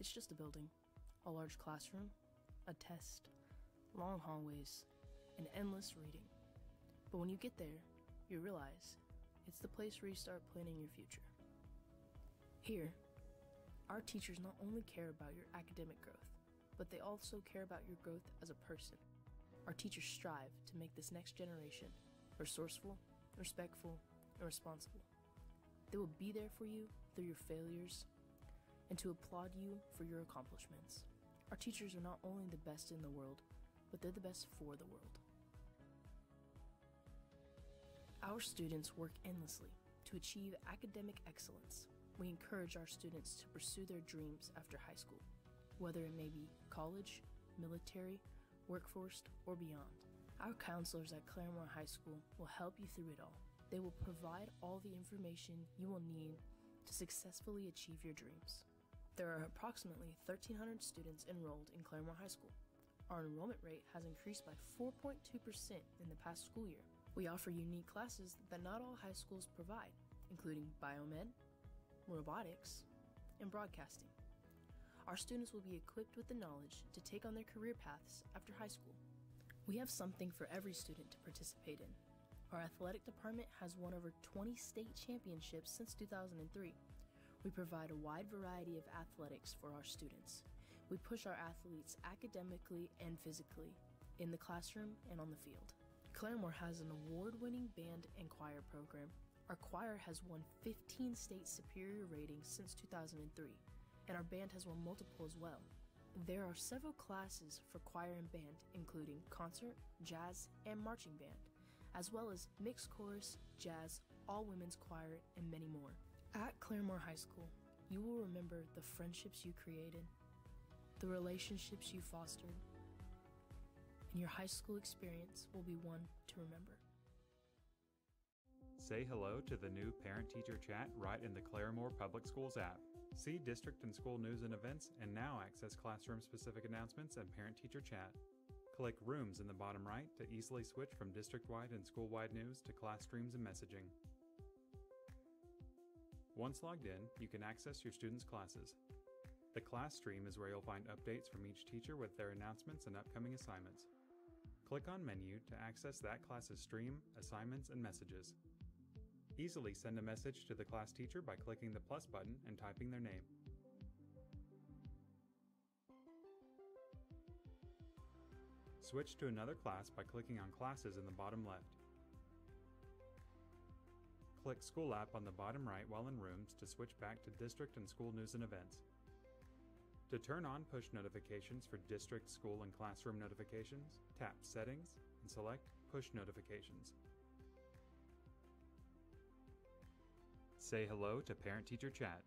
it's just a building, a large classroom, a test, long hallways, and endless reading. But when you get there, you realize it's the place where you start planning your future. Here, our teachers not only care about your academic growth, but they also care about your growth as a person. Our teachers strive to make this next generation resourceful, respectful, and responsible. They will be there for you through your failures and to applaud you for your accomplishments. Our teachers are not only the best in the world, but they're the best for the world. Our students work endlessly to achieve academic excellence. We encourage our students to pursue their dreams after high school, whether it may be college, military, workforce, or beyond. Our counselors at Claremore High School will help you through it all. They will provide all the information you will need to successfully achieve your dreams. There are approximately 1,300 students enrolled in Claremore High School. Our enrollment rate has increased by 4.2% in the past school year. We offer unique classes that not all high schools provide, including biomed, robotics, and broadcasting. Our students will be equipped with the knowledge to take on their career paths after high school. We have something for every student to participate in. Our athletic department has won over 20 state championships since 2003. We provide a wide variety of athletics for our students. We push our athletes academically and physically, in the classroom and on the field. Claremore has an award winning band and choir program. Our choir has won 15 state superior ratings since 2003, and our band has won multiple as well. There are several classes for choir and band, including concert, jazz, and marching band, as well as mixed chorus, jazz, all women's choir, and many more. At Claremore High School, you will remember the friendships you created, the relationships you fostered, and your high school experience will be one to remember. Say hello to the new parent teacher chat right in the Claremore Public Schools app. See district and school news and events, and now access classroom specific announcements and parent teacher chat. Click Rooms in the bottom right to easily switch from district wide and school wide news to class streams and messaging. Once logged in, you can access your students' classes. The class stream is where you'll find updates from each teacher with their announcements and upcoming assignments. Click on Menu to access that class's stream, assignments, and messages. Easily send a message to the class teacher by clicking the plus button and typing their name. Switch to another class by clicking on Classes in the bottom left. Click School App on the bottom right while in Rooms to switch back to District and School News and Events. To turn on push notifications for district, school, and classroom notifications, tap Settings and select Push Notifications. Say hello to Parent Teacher Chat.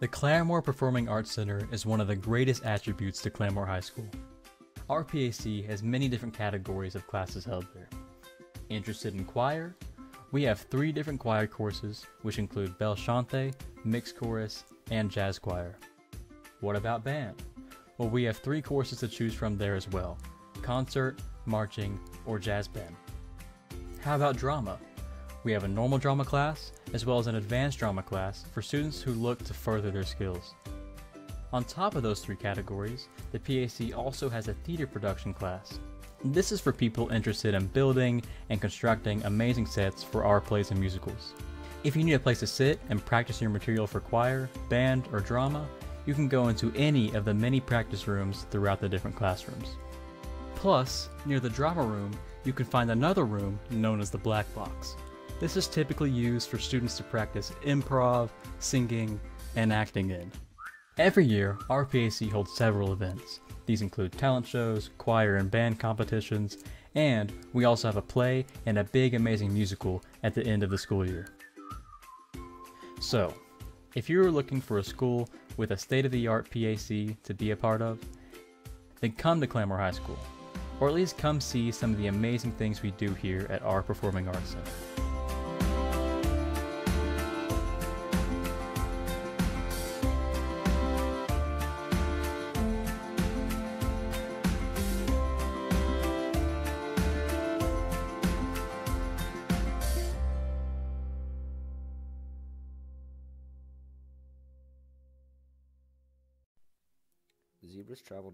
The Claremore Performing Arts Center is one of the greatest attributes to Claremore High School. RPAC has many different categories of classes held there. Interested in choir? We have three different choir courses, which include bel chante, mixed chorus, and jazz choir. What about band? Well, we have three courses to choose from there as well concert, marching, or jazz band. How about drama? We have a normal drama class, as well as an advanced drama class for students who look to further their skills. On top of those three categories, the PAC also has a theater production class. This is for people interested in building and constructing amazing sets for our plays and musicals. If you need a place to sit and practice your material for choir, band, or drama, you can go into any of the many practice rooms throughout the different classrooms. Plus, near the drama room, you can find another room known as the black box. This is typically used for students to practice improv, singing, and acting in. Every year, our PAC holds several events. These include talent shows, choir and band competitions, and we also have a play and a big amazing musical at the end of the school year. So, if you are looking for a school with a state of the art PAC to be a part of, then come to Claremore High School, or at least come see some of the amazing things we do here at our Performing Arts Center.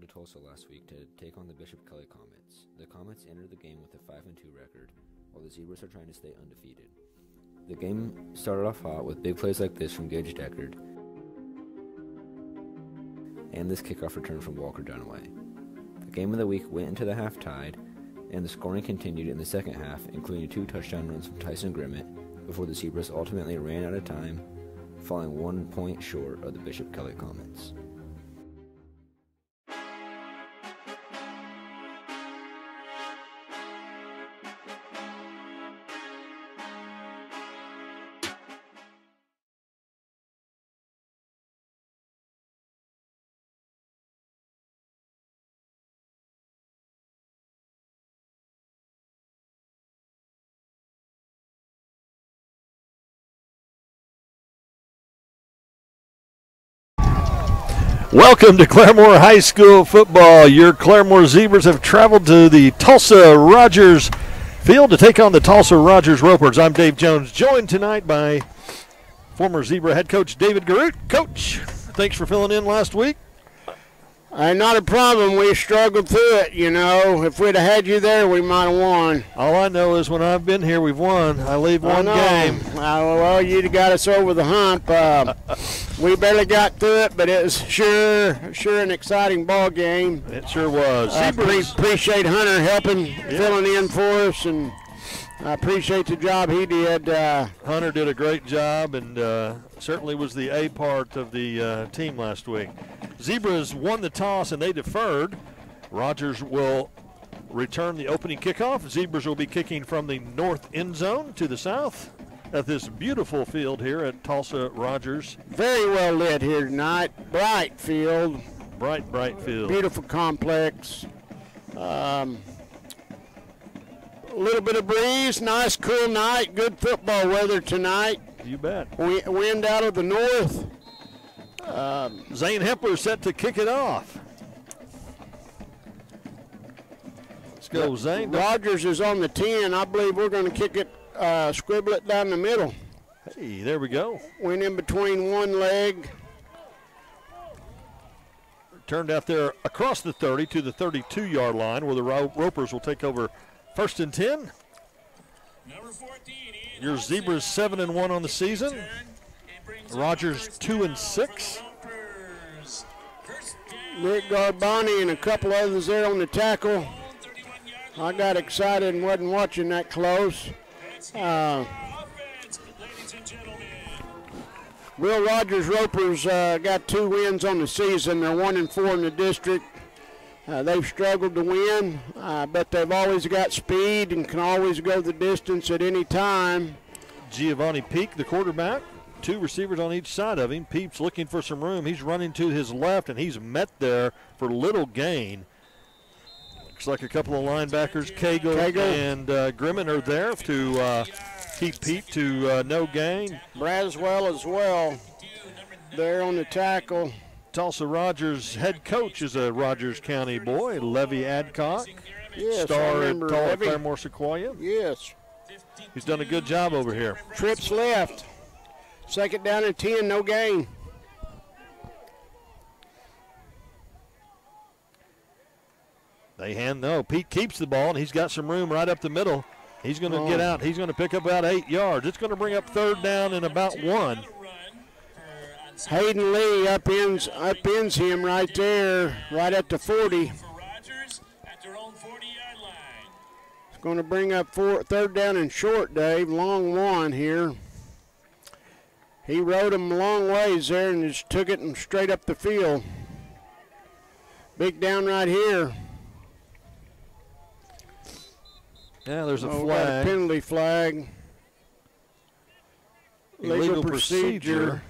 To Tulsa last week to take on the Bishop Kelly Comets. The Comets entered the game with a 5 2 record, while the Zebras are trying to stay undefeated. The game started off hot with big plays like this from Gage Deckard and this kickoff return from Walker Dunaway. The game of the week went into the half tied, and the scoring continued in the second half, including two touchdown runs from Tyson Grimmett, before the Zebras ultimately ran out of time, falling one point short of the Bishop Kelly Comets. Welcome to Claremore High School football. Your Claremore Zebras have traveled to the Tulsa Rogers field to take on the Tulsa Rogers Ropers. I'm Dave Jones, joined tonight by former Zebra head coach David Garrett. Coach, thanks for filling in last week. Uh, not a problem. We struggled through it, you know. If we'd have had you there, we might have won. All I know is when I've been here, we've won. I leave one game. Uh, well, you'd got us over the hump. Uh, we barely got through it, but it was sure, sure an exciting ball game. It sure was. I pre- appreciate Hunter helping, yeah. filling in for us, and I appreciate the job he did. Uh, Hunter did a great job, and uh, certainly was the A part of the uh, team last week. Zebras won the toss and they deferred. Rogers will return the opening kickoff. Zebras will be kicking from the north end zone to the south at this beautiful field here at Tulsa Rogers. Very well lit here tonight. Bright field. Bright, bright field. Beautiful complex. Um, a little bit of breeze, nice cool night, good football weather tonight. You bet. Wind out of the north. Um, Zane Hepler set to kick it off. Let's go, Zane. Rogers is on the 10. I believe we're going to kick it, uh, scribble it down the middle. Hey, there we go. Went in between one leg. Turned out there across the 30 to the 32 yard line where the Ropers will take over first and 10. Your Zebras 7 and 1 on the season. Rogers two and six. Nick Garbani and a couple others there on the tackle. I got excited and wasn't watching that close. Uh, Will Rogers Ropers uh, got two wins on the season. They're one and four in the district. Uh, they've struggled to win, uh, but they've always got speed and can always go the distance at any time. Giovanni Pete, the quarterback two receivers on each side of him. Pete's looking for some room. He's running to his left, and he's met there for little gain. Looks like a couple of linebackers, Cagle, and uh, Grimmett, are there to uh, keep Pete to uh, no gain. Braswell as well. There on the tackle. Tulsa Rogers head coach is a Rogers County boy, Levy Adcock. Yes, star at Claremore Sequoyah. Yes. He's done a good job over here. Trips left. Second down and 10, no gain. They hand no. Pete keeps the ball and he's got some room right up the middle. He's going to oh. get out. He's going to pick up about eight yards. It's going to bring up third down and about one. Hayden Lee up ends up ends him right there, right at the 40. It's going to bring up four, third down and short, Dave. Long one here. He rode him a long ways there and just took it and straight up the field. Big down right here. Yeah, there's a oh, flag. A penalty flag. Legal, Legal procedure. procedure.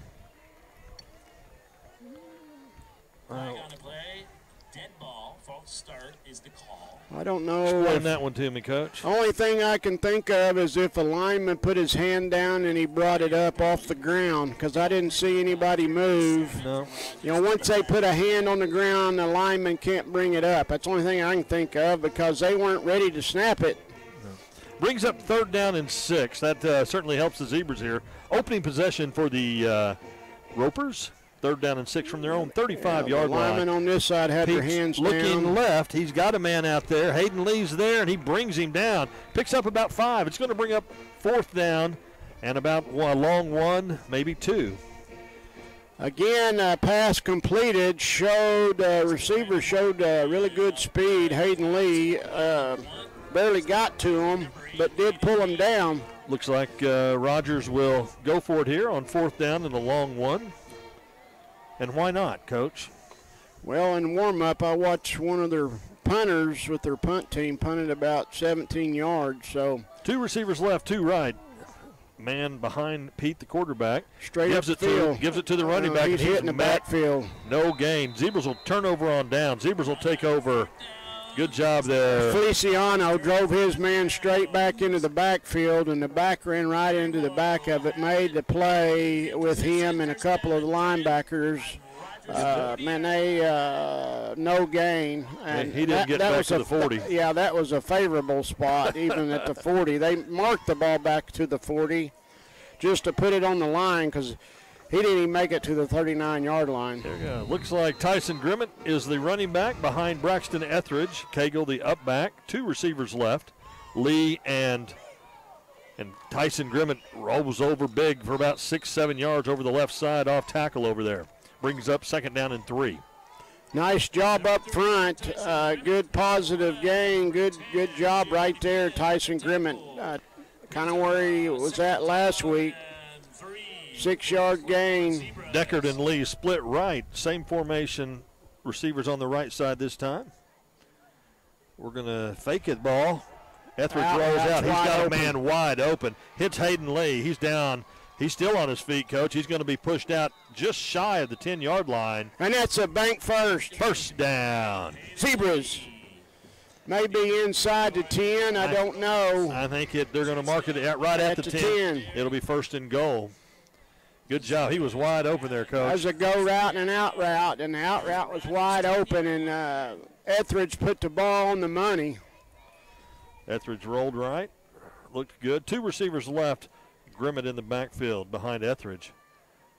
Dead ball, false start is the call. I don't know. Explain that one to me, Coach. Only thing I can think of is if a lineman put his hand down and he brought it up off the ground, because I didn't see anybody move. No. You know, once they put a hand on the ground, the lineman can't bring it up. That's the only thing I can think of because they weren't ready to snap it. No. Brings up third down and six. That uh, certainly helps the Zebras here. Opening possession for the uh, Ropers. Third down and six from their own 35 Yeah, yard the linemen line. on this side had their hands looking down. left. He's got a man out there. Hayden Lee's there, and he brings him down. Picks up about five. It's going to bring up fourth down and about a long one, maybe two. Again, uh, pass completed. Showed uh, receiver showed uh, really good speed. Hayden Lee uh, barely got to him, but did pull him down. Looks like uh, Rogers will go for it here on fourth down and a long one. And why not, Coach? Well, in warm up, I watched one of their punters with their punt team punted about 17 yards. So Two receivers left, two right. Man behind Pete, the quarterback. straight gives up it field. to gives it to the running Uh, back. He's hitting the backfield. No gain. Zebras will turn over on down. Zebras will take over. Good job there. Feliciano drove his man straight back into the backfield, and the back ran right into the back of it. Made the play with him and a couple of the linebackers. Uh, man, they uh, no gain. And he didn't that, get that back was to a the 40. Yeah, that was a favorable spot, even at the 40. They marked the ball back to the 40 just to put it on the line because he didn't even make it to the 39-yard line. There you go. Looks like Tyson Grimmett is the running back behind Braxton Etheridge. Cagle the up back. Two receivers left. Lee and and Tyson Grimmett rolls over big for about six, seven yards over the left side off tackle over there. Brings up second down and three. Nice job up front. Uh, good positive gain. Good good job right there, Tyson Grimmett. Uh, kind of where he was at last week. Six yard gain. Deckard and Lee split right. Same formation. Receivers on the right side this time. We're going to fake it ball. Etheridge Out, rolls out. He's got open. a man wide open. Hits Hayden Lee. He's down. He's still on his feet, coach. He's going to be pushed out just shy of the 10 yard line. And that's a bank first. First down. Zebras. Maybe inside the 10. I don't know. I think it, they're going to mark it at, right at, At the, the 10. 10. It'll be first and goal. Good job. He was wide open there, That coach. was a go route and an out route, and the out route was wide open, and uh, Etheridge put the ball on the money. Etheridge rolled right. Looked good. Two receivers left. Grimmett in the backfield behind Etheridge.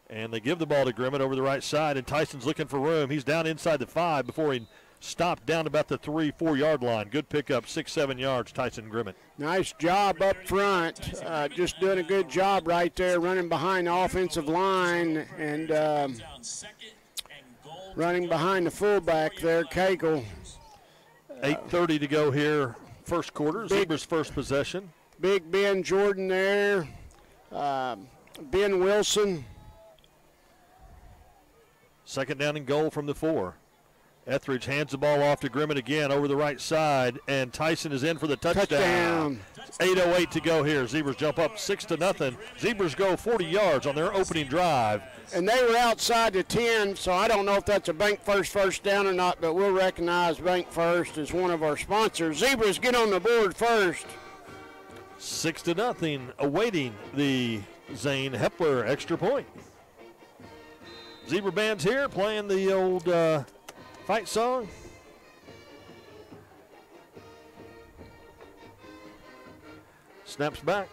And they give the ball to Grimmett over the right side, and Tyson's looking for room. He's down inside the five before he stopped down about the three, four yard line. Good pickup, six, seven yards, Tyson Grimmett. Nice job up front. Uh, just doing a good job right there, running behind the offensive line and um, running behind the fullback there, Cagle. 8.30 to go here, first quarter. Big- Zebras first possession. Big Ben Jordan there. Um ben Wilson. Second down and goal from the four. Etheridge hands the ball off to Grimmett again over the right side, and Tyson is in for the touchdown. Touchdown. 8.08 to go here. Zebras jump up 6 to nothing. Zebras go 40 yards on their opening drive. And they were outside the 10, so I don't know if that's a bank first first down or not, but we'll recognize Bank First as one of our sponsors. Zebras get on the board first. 6 to nothing, awaiting the Zane Hepler extra point. Zebra band's here playing the old uh, fight song. Snaps back,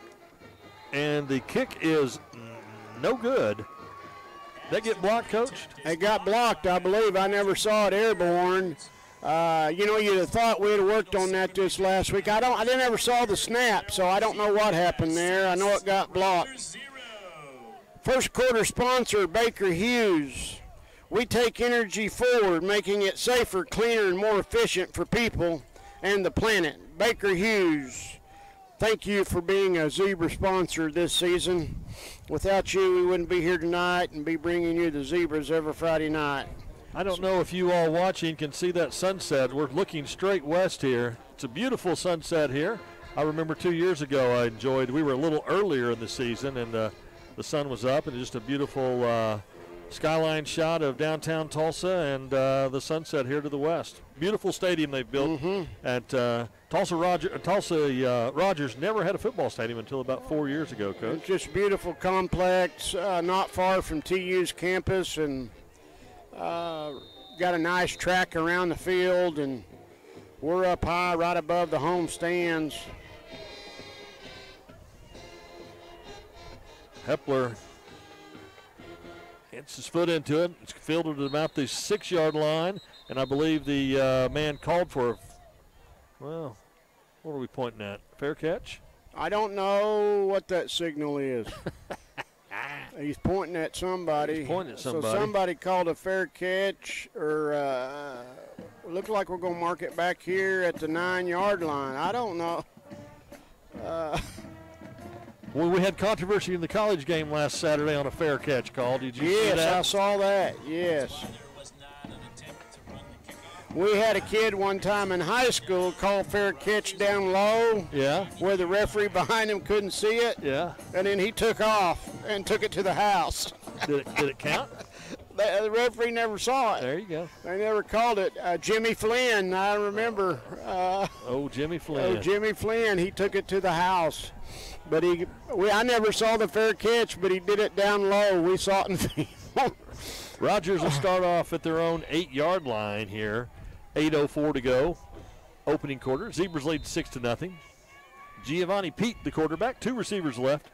and the kick is no good. They get blocked, coach? It got blocked, I believe. I never saw it airborne. Uh, you know, you'd have thought we'd have worked on that this last week. I don't. I didn't ever saw the snap, so I don't know what happened there. I know it got blocked. First quarter sponsor Baker Hughes. We take energy forward, making it safer, cleaner, and more efficient for people and the planet. Baker Hughes. Thank you for being a Zebra sponsor this season. Without you, we wouldn't be here tonight and be bringing you the Zebras every Friday night. I don't know if you all watching can see that sunset. We're looking straight west here. It's a beautiful sunset here. I remember two years ago I enjoyed, we were a little earlier in the season and uh, the sun was up and just a beautiful uh, skyline shot of downtown Tulsa and uh, the sunset here to the west. Beautiful stadium they've built at uh, Tulsa. Roger, Tulsa uh, Rogers never had a football stadium until about four years ago, Coach. It's just beautiful complex, uh, not far from TU's campus, and uh, got a nice track around the field, and we're up high right above the home stands. Hepler Gets his foot into it. It's fielded at about the six yard line. And I believe the uh, man called for, well, what are we pointing at? Fair catch? I don't know what that signal is. He's pointing at somebody. He's pointing at somebody. So somebody. called a fair catch, or uh, like we're going to mark it back here at the nine yard line. I don't know. Uh, Well, we had controversy in the college game last Saturday on a fair catch call. Did you see yes, that? I saw that. Yes. We had a kid one time in high school call fair catch down low yeah, where the referee behind him couldn't see it, yeah. and then he took off and took it to the house. Did it, did it count? The, the referee never saw it. There you go. They never called it. Uh, Jimmy Flynn, I remember. Uh, Oh, Jimmy Flynn. oh, Jimmy Flynn, he took it to the house. But he, we, I never saw the fair catch, but he did it down low. We saw it in film. Rogers will start off at their own eight-yard line here. 8:04 to go. Opening quarter. Zebras lead six to nothing. Giovanni Pete, the quarterback, two receivers left.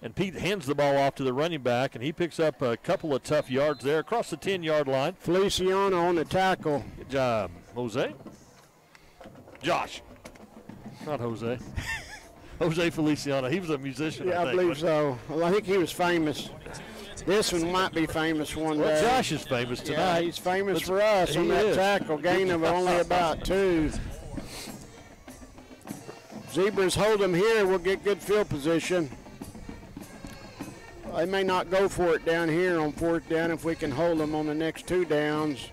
And Pete hands the ball off to the running back, and he picks up a couple of tough yards there across the 10-yard line. Feliciano on the tackle. Good job, Jose. Josh, not Jose. Jose Feliciano. He was a musician. Yeah, I think, believe so. Well, I think he was famous. This one might be famous one? Well, day. Josh is famous tonight. yeah, he's famous But for us on that is. tackle gain of only about two. Zebras hold them here. We'll get good field position. They may not go for it down here on fourth down if we can hold them on the next two downs.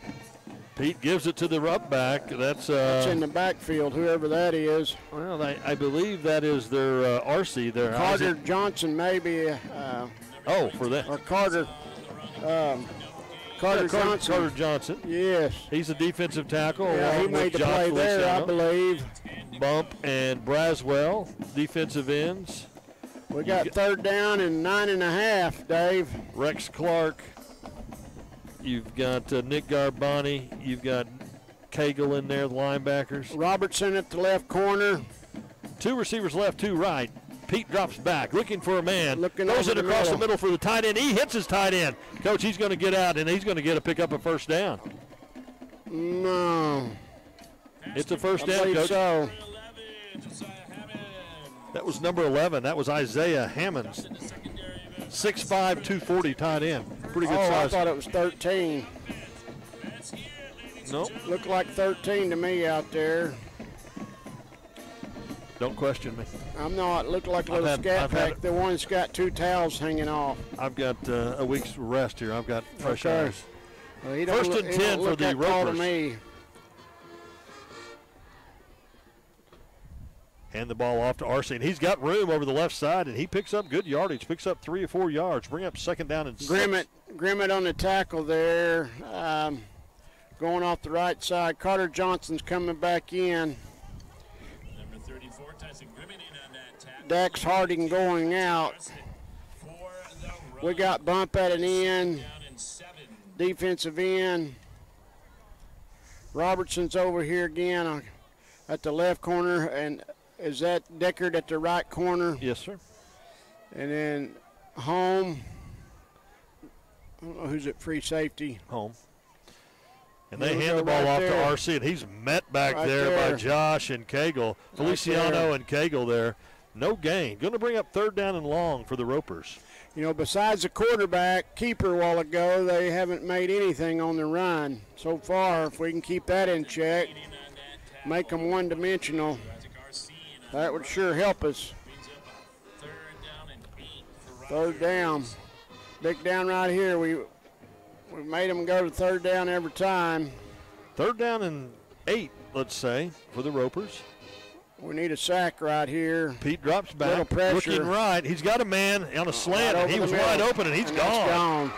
Pete gives it to the up back. That's uh, in the backfield, whoever that is. well, I, I believe that is their uh, Arce. Their Carter Johnson, maybe, uh, Oh, for that. or Carter. Um, Carter Yeah, Carter, Johnson. Carter Johnson. Yes. He's a defensive tackle. Yeah, he made the Josh play there, I believe. Bump and Braswell, defensive ends. We got third down and nine and a half, Dave. Rex Clark. You've got uh, Nick Garbani. You've got Cagle in there, the linebackers. Robertson at the left corner. Two receivers left, two right. Pete drops back, looking for a man. Looking over it the across the middle. middle for the tight end. He hits his tight end. Coach, he's going to get out, and he's going to get a pick up a first down. No, It's a first I down, Coach. so. That was number 11. That was Isaiah Hammonds. 6'5", 240 tight end. Pretty good Oh, I size. thought it was 13. no, Looked like 13 to me out there. don't question me. I'm not. Looked like a little had- scat I've pack. The one's got two towels hanging off. I've got uh, a week's rest here. I've got fresh Okay. eyes. Well, First and 10 for the that tall to Ropers. Hand the ball off to Arce, and he's got room over the left side, and he picks up good yardage. Picks up three or four yards. Bring up second down and six. Grimmett, Grimmett on the tackle there. Um, going off the right side. Carter Johnson's coming back in. Number 34, Tyson Grimmett in on that tackle. Dax Harding going out. We got bump at an end. Down defensive end. Robertson's over here again uh, at the left corner, and is that Deckard at the right corner? Yes, sir. And then home. I don't know who's at free safety. Home. And they hand the ball right off there. to Arce, and he's met back Right there, by. Josh and Cagle. Feliciano there. and Cagle there. No gain. Going to bring up third down and long for the Ropers. You know, besides the quarterback keeper a while ago, they haven't made anything on the run so far. If we can keep that in check, In on that tackle. make them one-dimensional, Isaac Arce in on that would sure help us. brings up a third down and eight for Third down. Rogers. Big down right here. We we made them go to third down every time. Third down and eight, let's say, for the Ropers. We need a sack right here. Pete drops back. Little pressure. looking right. He's got a man on a slant, Right he was the wide open, and he's And gone. that's gone.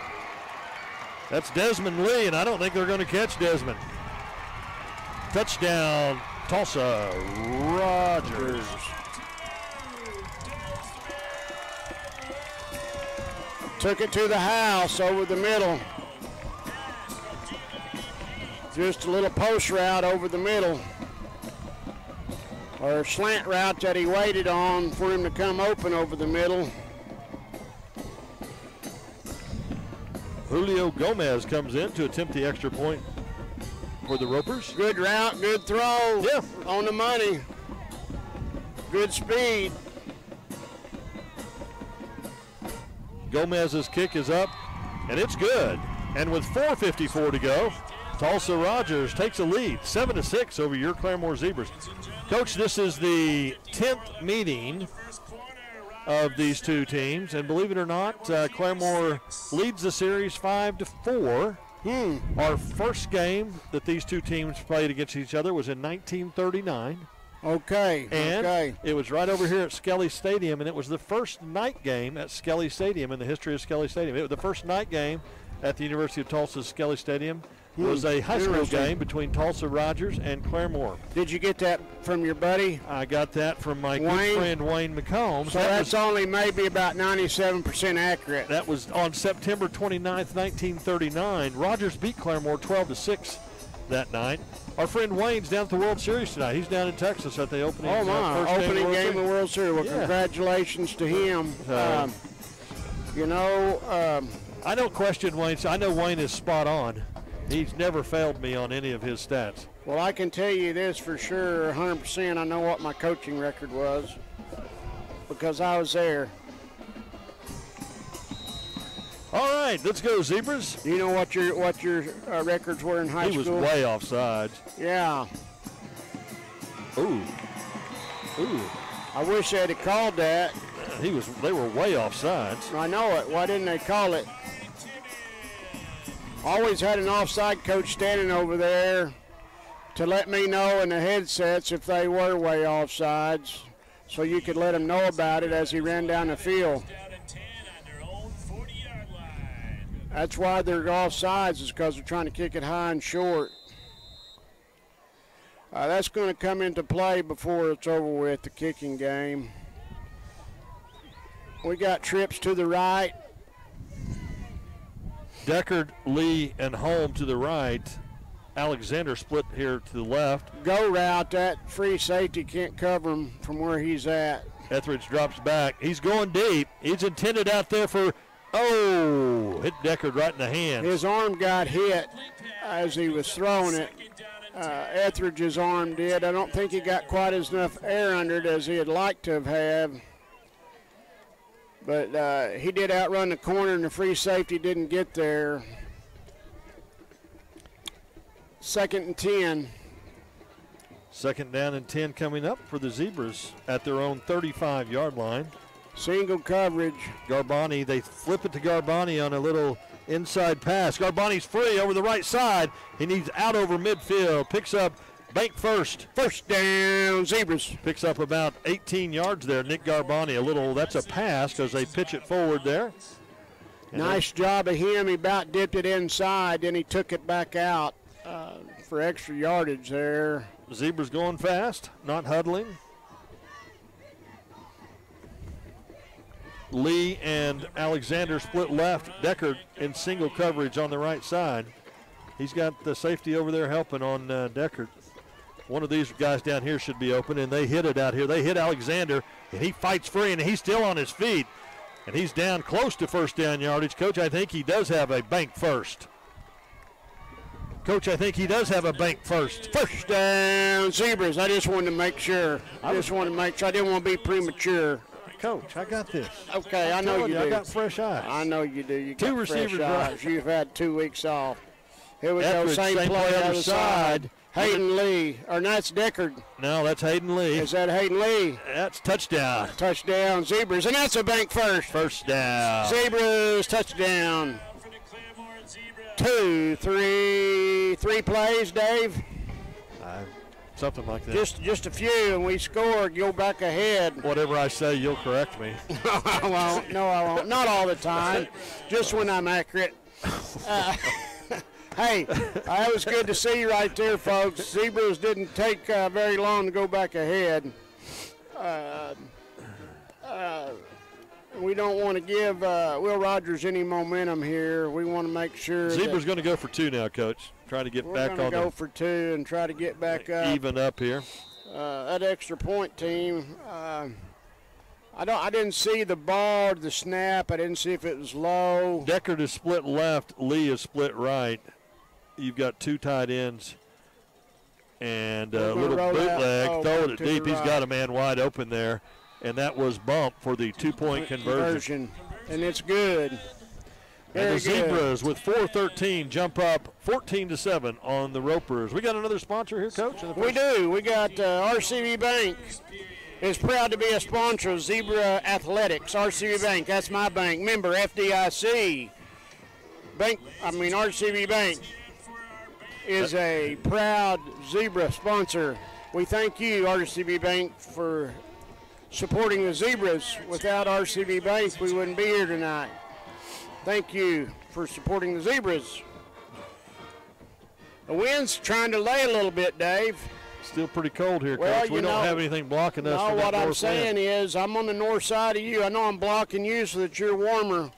That's Desmond Lee, and I don't think they're going to catch Desmond. Touchdown, Tulsa Rogers. Took it to the house over the middle. Just a little post route over the middle. Or slant route that he waited on for him to come open over the middle. Julio Gomez comes in to attempt the extra point for the Ropers. Good route, good throw. Yeah. On the money. Good speed. Gomez's kick is up, and it's good. And with 4:54 to go, Tulsa Rogers takes a lead, seven to six over your Claremore Zebras. Coach, this is the 10th meeting of these two teams, and believe it or not, uh, Claremore leads the series five to four. Hmm. Our first game that these two teams played against each other was in 1939. Okay. And okay. it was right over here at Skelly Stadium, and it was the first night game at Skelly Stadium in the history of Skelly Stadium. It was the first night game at the University of Tulsa's Skelly Stadium. It was a high school game between Tulsa Rogers and Claremore. Did you get that from your buddy? I got that from my good friend Wayne McCombs. So that, that's was, only maybe about 97% accurate. that was on September 29th, 1939. Rogers beat Claremore 12 to 6 that night. Our friend Wayne's down at the World Series tonight. He's down in Texas at the opening. Oh uh, my! first Opening World game of the World Series. Well, Yeah. congratulations to him. So- Um, you know, um, I don't question Wayne. I know Wayne is spot on. He's never failed me on any of his stats. well, I can tell you this for sure, 100%. I know what my coaching record was because I was there. All right, let's go Zebras. You know what your what your uh, records were in high school? He was way offsides. yeah. Ooh, ooh. I wish they'd have called that. He was. They were way offsides. I know it. Why didn't they call it? Always had an offside coach standing over there to let me know in the headsets if they were way offsides, so you could let him know about it as he ran down the field. Down and 10 on their own 40-yard line. That's why they're offsides is because they're trying to kick it high and short. Uh, that's going to come into play before it's over with the kicking game. We got trips to the right. Deckard, Lee, and Holm to the right. Alexander split here to the left. Go route, that free safety can't cover him from where he's at. Etheridge drops back. He's going deep. He's intended out there for. Oh, hit Deckard right in the hand. His arm got hit as he was throwing it. Uh, Etheridge's arm did. I don't think he got quite as enough air under it as he'd like to have had. But uh, he did outrun the corner, and the free safety didn't get there. Second and 10. Second down and 10 coming up for the Zebras at their own 35 yard line. Single coverage. Garbani, they flip it to Garbani on a little inside pass. Garbani's free over the right side. He needs out over midfield. Picks up bank first. First down, Zebras. Picks up about 18 yards there. Nick Garbani, a little, that's a pass because they pitch it forward there. And Nice job of him. He about dipped it inside, then he took it back out uh, for extra yardage there. Zebras going fast, not huddling. Lee and Alexander split left. Deckard in single coverage on the right side. He's got the safety over there helping on uh, Deckard. One of these guys down here should be open, and they hit it out here. They hit Alexander, and he fights free, and he's still on his feet. And he's down close to first down yardage. Coach, I think he does have a bank first. Coach, I think he does have a bank first. First down, Zebras. I just wanted to make sure. I just wanted to make sure. I didn't want to be premature. Coach, I got this. Okay, I know Telling you I got fresh eyes. I know you do. You Two got fresh receivers right. eyes. You've had two weeks off. Here we go. Same, same play, play other side. side. Hayden Lee, or no, that's Deckard. No, that's Hayden Lee. Is that Hayden Lee? That's touchdown. Touchdown, Zebras, and that's a bank first. First down. Zebras touchdown. For the Claremore Zebra. Two, thrry, three plays, Dave. Uh, something like that. Just, just a few, and we scored. Go back ahead. Whatever I say, you'll correct me. No, I won't. No, I won't. Not all the time. Just when I'm accurate. Uh, hey, that was good to see you right there, folks. Zebras didn't take uh, very long to go back ahead. Uh, uh, we don't want to give uh, Will Rogers any momentum here. We want to make sure Zebra's going to go for two now, Coach. Try to get we're back going to on go for two and try to get back up. even up here. uh, that extra point team. Uh, I don't. I didn't see the ball, or the snap. I didn't see if it was low. Deckard is split left. Lee is split right. You've got two tight ends. And a little bootleg. Oh, Throw it deep. He's right. got a man wide open there. And that was bump for the two point conversion. Conversion, and it's good. Very And the good. Zebras with 413 jump up 14 to 7 on the Ropers. We got another sponsor here, coach. We do. We got uh, RCB Bank is proud to be a sponsor of Zebra Athletics. RCB Bank, that's my bank. Member FDIC. Bank, I mean RCB Bank is a proud Zebra sponsor. We thank you, RCB Bank, for supporting the Zebras. Without RCB Bank, we wouldn't be here tonight. Thank you for supporting the Zebras. The wind's trying to lay a little bit, Dave. Still pretty cold here, Well, coach. We don't know- have anything blocking us. No, what I'm saying wind. is I'm on the north side of you. I know I'm blocking you so that you're warmer,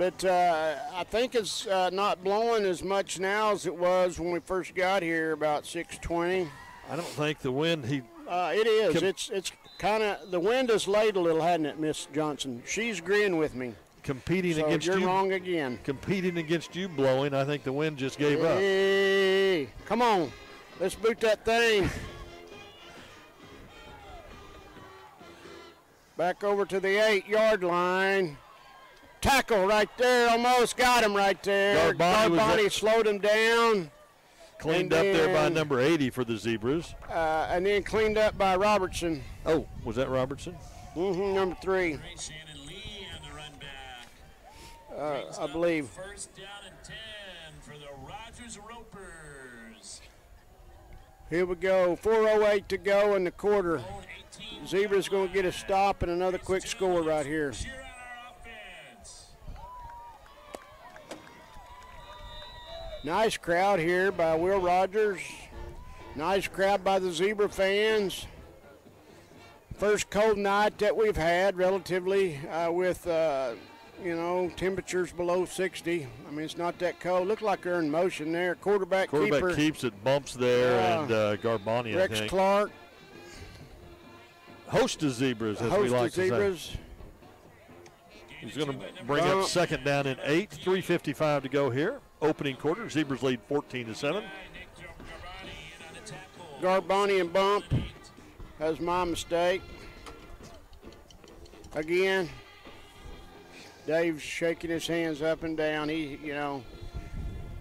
but uh, I think it's uh, not blowing as much now as it was when we first got here about 6:20. I don't think the wind. He Uh, it is. Com- it's it's kind of the wind has laid a little, hasn't it, Miss Johnson? She's agreeing with me. competing So against you're you. wrong again. Competing against you blowing. I think the wind just gave up. Hey, come on, let's boot that thing. Back over to the eight-yard line. Tackle right there, almost got him right there. Garbani was Garbani slowed him down, Cleaned And up there by number 80 for the Zebras. uh, and then cleaned up by Robertson, Oh, was that Robertson? Mm-hmm, number three, Ray Shannon Lee on the run back. uh, I believe. First down and 10 for the Rogers Ropers. Here we go. 4:08 to go in the quarter. Zebra's going to get a stop and another quick score right here. Cheer on our offense. Nice crowd here by Will Rogers. Nice crowd by the Zebra fans. First cold night that we've had, relatively, uh, with uh, you know temperatures below 60. I mean, it's not that cold. Look like they're in motion there. Quarterback, Quarterback keeper keeps it, bumps there, Yeah. and uh, Garbani, Rex. Clark, Host of Zebras, as we like of to say. He's going to bring up second down and eight. 3.55 to go here. Opening quarter. Zebras lead 14 to 7. Nick Garbani in on the tackle. Garbani and Bump. That was my mistake. Again. Dave's shaking his hands up and down. He, you know,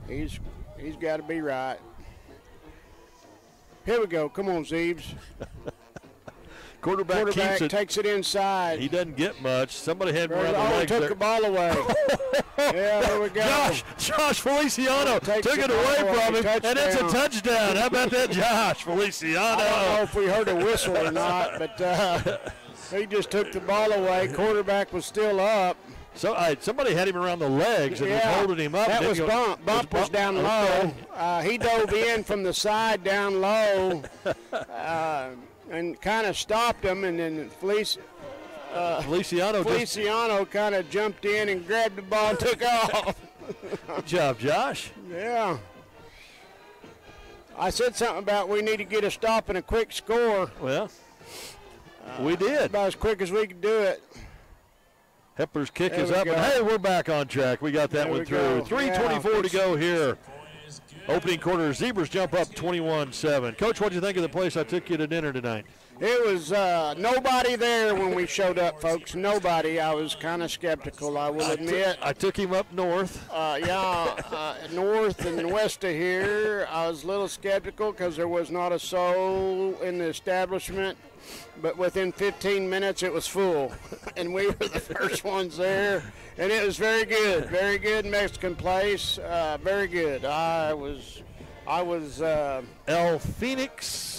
he's he's got to be right. Here we go. Come on, Zeebs. Quarterback, Quarterback it. takes it inside. He doesn't get much. Somebody had him around the oh, legs took there. the ball away. yeah, there we go. Josh, Josh Feliciano Takes took it away from him, and it's a Touchdown. touchdown. How about that, Josh Feliciano? I don't know if we heard a whistle or not, but uh, he just took the ball away. Quarterback was still up. So uh, somebody had him around the legs and was holding him up. That was Bump. Bump was Bump? down Okay. low. Uh, he dove in from the side down low uh, and kind of stopped him, and then Felice, uh, Feliciano just Feliciano kind of jumped in and grabbed the ball and took off. good job, Josh. Yeah. I said something about we need to get a stop and a quick score. Well, we uh, did. About as quick as we could do it. Hepler's kick There is up, go. and hey, we're back on track. We got that There one through. go. 3:24 to go here. Point is good. Opening quarter, Zebras jump up 21-7. Coach, what'd you think of the place I took you to dinner tonight? It was uh, nobody there when we showed up, folks. Nobody. I was kind of skeptical, I will admit. I took him up north. Uh, yeah, uh, north and west of here, I was a little skeptical because there was not a soul in the establishment. But within 15 minutes, it was full, and we were the first ones there. And it was very good, very good Mexican place, uh, very good. I was, I was uh, El Phoenix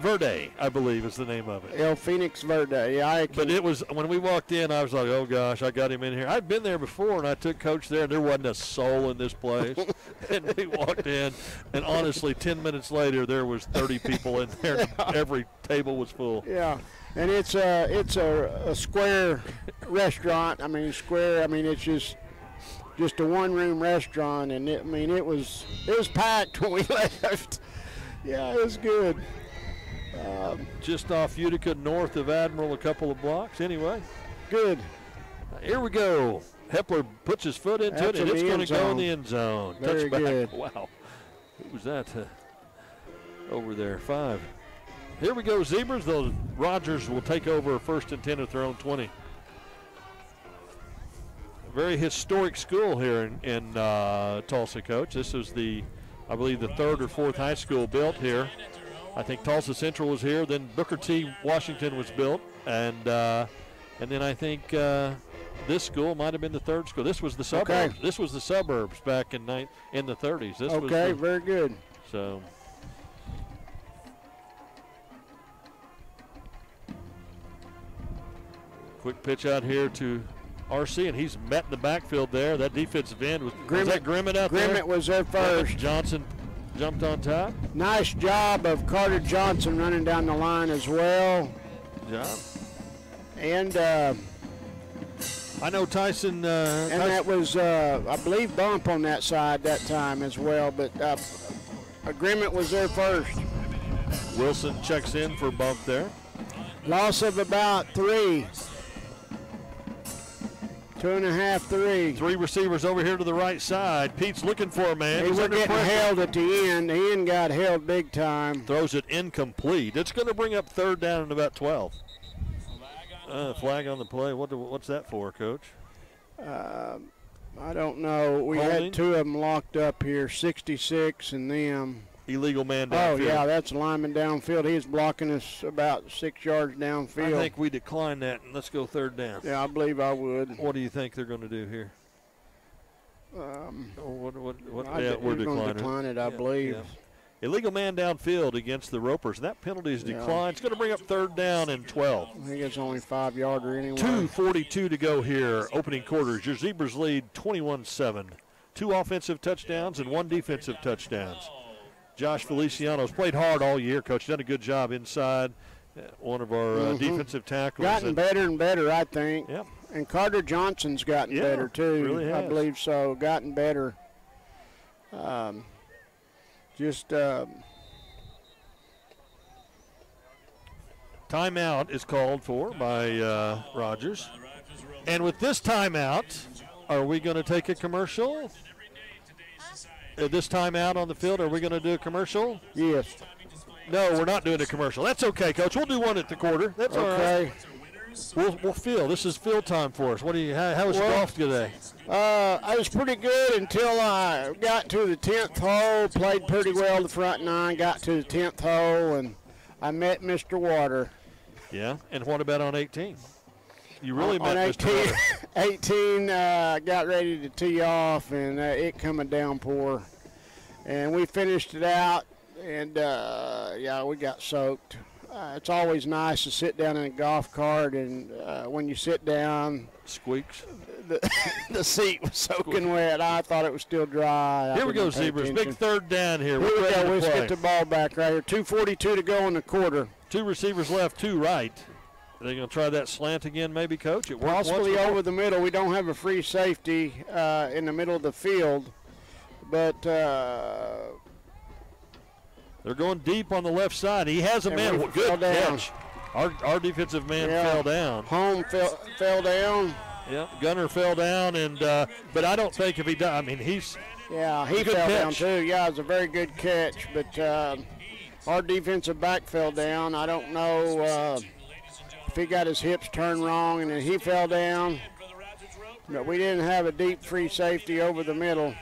Verde, I believe is the name of it. El Phoenix Verde. Yeah, I can. But it was when we walked in, I was like, "Oh gosh, I got him in here." I'd been there before, and I took Coach there, and there wasn't a soul in this place. and we walked in, and honestly, ten minutes later, there was thirty people in there. and Every table was full. Yeah, and it's a it's a, a square restaurant. I mean, square. I mean, it's just just a one room restaurant, and it, I mean, it was it was packed when we left. Yeah, it was good. Uh, just off Utica, north of Admiral, a couple of blocks. Anyway, Good. here we go. Hepler puts his foot into That's it, and it's going to go in the end zone. Very Touchback. good. Wow. Who was that uh, over there? Five. Here we go, Zebras. The Rogers will take over first and 10 at their own 20. A very historic school here in, in uh, Tulsa, Coach. This is the, I believe, the third or fourth high school built here. I think Tulsa Central was here. Then Booker T. Washington was built, and uh, and then I think uh, this school might have been the third school. This was the suburbs. Okay. This was the suburbs back in nine, in the 30s. This was Okay, the- very good. so. Quick pitch out here to Arce, and he's met in the backfield there. That defensive end was, was that Grimmett out there? Grimmett was there first. Johnson jumped on top. Nice job of Carter Johnson running down the line as well. Job. And uh, I know Tyson. Uh, and Tyson- that was, uh, I believe, bump on that side that time as well. But uh, Grimmett was there first. Wilson checks in for bump there. Loss of about three. Two and a half, three. Three receivers over here to the right side. Pete's looking for a man. They He's were getting pressure. held at the end. The end got held big time. throws it incomplete. It's going to bring up third down and about 12. Uh, flag on the play. What do, what's that for, Coach? Um, I don't know. We Holding? had two of them locked up here, 66 and them. Illegal man Oh, downfield. yeah, that's a lineman downfield. He was blocking us about six yards downfield. I think we decline that and let's go third down. yeah, I believe I would. What do you think they're going to do here? Um, Or what? What? what I yeah, we're we're going to declining. decline it, I Yeah, believe. yeah. Illegal man downfield against the Ropers. That penalty is declined. It's going to bring up third down and 12. I think it's only five yarder anyway. 2.42 to go here, opening quarters. Your Zebras lead 21 7. Two offensive touchdowns and one defensive touchdowns. Josh Feliciano's played hard all year, coach. Done a good job inside. Uh, One of our uh, Mhm. defensive tackles. Gotten and- better and better, I think. Yep. And Carter Johnson's gotten Yeah, better too. really I believe so. Gotten better. Um, just um, Timeout is called for by uh, Rogers. And with this timeout, are we going to take a commercial? Uh, this timeout on the field, are we going to do a commercial? yes. No, we're not doing a commercial. That's okay, Coach. We'll do one at the quarter. That's all right. Okay. We'll, we'll feel. This is field time for us. What do you? How, how was Well- golf today? Uh, I was pretty good until I got to the tenth hole. Played pretty well the front nine. Got to the tenth hole, and I met Mr. Water. Yeah. And what about on 18? You really on met 18, Mr. 18 uh, got ready to tee off, and uh, it come a downpour, and we finished it out, and uh, yeah, we got soaked. Uh, it's always nice to sit down in a golf cart, and uh, when you sit down, Squeaks. the, the seat was soaking wet. I thought it was still dry. I Here we go, Zebras. attention. Big third down here. Here We're we go. to Let's play. get the ball back right here. 2:42 to go in the quarter. Two receivers left, two right. Are they going to try that slant again, maybe, Coach? It Possibly over the middle. We don't have a free safety uh, in the middle of the field, but uh, They're going deep on the left side. He has a man. Good fell down. catch. Our, our defensive man Yeah. fell down. home fell, fell down. Yep, Gunner fell down, and uh, but I don't think if he does, I mean he's Yeah, he fell down too. Yeah, it was a very good catch, but uh, our defensive back fell down. I don't know uh, if he got his hips turned wrong and then he fell down. But we didn't have a deep free safety over the middle.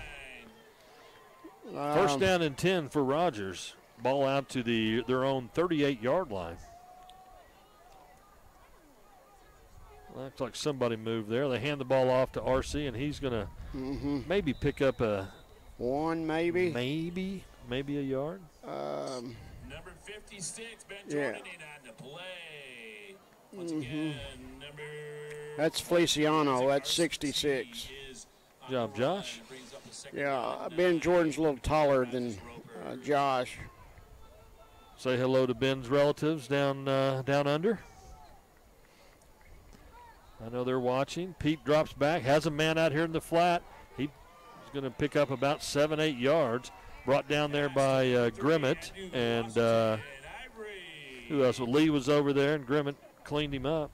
first Um, down and ten for Rogers. Ball out to the their own 38 yard line. Looks like somebody moved there. They hand the ball off to Arce, and he's going to mhm. maybe pick up a One maybe. maybe maybe a yard. Um, Number 56, Ben Yeah. Jordan in on the play. Once again, number. that's Feliciano. That's 66. Good job, Josh. brings up the second Yeah, Ben Jordan's a little taller than uh, Josh. Say hello to Ben's relatives down uh, down under. I know they're watching. Pete drops back, has a man out here in the flat. He's going to pick up about seven, eight yards. Brought down there by uh, Grimmett, and uh. Who else? Well, Lee was over there, and Grimmett cleaned him up.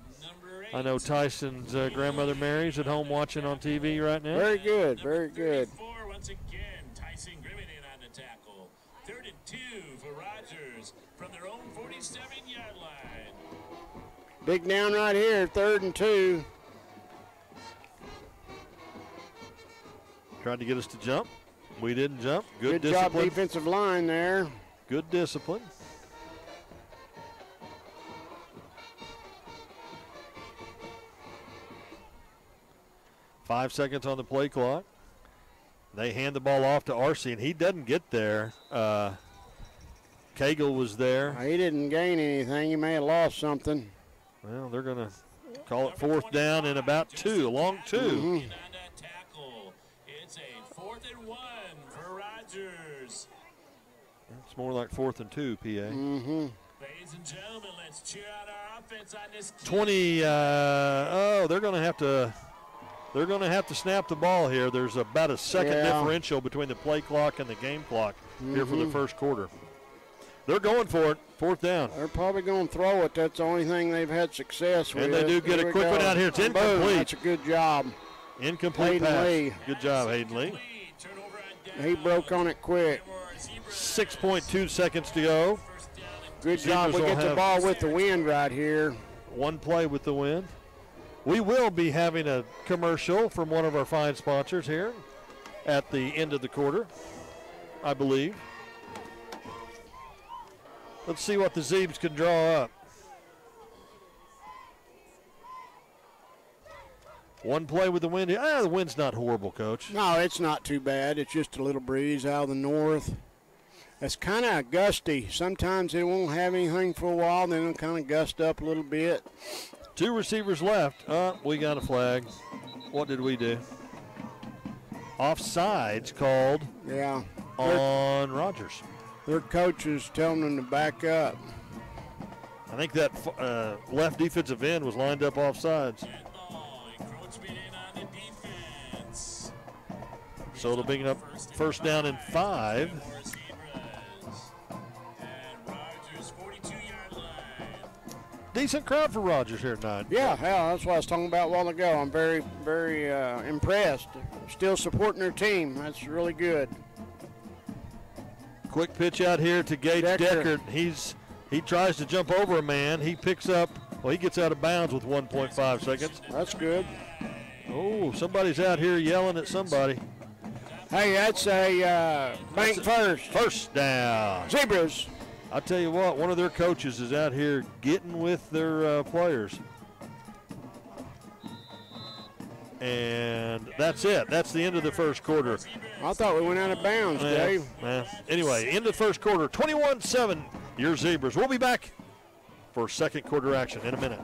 I know Tyson's uh, grandmother Mary's at home watching on TV right now. Very good, very good. once again. Tyson Grimmett in on the tackle. Third and two for Rogers from their own 47-yard line. Big down right here, third and two. Tried to get us to jump. We didn't jump. Good, Good job, discipline. defensive line there. Good discipline. Five seconds on the play clock. They hand the ball off to Arce, and he doesn't get there. Uh, Cagle was there. He didn't gain anything. He may have lost something. Well, they're going to call it fourth down in about two, a long 2 Mhm. In tackle. It's a fourth and one for Rogers. It's more like fourth and two, PA. Mm-hmm. Ladies and gentlemen, let's cheer out our offense on this. kick. 20 uh, oh they're going to have to they're going to have to snap the ball here there's about a second Yeah. differential between the play clock and the game clock here for the Mhm. first quarter they're going for it fourth down They're probably going to throw it. That's the only thing they've had success with. And they do get Here a quick one out here. It's Boom. incomplete. That's a good job. incomplete Hayden pass Lee. good job hayden lee Lee, turnover on down. He broke on it quick. 6.2 seconds to go First down and Good job. We get the ball with the wind right here. one play with the wind we will be having a commercial from one of our fine sponsors here at the end of the quarter i believe let's see what the zebes can draw up one play with the wind ah the wind's not horrible coach No, it's not too bad. It's just a little breeze out of the north. It's kind of gusty. Sometimes it won't have anything for a while, then it'll kind of gust up a little bit. Two receivers left uh, we got a flag what did we do offsides called Yeah. on rogers Their coach is telling them to back up. I think that uh, left defensive end was lined up off sides. Jet ball. Encroachment in on the defense. So it'll bring it up first down and five. Decent crowd for Rogers here tonight. Yeah, hell, that's what I was talking about a while ago. I'm very, very uh, impressed. Still supporting their team. That's really good. Quick pitch out here to Gage Decker. Deckard. He's he tries to jump over a man. He picks up. Well, he gets out of bounds with 1.5 seconds. That's good. Oh, somebody's out here yelling at somebody. Hey, that's a uh, bank first. First down. Zebras. I tell you what, one of their coaches is out here getting with their uh, players. And that's it. That's the end of the first quarter. I thought we went out of bounds, Yeah, Dave. yeah. Anyway, end of the first quarter, 21 7, your Zebras. We'll be back for second quarter action in a minute.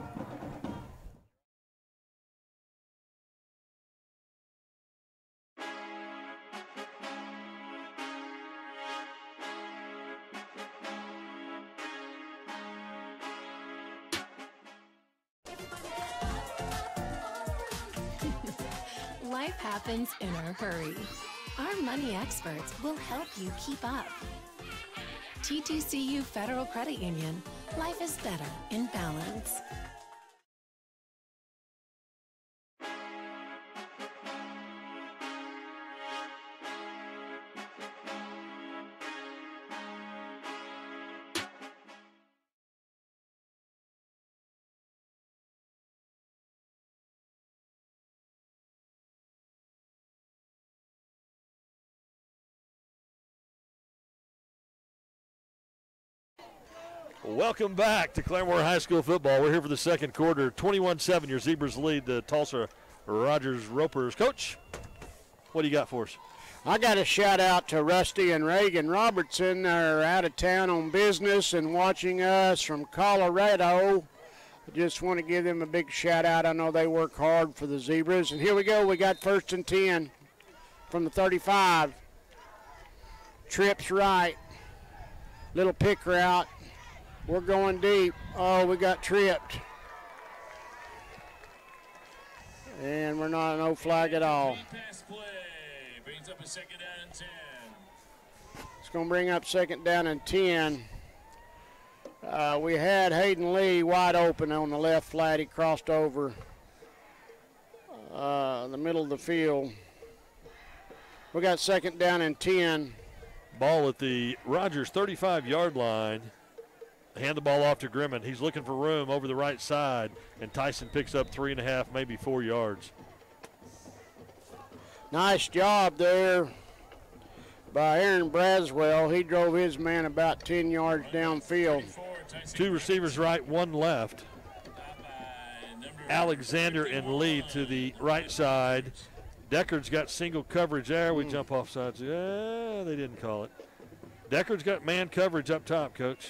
In a hurry. Our money experts will help you keep up. TTCU Federal Credit Union. Life is better in balance. Welcome back to Claremore High School football. We're here for the second quarter. 21 7, your Zebras lead the Tulsa Rogers Ropers. Coach, what do you got for us? I got a shout out to Rusty and Reagan Robertson. They're out of town on business and watching us from Colorado. I just want to give them a big shout out. I know they work hard for the Zebras. And here we go. We got first and 10 from the 35. Trips right. Little pick route. We're going deep. Oh, we got tripped. And we're not no flag at all. Three pass play brings up a second down and 10. It's going to bring up second down and 10. Uh, we had Hayden Lee wide open on the left flat. He crossed over uh, the middle of the field. We got second down and 10. Ball at the Rogers 35 yard line. Hand the ball off to Grimmett. He's looking for room over the right side, and Tyson picks up three and a half, maybe four yards. Nice job there by Aaron Braswell. He drove his man about 10 yards downfield. Two receivers right, one left. Alexander and Lee to the right side. Deckard's got single coverage there. We hmm. jump off sides. Yeah, they didn't call it. Deckard's got man coverage up top, coach.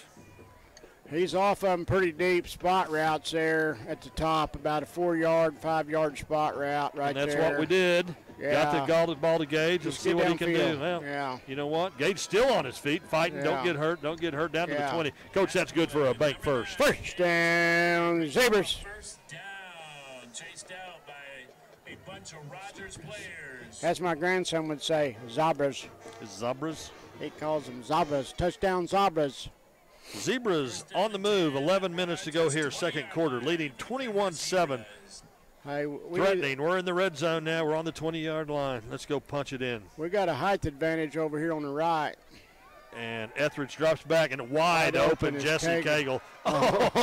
He's off of them pretty deep spot routes there at the top, about a four yard, five yard spot route right and that's there. what we did. Yeah. Got the ball, ball to Gage Just and see what he can downfield. do. Well, Yeah. you know what? Gage still on his feet, fighting. Don't get hurt. Don't get hurt. Down to the 20. Coach, that's good for a bank first. First down, Zebras. First down, chased out by a bunch of Rogers players. As my grandson would say, Zabras. Zabras. He calls them Zabras. Touchdown, Zabras. Zebras on the move. 11 minutes to go here, second quarter, leading 21-7. Hey, we, Threatening. We're in the red zone now. We're on the 20-yard line. Let's go punch it in. we got a height advantage over here on the right. And Etheridge drops back and wide Wide open, open Jesse Cagle. Cagle.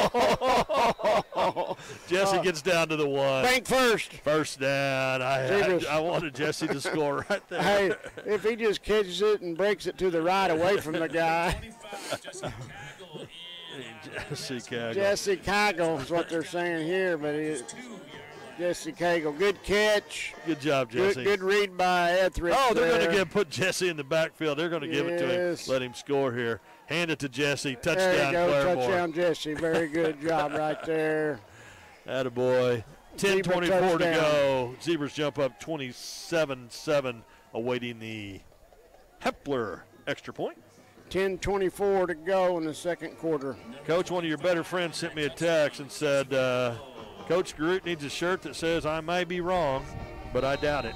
Jesse uh-huh. gets down to the one. Bank first. First down. I, I, I wanted Jesse to score right there. Hey, if he just catches it and breaks it to the right away from the guy, 25, Jesse Cagle. Jesse Cagle. Is what they're saying here, but Jesse Cagle, good catch, Good job, Jesse. good read by Etheridge. Oh, they're going to give put Jesse in the backfield. They're going to give it to him. Let him score here. Hand it to Jesse. There Touchdown, Claremore. touchdown, Jesse. Very good job right there. Attaboy. 10 Zebra 24 to go. Zebras jump up 27 7, awaiting the Hepler extra point. 10:24 to go in the second quarter. Coach, one of your better friends sent me a text and said, uh, Coach Groot needs a shirt that says, I may be wrong, but I doubt it.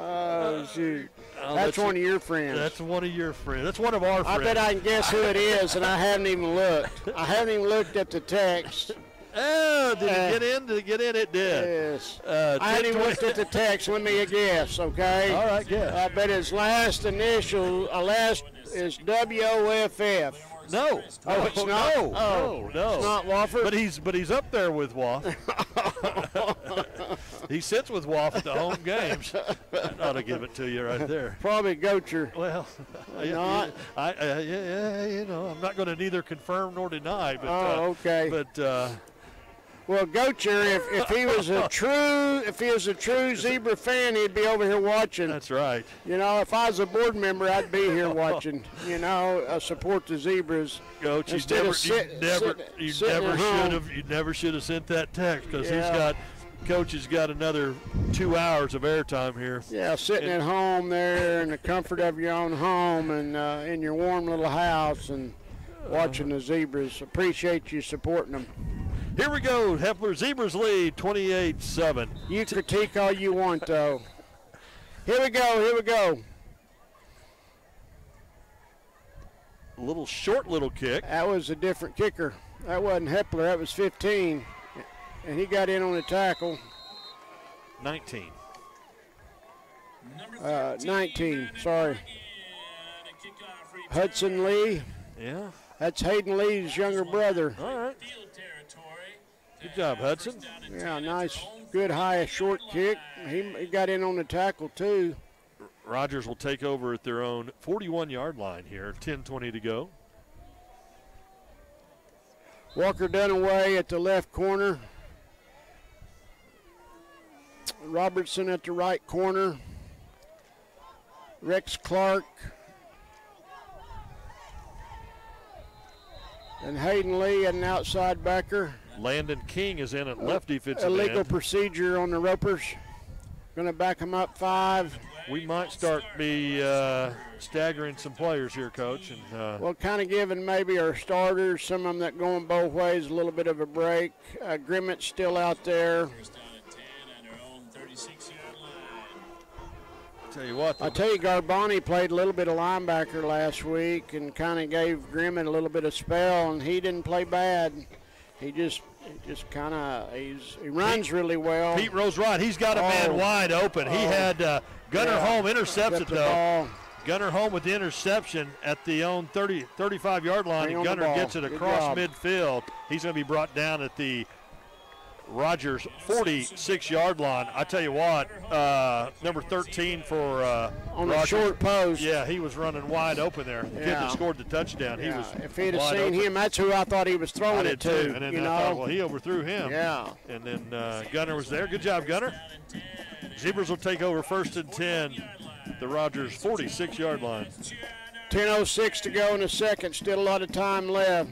Oh shoot, I'll that's let you- one of your friends. That's one of your friends. That's one of our friends. I bet I can guess who it is, and I haven't even looked. I haven't even looked at the text. Oh, did Uh, it get in? Did it get in? It did. Yes. Uh, I 10, looked at the text. Let me guess, okay? All right, guess. I bet his last initial, uh, last is WOFF. No. Oh, it's no, not? No, Oh, no, no. It's not Wofford? But he's but he's up there with Woff. he sits with Woff at the home games. I ought to give it to you right there. Probably Gocher. Well, yeah, Not? I, uh, yeah, yeah, you know, I'm not going to neither confirm nor deny, but uh, Oh, okay. but uh, Well, Gocher, if, if he was a true if he was a true zebra fan, he'd be over here watching. that's right. You know, if I was a board member, I'd be here watching. You know, uh, support the zebras. Coach, you never, sit- you never, sit- you never should have, you never should have sent that text because he's got, coach has got another two hours of airtime here. Yeah, sitting at home there in the comfort of your own home and uh, in your warm little house and watching the zebras. Appreciate you supporting them. Here we go. Hepler Zebras lead 28-7. You critique all you want, though. Here we go. Here we go. A little short little kick. That was a different kicker. That wasn't Hepler. That was 15, and he got in on the tackle. 19. Uh, 19, sorry. again. A kickoff return. Hudson Lee. Yeah. That's Hayden Lee's younger brother. All right. Good job, Hudson. Yeah, nice, good high short kick. He, he got in on the tackle too. Rogers will take over at their own 41 yard line here. 10 20 to go. Walker Dunaway at the left corner. Robertson at the right corner. Rex Clark. And Hayden Lee at an outside backer. Landon King is in at left defensive Illegal end. procedure on the ropers. Going to back him up five. We might start be uh, staggering some players here, coach. And uh, Well, kind of giving maybe our starters, some of them that going both ways, a little bit of a break. Uh, Grimmett's still out there. First down at 10 on their own 36 yard line. Tell you what, I tell you, Garbani played a little bit of linebacker last week and kind of gave Grimmett a little bit of spell, and he didn't play bad. He just, just kind of, he's he runs really well. Pete Rose right. He's got a man Oh. wide open. He Oh. had uh, Gunner Yeah. Home intercepts it though. Gunner home with the interception at the own 30, 35 yard line, Bring and Gunner gets it across midfield. He's going to be brought down at the Rogers 46 yard line. I tell you what, uh, number 13 for uh, On the Rogers, short post. Yeah, he was running wide open there. The kid that scored the touchdown, he Yeah, was. if he'd have seen open. him, that's who I thought he was throwing it to. And then you I know, thought, well, he overthrew him. Yeah. And then uh, Gunner was there. Good job, Gunner. Zebras will take over first and 10, the Rogers 46 yard line. 10:06 to go in the second. Still a lot of time left.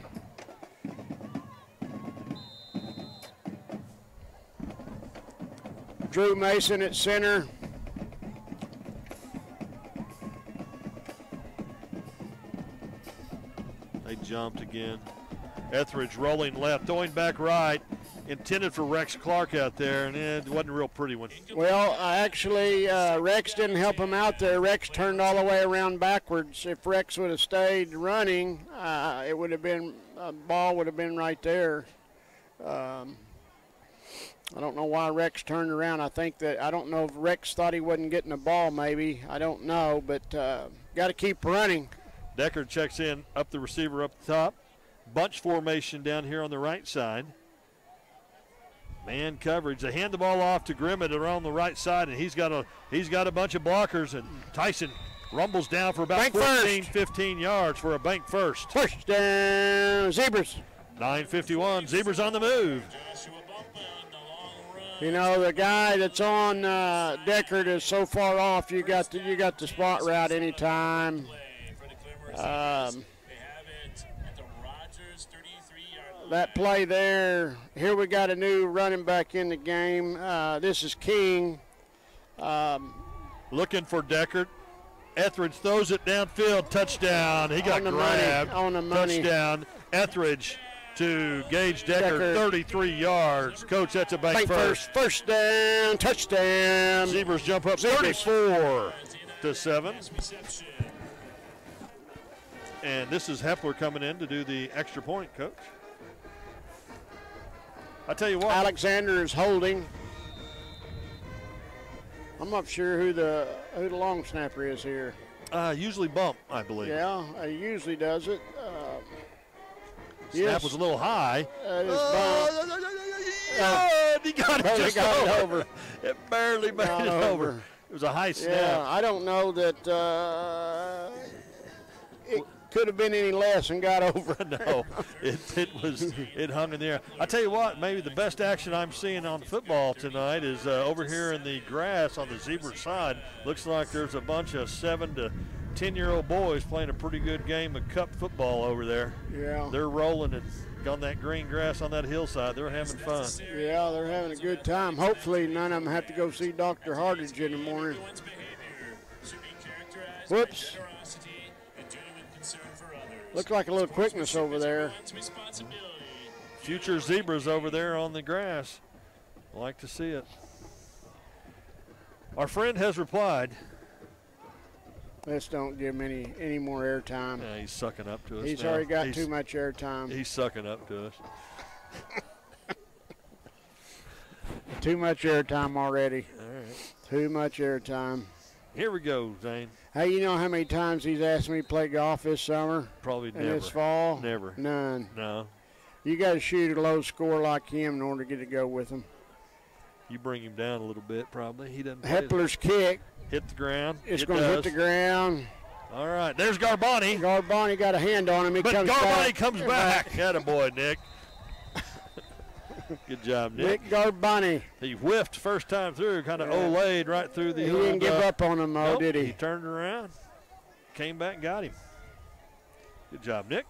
Drew Mason at center. They jumped again. Etheridge rolling left, throwing back right. Intended for Rex Clark out there, and it wasn't a real pretty one. Well, actually, uh, Rex didn't help him out there. Rex turned all the way around backwards. If Rex would have stayed running, uh, it would have been, a ball would have been right there. Um, I don't know why Rex turned around. I think that, I don't know if Rex thought he wasn't getting the ball, maybe. I don't know, but uh, got to keep running. Deckard checks in up the receiver up the top. Bunch formation down here on the right side. Man coverage. They hand the ball off to Grimmett around the right side, and he's got a he's got a bunch of blockers. And Tyson rumbles down for about Bank 14, first. 15 yards for a bank first. Push down, Zebras. 9:51. Zebras on the move. You know the guy that's on uh, Deckard is so far off. You got the, you got the spot route anytime. Um, that play there. Here we got a new running back in the game. Uh, this is King. Um, Looking for Deckard. Etheridge throws it downfield. Touchdown. He got On the money, grabbed. on the money. Touchdown. Etheridge to Gage Deckard, Deckard. 33 yards. Coach, that's a bank, bank first. first, first down, touchdown. Zebras jump up Zebras. 34 to 7. And this is Hepler coming in to do the extra point, coach. I tell you what, Alexander is holding. I'm not sure who the who the long snapper is here. uh, usually bump, I believe. Yeah, he usually does it. Uh, Snap yes, was a little high. uh, Oh, yeah, he got it barely just got it over. over. It barely made it over. over. It was a high snap. Yeah. I don't know that uh, it could have been any less and got over. no, it, it was it hung in the air. I tell you what, maybe the best action I'm seeing on football tonight is uh, over here in the grass on the zebra side. Looks like there's a bunch of seven to ten year old boys playing a pretty good game of cup football over there. Yeah, They're rolling and on that green grass on that hillside. They're having fun. yeah, they're having a good time. Hopefully, none of them have to go see Dr. Hardage in the morning. Whoops. Looked like a little quickness over there. Future zebras over there on the grass. Like to see it. Our friend has replied. Let's don't give him any any more airtime. Yeah, he's sucking up to us. He's now. already got He's- too much airtime. He's sucking up to us. Too much airtime already. All right. Too much airtime. Here we go, Zane. Hey, you know how many times he's asked me to play golf this summer Probably never. this fall? Never. None. No. You got to shoot a low score like him in order to get to go with him. You bring him down a little bit, probably. He doesn't Hepler's kick hit the ground. is It going to hit the ground. All right. There's Garbani. Garbani got a hand on him. He But comes Garbani back. comes back. Atta boy, Nick. Good job, Nick. Nick Garbani. He whiffed first time through, kind of Yeah. olayed right through the. He old, didn't give uh, up on him, though, nope, did He he? turned around, came back, and got him. Good job, Nick.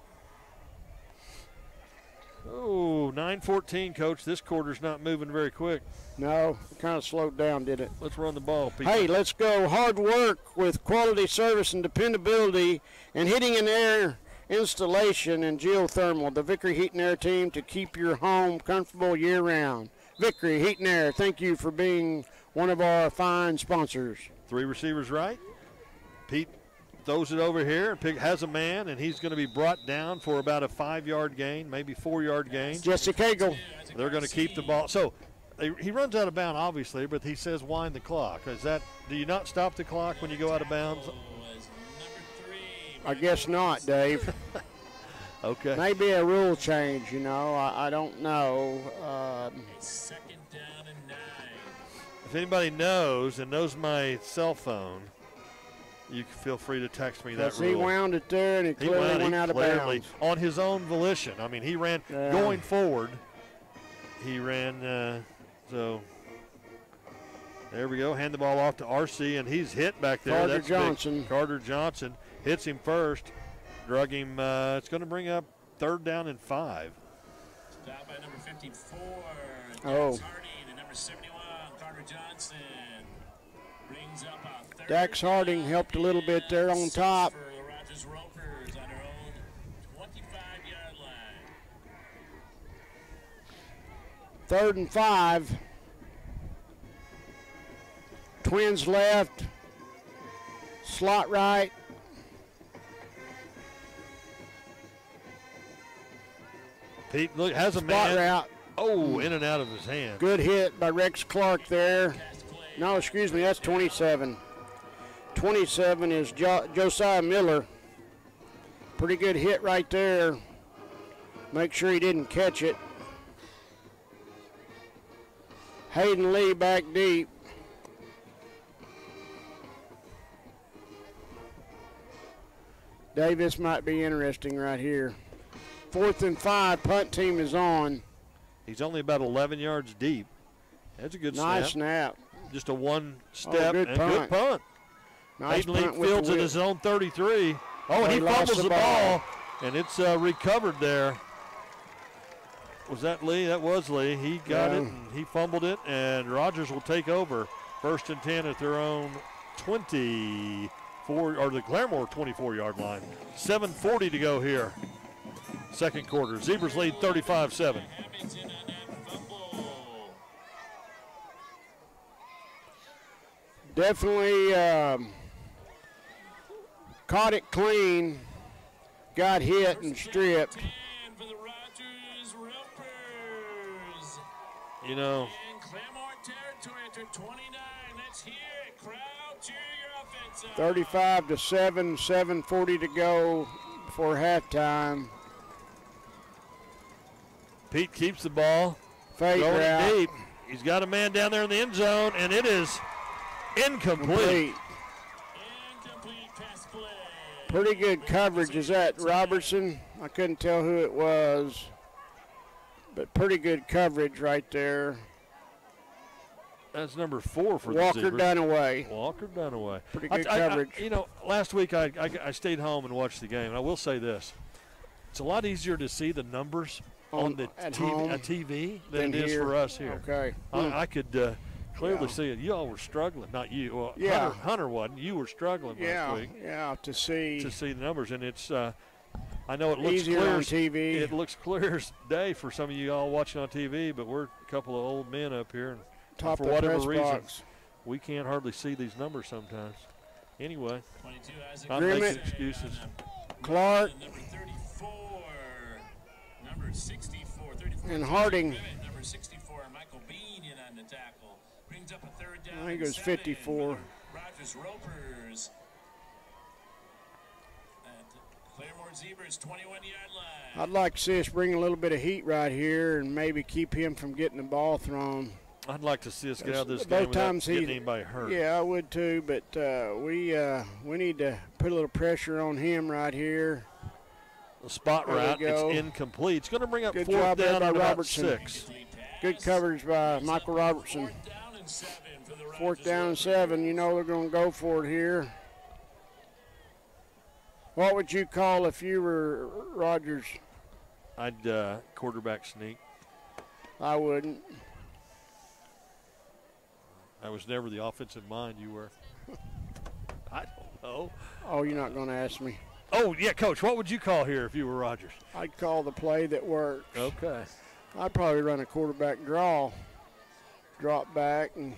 Oh, 9-14, coach. This quarter's not moving very quick. No, kind of slowed down, did it? Let's run the ball, people. Hey, let's go. Hard work with quality service and dependability and hitting an air installation and geothermal. The Vickery Heat and Air team to keep your home comfortable year round. Vickery Heat and Air, thank you for being one of our fine sponsors. Three receivers right. Pete throws it over here and pick, has a man, and he's going to be brought down for about a five-yard gain, maybe four-yard gain. Jesse Cagle. They're going to keep the ball. So they, he runs out of bounds, obviously, but he says wind the clock. Is that? Do you not stop the clock when you go out of bounds? I guess not, Dave. Okay. Maybe a rule change, you know. I, I don't know. Um, Second down and nine. If anybody knows and knows my cell phone, you can feel free to text me that Because he wound it there and it He clearly wound- he went out of clearly- bounds. on his own volition. I mean, he ran Yeah. going forward. He ran. Uh, so there we go. Hand the ball off to Arce, and he's hit back there. Carter That's big. Johnson. Carter Johnson hits him first. Drug him. Uh, it's going to bring up third down and five. Stop by number 54. Oh. Dax Harding and number 71, Carter Johnson. Brings up a third Dax Harding helped a little bit there on top. six For the Rogers Ropers on their own 25-yard line. Third and five. Twins left. Slot right. Pete look has a Spot man. route. Oh, in and out of his hand. Good hit by Rex Clark there. No, excuse me, that's 27. 27 is jo- Josiah Miller. Pretty good hit right there. Make sure he didn't catch it. Hayden Lee back deep. Davis might be interesting right here. Fourth and five, punt team is on. He's only about 11 yards deep. That's a good Nice snap. snap. Just a one oh, step good and good punt. Nice Hayden Lee fields at his own 33. Oh, and he fumbles the the ball. ball, and it's uh, recovered there. Was that Lee? That was Lee. He got Yeah. it, and he fumbled it, and Rogers will take over. First and 10 at their own 24, or the Claremore 24-yard line. 7.40 to go here. Second quarter. Zebras lead 35-7. Hammonds in on that fumble. definitely um, caught it clean, got hit and stripped. for the Rogers Ropers. You know, In Claremore territory after 29. Let's hear it. Crowd cheer your offensive. 35 to 7, 7:40 to go before halftime. Pete keeps the ball. Fade Going route. deep. He's got a man down there in the end zone, and it is incomplete. Complete. Incomplete pass play. Pretty good coverage. Is that Robertson? I couldn't tell who it was, but pretty good coverage right there. That's number four for the Walker Zebras. Dunaway. Walker Dunaway. Pretty I- good I- I- coverage. you know, last week I, I, I stayed home and watched the game. And I will say this: it's a lot easier to see the numbers on, On- the TV, TV than than it is here. for us here. Okay. I, I could uh, clearly Yeah. see it. You all were struggling. Not you. Well, Yeah. Hunter, Hunter wasn't. You were struggling Yeah, last week yeah, to see. to see the numbers, and it's. Uh, I know it looks Easier clear. on TV. It looks clear as day for some of you all watching on TV, but we're a couple of old men up here, and Top for whatever reason, box. we can't hardly see these numbers sometimes. Anyway, 22 Isaac not making excuses. Clark Number 34. Number 64. 34. And Harding. Grimmett, Number 64. Michael Bean in on the tackle. Brings up a third down. I think it was 54. Rogers Ropers. Claremore Zebras 21 yard line. I'd like to see us bring a little bit of heat right here and maybe keep him from getting the ball thrown. I'd like to see us get out of this Both game without times he- getting anybody hurt. Yeah, I would too, but uh, we uh, we need to put a little pressure on him right here. The spot There we route, go. it's incomplete. It's going to bring up Good fourth job down by and Robertson. six. Good coverage by Michael Robertson. Fourth down and seven for the Fourth Rogers down and Ropers. seven. You know they're going to go for it here. What would you call if you were Rogers? I'd uh, quarterback sneak. I wouldn't. I was never the offensive mind you were. I don't know. Oh, you're not going to ask me. Oh, yeah, coach, what would you call here if you were Rogers? I'd call the play that works. Okay. I'd probably run a quarterback draw, drop back, and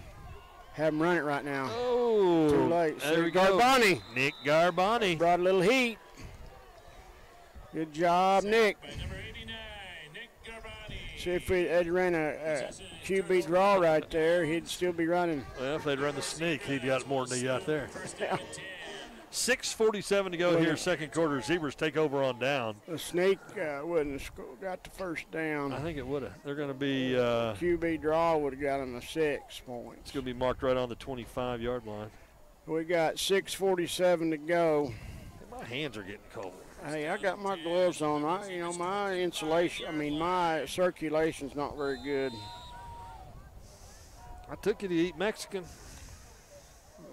Have him run it right now. Oh, Too late. There See, we go. Garbani Nick Garbani. brought a little heat. Good job, Nick. Number 89, Nick Garbani. See if he had ran a, a QB draw right there, he'd still be running. Well, if they'd run the sneak, he'd got more than he got there. First down and 10. 6:47 to go here, second quarter. Zebras take over on down. The snake uh, wouldn't have got the first down. I think it would have. They're going to be. Uh, QB draw would have got him a six points. it's going to be marked right on the 25-yard line. We got 6:47 to go. My hands are getting cold. Hey, I got my gloves on. I, you know, my insulation. I mean, my circulation's not very good. I took you to eat Mexican.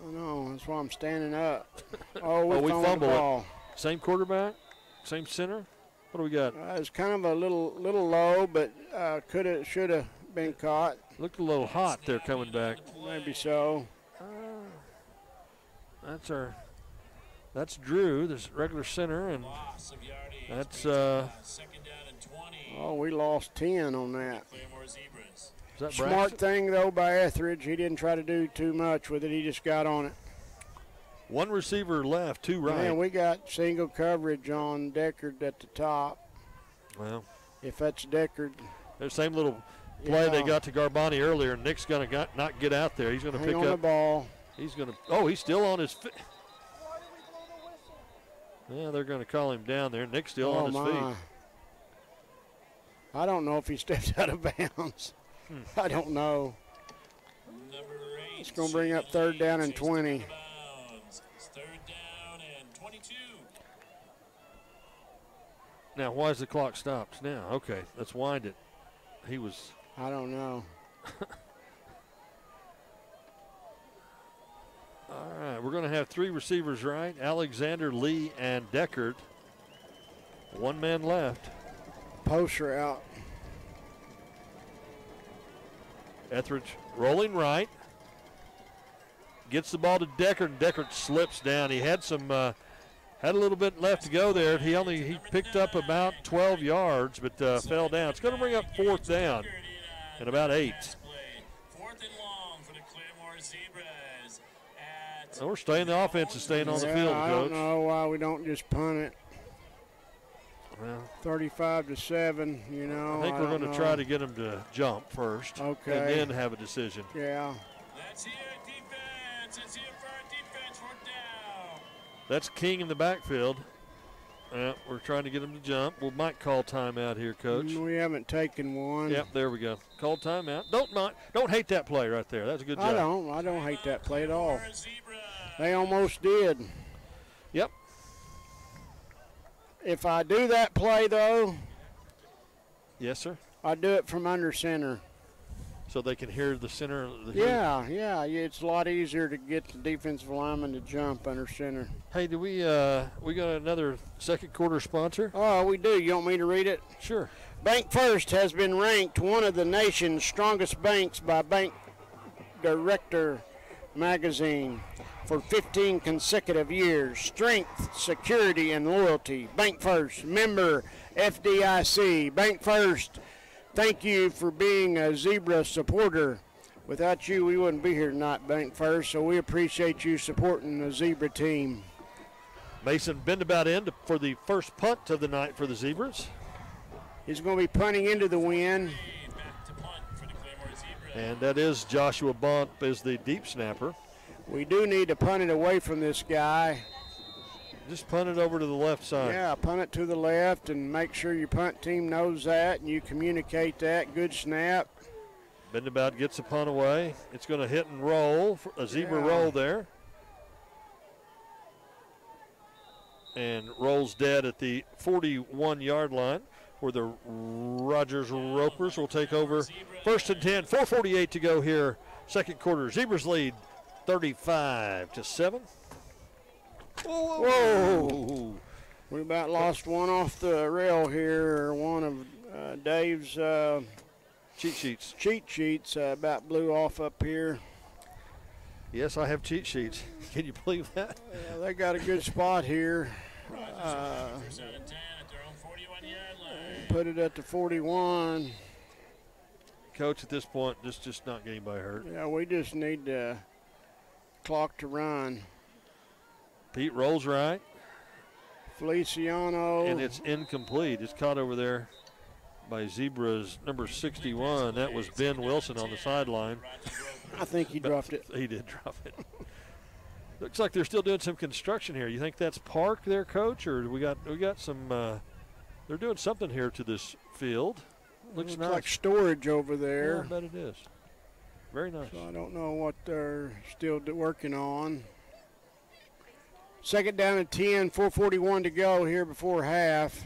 I know. That's why I'm standing up. Oh, we, Oh, we fumble the it. ball. Same quarterback, same center. What do we got? Uh, it's kind of a little, little low, but uh, could have, should have been caught. Looked a little hot there coming back. Maybe so. That's our. That's Drew, this regular center, and Loss of yardage. That's, uh, second down and 20. Oh, we lost 10 on that. Claremore Zebras. Smart thing though by Etheridge. He didn't try to do too much with it. He just got on it. One receiver left, two right. Man, we got single coverage on Deckard at the top. well, If that's Deckard, the same little play they got to Garbani earlier. Nick's gonna got, not get out there. He's gonna pick on the ball. He's gonna. Oh, he's still on his feet. Yeah, they're gonna call him down there. Nick's still oh on his my. feet. I don't know if he stepped out of bounds. Hmm. I don't know. Eight. It's gonna bring up third down and 20. Third down and 22. Now, why is the clock stopped now? Okay, let's wind it. He was. I don't know. All right, we're going to have three receivers, right? Alexander, Lee, and Deckard. One man left. Poster out. Etheridge rolling right. Gets the ball to Deckard, and Deckard slips down. He had some, uh, had a little bit left to go there. He only he picked up about 12 yards, but uh, fell down. It's going to bring up fourth down and about eight. Pass. Fourth and long for the Claremore Zebras. At And we're staying. The offense is staying on the Yeah, field, I don't know why we don't just punt it. Well, 35 to 7, you know. I think we're don't going to try to get him to jump first, Okay. and then have a decision. Yeah. Let's hear defense. Let's hear for our defense. Fourth down. That's King in the backfield. Yeah, we're trying to get him to jump. We might call timeout here, Coach. Mm, We haven't taken one. Yep, there we go. Call timeout. Don't not, don't hate that play right there. That's a good job. I don't. I don't hate that play at all. They almost did. Yep. If I do that play, though, Yes, sir. I do it from under center. So they can hear the center. The Yeah, yeah. yeah, It's a lot easier to get the defensive lineman to jump under center. Hey, do we uh we got another second quarter sponsor? Oh, we do. You want me to read it? Sure. Bank First has been ranked one of the nation's strongest banks by Bank Director magazine for 15 consecutive years. Strength, security, and loyalty. Bank First, member FDIC. Bank First, thank you for being a Zebra supporter. Without you, we wouldn't be here tonight, Bank First, so we appreciate you supporting the Zebra team. Mason Bendabout in for the first punt of the night for the Zebras, He's going to be punting into the wind. Back to punt for the Claremore Zebras. and that is Joshua Bump as the deep snapper. We do need to punt it away from this guy. Just punt it over to the left side. Yeah, punt it to the left and make sure your punt team knows that and you communicate that. Good snap. Bendabout gets the punt away. It's going to hit and roll, a zebra Yeah. roll there. And rolls dead at the 41 yard line where the Rogers Ropers will take over. First and 10, 448 to go here. Second quarter. Zebras lead 35 to 7. Whoa. We about lost one off the rail here. One of uh, Dave's uh, Cheat sheets. cheat sheets uh, about blew off up here. Yes, I have cheat sheets. Can you believe that? Yeah, they got a good spot here. Uh, First out and 10 at their own 41 yard line. put it at the 41. Coach, at this point, just just not getting anybody hurt. Yeah, we just need to clock to run. Pete rolls right, Feliciano. and it's incomplete. It's caught over there by Zebra's number 61. That was Ben Wilson on the sideline. I think he dropped it. He did drop it. Looks like they're still doing some construction here. You think that's park there, coach, or we got we got some? Uh, they're doing something here to this field. Looks Looks nice. like storage over Yeah, there. I bet it is. Very nice. So I don't know what they're still working on. Second down at 10, 441 to go here before half.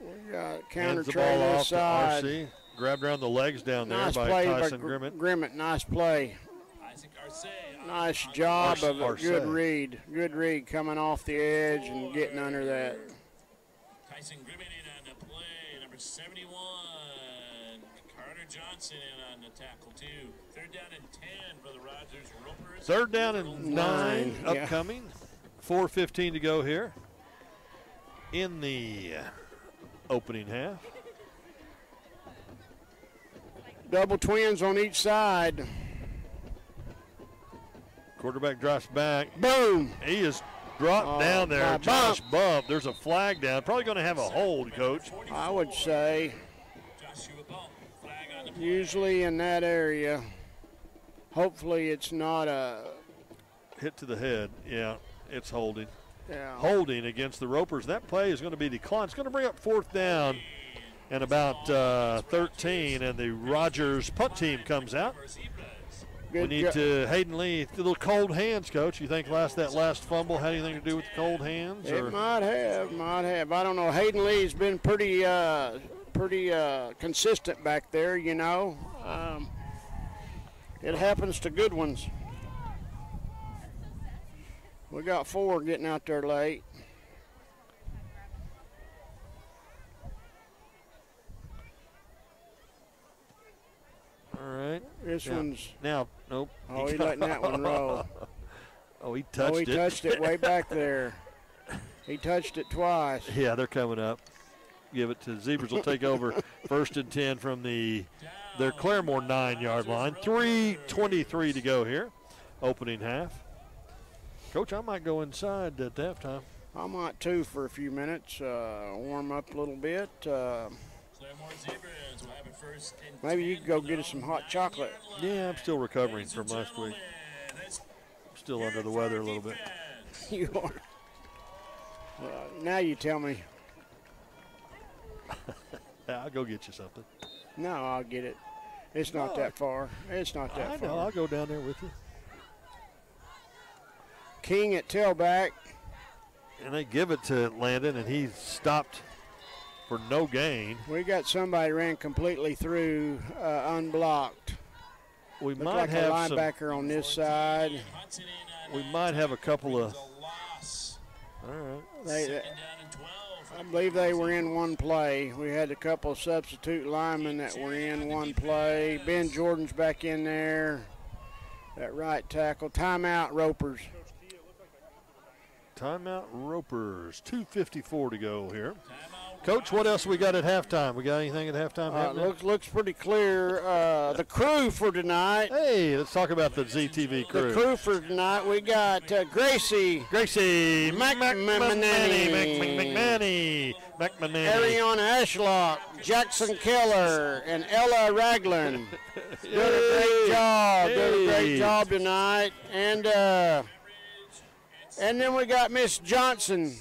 We got counter Hands the trade ball off side. to Arce. Grabbed around the legs down there Nice by play Tyson by Grimmett. Gr- Grimmett. Nice play. Isaac Arce on- Nice job Arce- of a Arce. good read. Good read coming off the edge and getting under that. Tyson Grimmett in on the play, number 71. Carter Johnson in on the tackle, too. Third down and 10 for the Rogers Ropers. Third down and nine, Nine, yeah. upcoming. 4.15 to go here in the opening half. Double twins on each side. Quarterback drops back. Boom. He is dropped Oh, down there. Josh Bump. There's a flag down. Probably going to have a hold, coach. I would say Joshua Bump, flag on the play. usually in that area. Hopefully it's not a Hit to the head. Yeah, it's holding. yeah. Holding against the Ropers. That play is going to be declined. It's going to bring up fourth down and about uh, 13, and the Rogers punt team comes out. Zebras. We need jo- to Hayden Lee. The little cold hands, coach. You think last that last fumble had anything to do with the cold hands? It might have, might have. I don't know. Hayden Lee's been pretty, uh, pretty uh, consistent back there. You know, um, it happens to good ones. We got four getting out there late. All right. This Yeah. one's Now, nope. oh, he letting that one roll. Oh, he touched it. oh, he it. touched it way back there. He touched it twice. Yeah, they're coming up. Give it to Zebras. Will take over first and ten from the their Claremore nine-yard line. Three twenty-three to go here, opening half. Coach, I might go inside at halftime. I might too for a few minutes, uh, warm up a little bit. Uh, Claremore Zebras will have it first and maybe you 10 could go get us some hot chocolate. Yeah, I'm still recovering from last week. Still under the weather a little bit. you are. Uh, now you tell me. I'll go get you something. No, I'll get it. It's not Oh, that far. It's not that I far. know. I'll go down there with you. King at tailback. And they give it to Landon, and he stopped for no gain. We got somebody ran completely through, uh, unblocked. We Looked might like a have some. linebacker on this side. Hudson in on We might have a couple of. All right. They, Second down and 12. I believe they were in one play. We had a couple of substitute linemen that were in one play. Ben Jordan's back in there. That right tackle. Timeout, Ropers. Timeout Ropers. 2.54 to go here. Timeout. Coach, what else we got at halftime? We got anything at halftime Uh, looks looks pretty clear. Uh, the crew for tonight. Hey, let's talk about the ZTV crew. The crew for tonight. We got uh, Gracie, Gracie McManny. McManny, McManny. Ariana Ashlock, Jackson Keller, and Ella Ragland. Doing a great job. Doing a great job tonight. And uh, and then we got Miss Johnson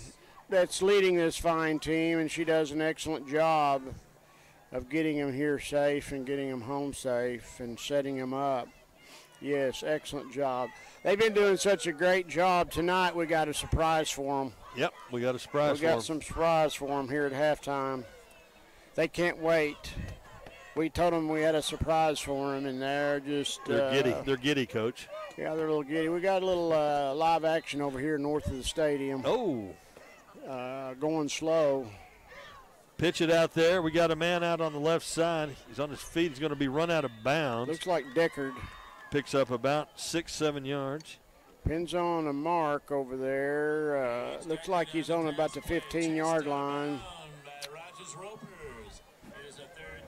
that's leading this fine team, and she does an excellent job of getting them here safe and getting them home safe and setting them up. Yes, excellent job. They've been doing such a great job tonight. We got a surprise for them. Yep, we got a surprise for them. We got some surprise for them here at halftime. They can't wait. We told them we had a surprise for them, and they're just They're uh, giddy. They're giddy, coach. Yeah, they're a little giddy. We got a little uh, live action over here north of the stadium. Oh, Uh, going slow. pitch it out there. We got a man out on the left side. He's on his feet. He's going to be run out of bounds. Looks like Deckard. Picks up about six, seven yards. Pins on a mark over there. Uh, looks like he's on about the 15 yard line. Down by Rogers Ropers. It is a third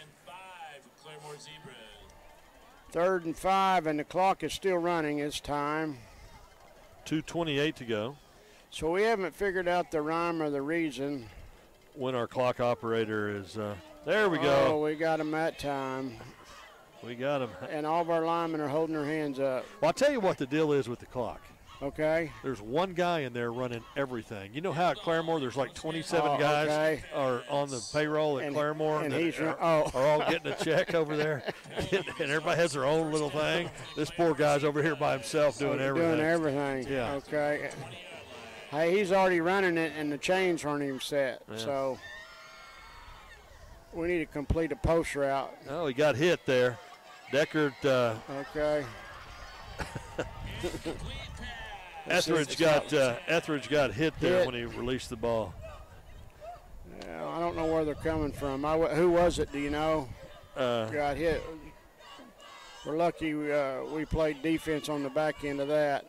and five for Claremore Zebras. Third and the clock is still running It's time. 2.28 to go. So we haven't figured out the rhyme or the reason. When our clock operator is. Uh, there we go. Oh, we got him that time. We got him. And all of our linemen are holding their hands up. Well, I'll tell you what the deal is with the clock. Okay? There's one guy in there running everything. You know how at Claremore there's like 27 Oh, guys okay. are on the payroll at And- Claremore and that he's are, oh. are all getting a check over there, and everybody has their own little thing. This poor guy's over here by himself doing everything. Doing everything. Yeah. Okay. Hey, he's already running it, and the chains aren't even set. Yeah. So we need to complete a post route. Oh, he got hit there. Deckard uh, Okay. Etheridge got uh, Etheridge got hit there Hit. when he released the ball. Yeah, I don't know where they're coming from. I who was it? Do you know? Uh, Got hit. We're lucky we, uh, we played defense on the back end of that.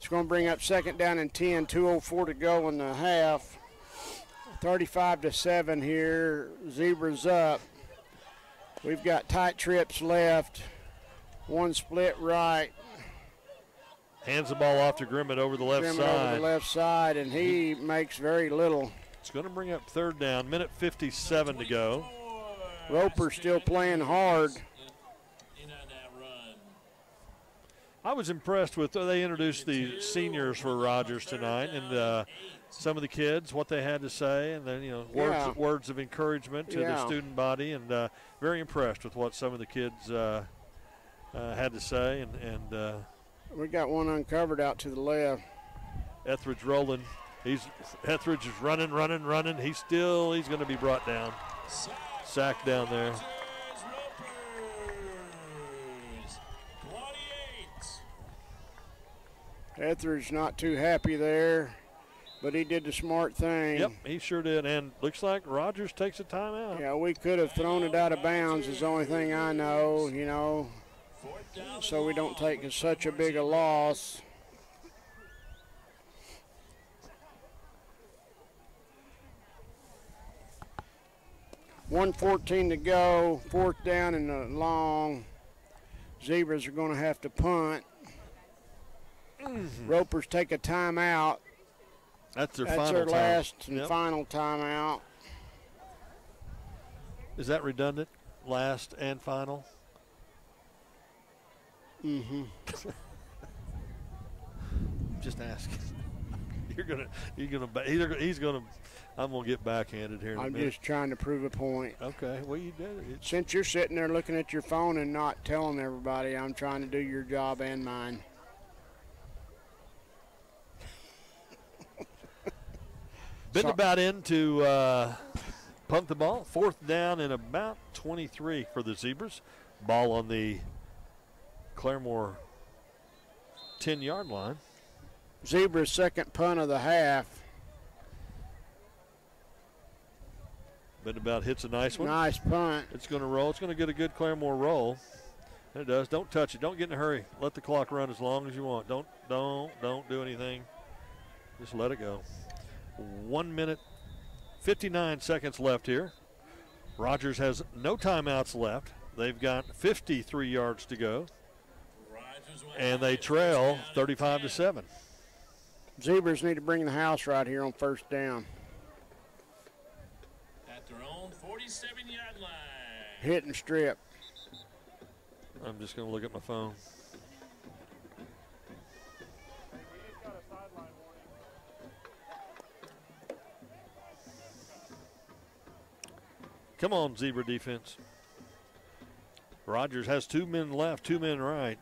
It's going to bring up second down and 10, 204 to go in the half. 35 to 7 here. Zebras up. We've got tight trips left. One split right. hands the ball off to Grimmett over the left Grimmett side. over the left side, and he makes very little. It's going to bring up third down. Minute 57 to go. Roper's still playing hard. In on that run. I was impressed with uh, they introduced the seniors for Rogers tonight and uh, some of the kids what they had to say and then you know words Yeah. words of encouragement to the student body and uh, very impressed with what some of the kids uh, uh, had to say and and uh, We got one uncovered out to the left. Etheridge rolling. He's Etheridge is running, running, running. He's still he's going to be brought down, sacked down there. Rogers Ropers. 28. Etheridge not too happy there, but he did the smart thing. Yep, he sure did. And looks like Rogers takes a timeout. Yeah, we could have thrown it out of bounds. Is the only thing I know. You know, so we don't take such a big a loss. One fourteen to go, fourth down and a long. Zebras are going to have to punt. Ropers take a timeout. That's their That's final their time. last and Yep. final timeout. Is that redundant? Last and final? Mm-hmm. Just ask. You're gonna, you're gonna, he's gonna, he's gonna. I'm gonna get backhanded here I'm just trying to prove a point. Okay, well you did it. Since you're sitting there looking at your phone and not telling everybody, I'm trying to do your job and mine. Been about in to uh, punt the ball. Fourth down and about 23 for the Zebras. Ball on the Claremore 10 yard line. Zebra's second punt of the half. Been about hits a nice one. Nice punt. It's going to roll. It's going to get a good Claremore roll. And it does. Don't touch it. Don't get in a hurry. Let the clock run as long as you want. Don't, don't, don't do anything. Just let it go. One minute, 59 seconds left here. Rogers has no timeouts left. They've got 53 yards to go, and they trail 35 to 7. Zebras need to bring the house right here on first down. At their own 47 yard line. Hit and strip. I'm just going to look at my phone. Come on, Zebra defense. Rogers has two men left, two men right.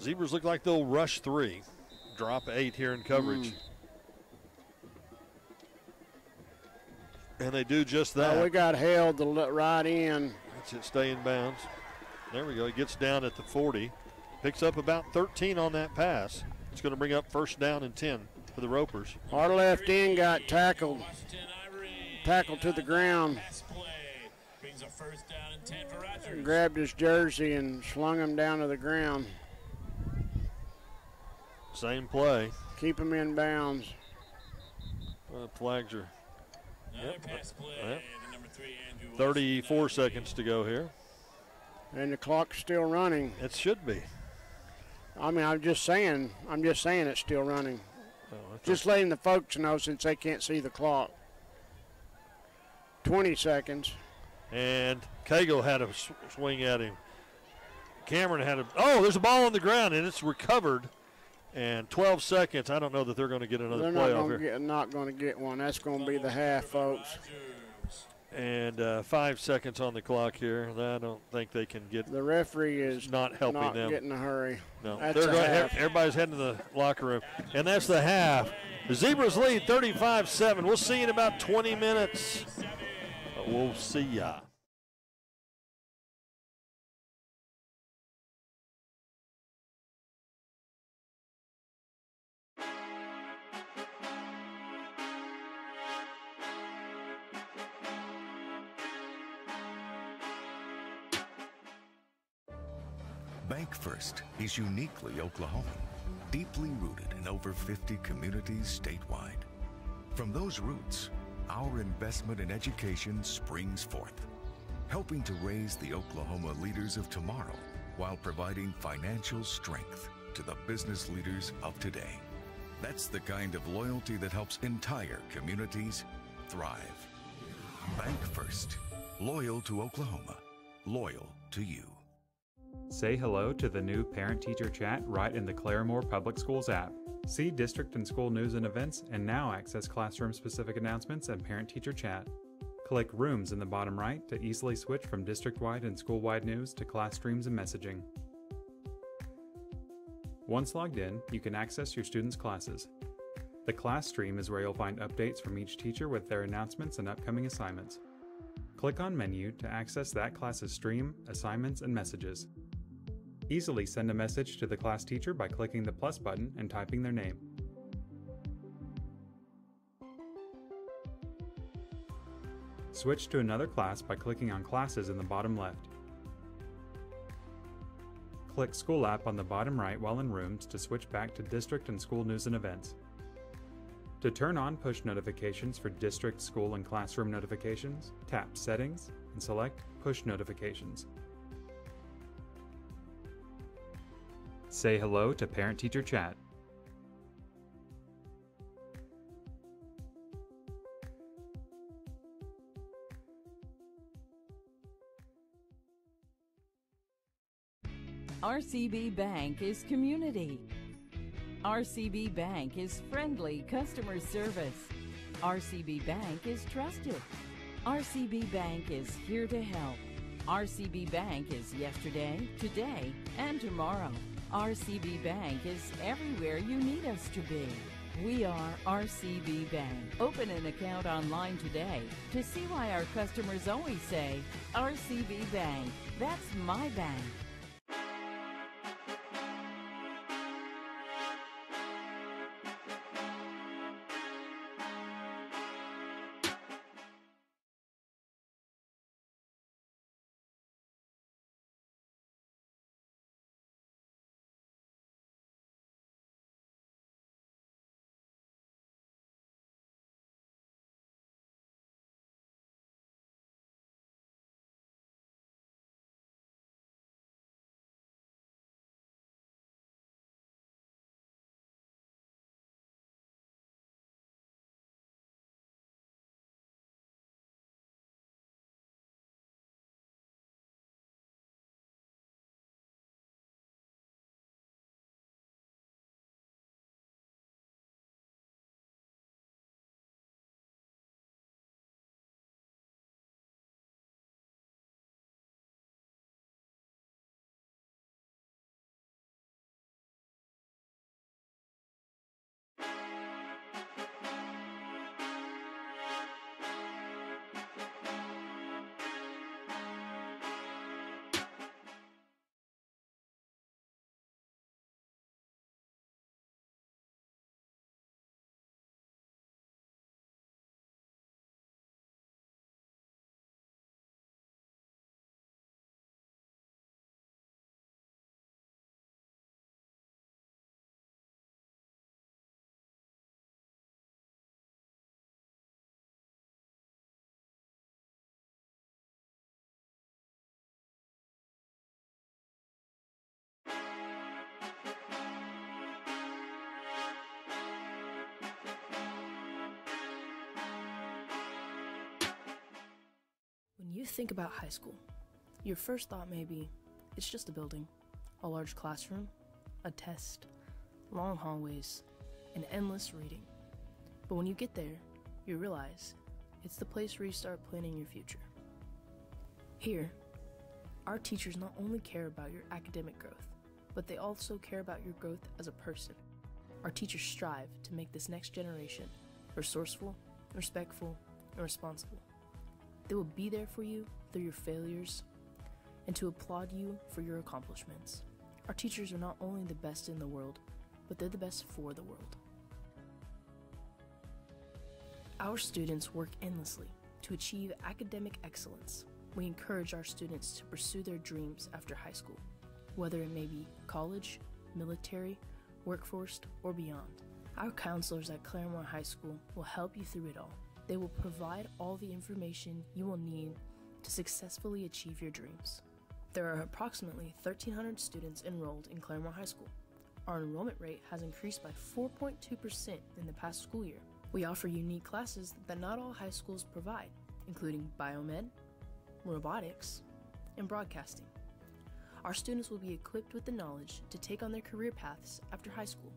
Zebras look like they'll rush three, drop eight here in coverage. Hmm. And they do just that. Oh, we got held the le- right in. That's it, stay in bounds. There we go. He gets down at the 40. Picks up about 13 on that pass. It's going to bring up first down and 10 for the Ropers. Our left end got tackled. Tackled to the ground. Pass play. Brings a first down and 10 for Rogers. Grabbed his jersey and slung him down to the ground. Same play. Keep him in bounds. Uh, flags are Yep. pass play Yep. three, 34 seconds to go here. And the clock's still running. It should be. I mean, I'm just saying, I'm just saying it's still running. Oh, Just letting the folks know since they can't see the clock. 20 seconds. and Cagle had a sw- swing at him. Cameron had a. Oh, there's a ball on the ground and it's recovered. And 12 seconds. I don't know that they're going to get another They're not play off going to here. get not going to get one. That's going to be the half, folks. And uh, five seconds on the clock here. I don't think they can get. The referee is Not helping not them. getting a hurry. No, That's they're going. half. Everybody's heading to the locker room, and that's the half. The Zebras lead 35-7. We'll see you in about 20 minutes. We'll see ya. Bank First is uniquely Oklahoman, deeply rooted in over 50 communities statewide. From those roots, our investment in education springs forth, helping to raise the Oklahoma leaders of tomorrow while providing financial strength to the business leaders of today. That's the kind of loyalty that helps entire communities thrive. Bank First, loyal to Oklahoma, loyal to you. Say hello to the new parent teacher chat right in the Claremore Public Schools app. See district and school news and events, and now access classroom specific announcements and parent teacher chat. Click Rooms in the bottom right to easily switch from district wide and school wide news to class streams and messaging. Once logged in, you can access your students' classes. The class stream is where you'll find updates from each teacher with their announcements and upcoming assignments. Click on Menu to access that class's stream, assignments, and messages. Easily send a message to the class teacher by clicking the plus button and typing their name. Switch to another class by clicking on Classes in the bottom left. Click School App on the bottom right while in Rooms to switch back to District and School News and Events. To turn on push notifications for district, school, and classroom notifications, tap Settings and select Push Notifications. Say hello to Parent Teacher Chat. RCB Bank is community. RCB Bank is friendly customer service. RCB Bank is trusted. RCB Bank is here to help. RCB Bank is yesterday, today, and tomorrow. RCB Bank is everywhere you need us to be. We are RCB Bank. Open an account online today to see why our customers always say, RCB Bank. That's my bank. You think about high school, your first thought may be it's just a building, a large classroom, a test, long hallways, and endless reading. But when you get there, you realize it's the place where you start planning your future. Here, our teachers not only care about your academic growth, but they also care about your growth as a person. Our teachers strive to make this next generation resourceful, respectful, and responsible. They will be there for you through your failures and to applaud you for your accomplishments. Our teachers are not only the best in the world, but they're the best for the world. Our students work endlessly to achieve academic excellence. We encourage our students to pursue their dreams after high school, whether it may be college, military, workforce, or beyond. Our counselors at Claremore High School will help you through it all. They will provide all the information you will need to successfully achieve your dreams. There are approximately 1,300 students enrolled in Claremore High School. Our enrollment rate has increased by 4.2% in the past school year. We offer unique classes that not all high schools provide, including biomed, robotics, and broadcasting. Our students will be equipped with the knowledge to take on their career paths after high school.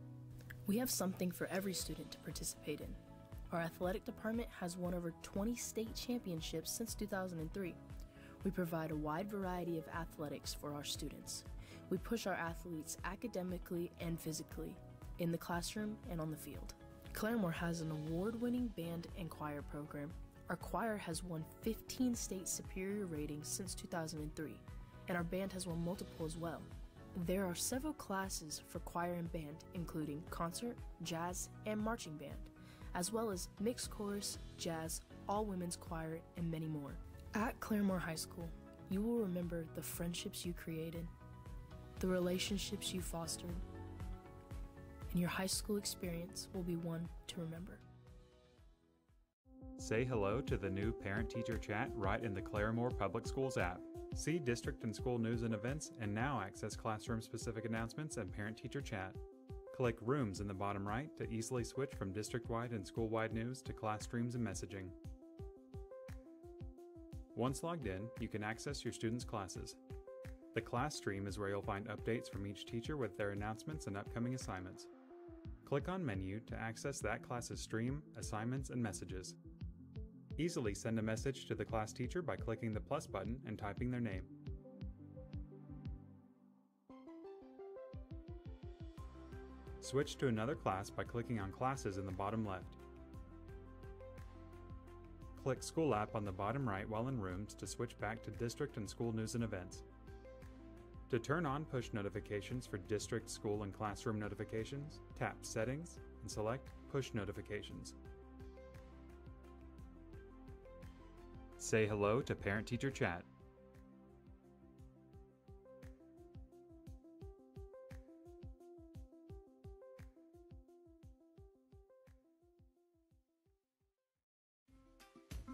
We have something for every student to participate in. Our athletic department has won over 20 state championships since 2003. We provide a wide variety of athletics for our students. We push our athletes academically and physically, in the classroom and on the field. Claremore has an award winning band and choir program. Our choir has won 15 state superior ratings since 2003, and our band has won multiple as well. There are several classes for choir and band, including concert, jazz, and marching band, as well as mixed chorus, jazz, all women's choir, and many more. At Claremore High School, you will remember the friendships you created, the relationships you fostered, and your high school experience will be one to remember. Say hello to the new Parent Teacher Chat right in the Claremore Public Schools app. See district and school news and events, and now access classroom specific announcements and Parent Teacher Chat. Click Rooms in the bottom right to easily switch from district wide and school wide news to class streams and messaging. Once logged in, you can access your students' classes. The class stream is where you'll find updates from each teacher with their announcements and upcoming assignments. Click on Menu to access that class's stream, assignments, and messages. Easily send a message to the class teacher by clicking the plus button and typing their name. Switch to another class by clicking on Classes in the bottom left. Click School App on the bottom right while in Rooms to switch back to district and school news and events. To turn on push notifications for district, school, and classroom notifications, tap Settings and select Push Notifications. Say hello to Parent Teacher Chat.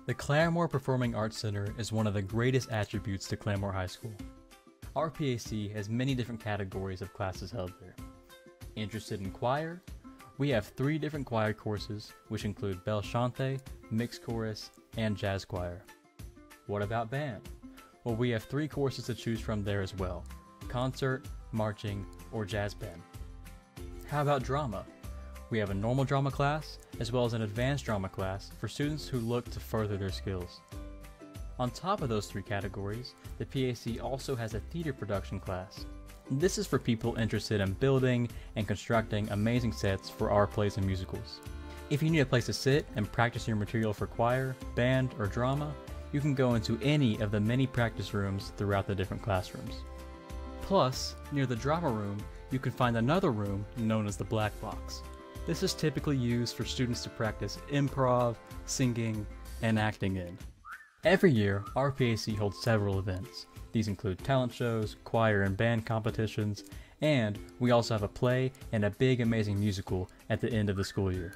The Claremore Performing Arts Center is one of the greatest attributes to Claremore High School. Our PAC has many different categories of classes held there. Interested in choir? We have three different choir courses, which include bel chante, mixed chorus, and jazz choir. What about band? Well, we have three courses to choose from there as well concert, marching, or jazz band. How about drama? We have a normal drama class, as well as an advanced drama class for students who look to further their skills. On top of those three categories, the PAC also has a theater production class. This is for people interested in building and constructing amazing sets for our plays and musicals. If you need a place to sit and practice your material for choir, band, or drama, you can go into any of the many practice rooms throughout the different classrooms. Plus, near the drama room, you can find another room known as the black box. This is typically used for students to practice improv, singing, and acting in. Every year, our PAC holds several events. These include talent shows, choir and band competitions, and we also have a play and a big amazing musical at the end of the school year.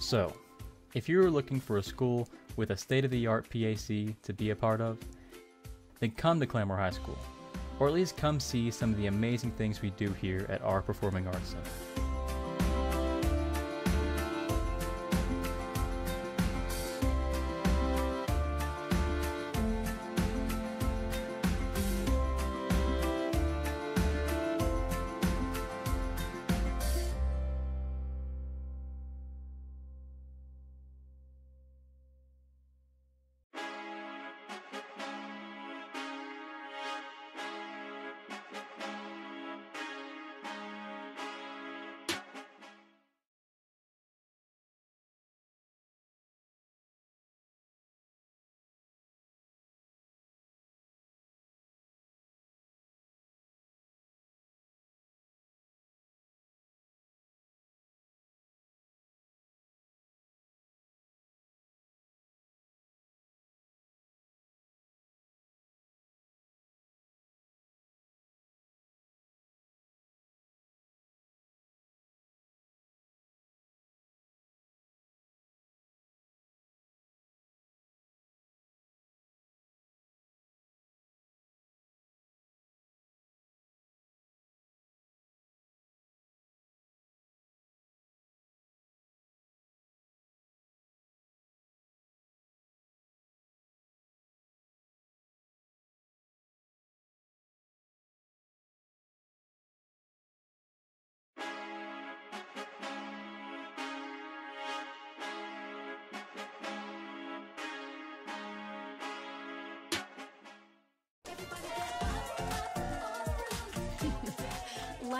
So, if you are looking for a school with a state of the art PAC to be a part of, then come to Claremore High School, or at least come see some of the amazing things we do here at our Performing Arts Center.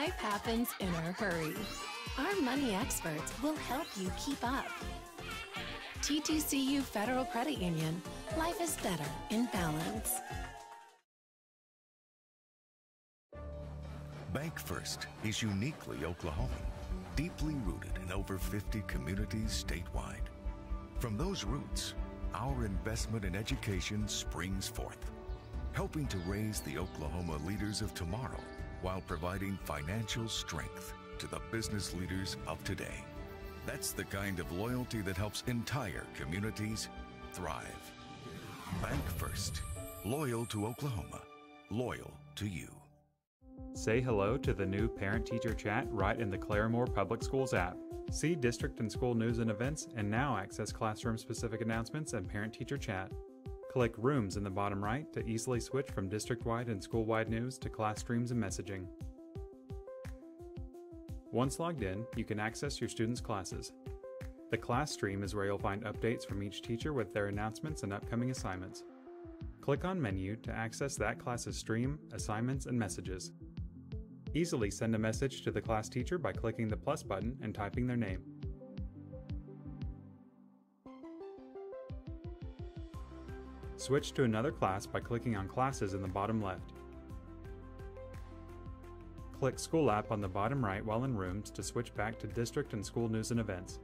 Life happens in a hurry. Our money experts will help you keep up. TTCU Federal Credit Union. Life is better in balance. Bank First is uniquely Oklahoman, deeply rooted in over 50 communities statewide. From those roots, our investment in education springs forth, helping to raise the Oklahoma leaders of tomorrow while providing financial strength to the business leaders of today. That's the kind of loyalty that helps entire communities thrive. Bank First, loyal to Oklahoma, loyal to you. Say hello to the new parent teacher chat right in the Claremore Public Schools app. See district and school news and events, and now access classroom specific announcements and parent teacher chat. Click Rooms in the bottom right to easily switch from district wide and school wide news to class streams and messaging. Once logged in, you can access your students' classes. The class stream is where you'll find updates from each teacher with their announcements and upcoming assignments. Click on Menu to access that class's stream, assignments, and messages. Easily send a message to the class teacher by clicking the plus button and typing their name. Switch to another class by clicking on Classes in the bottom left. Click School App on the bottom right while in Rooms to switch back to District and School News and Events.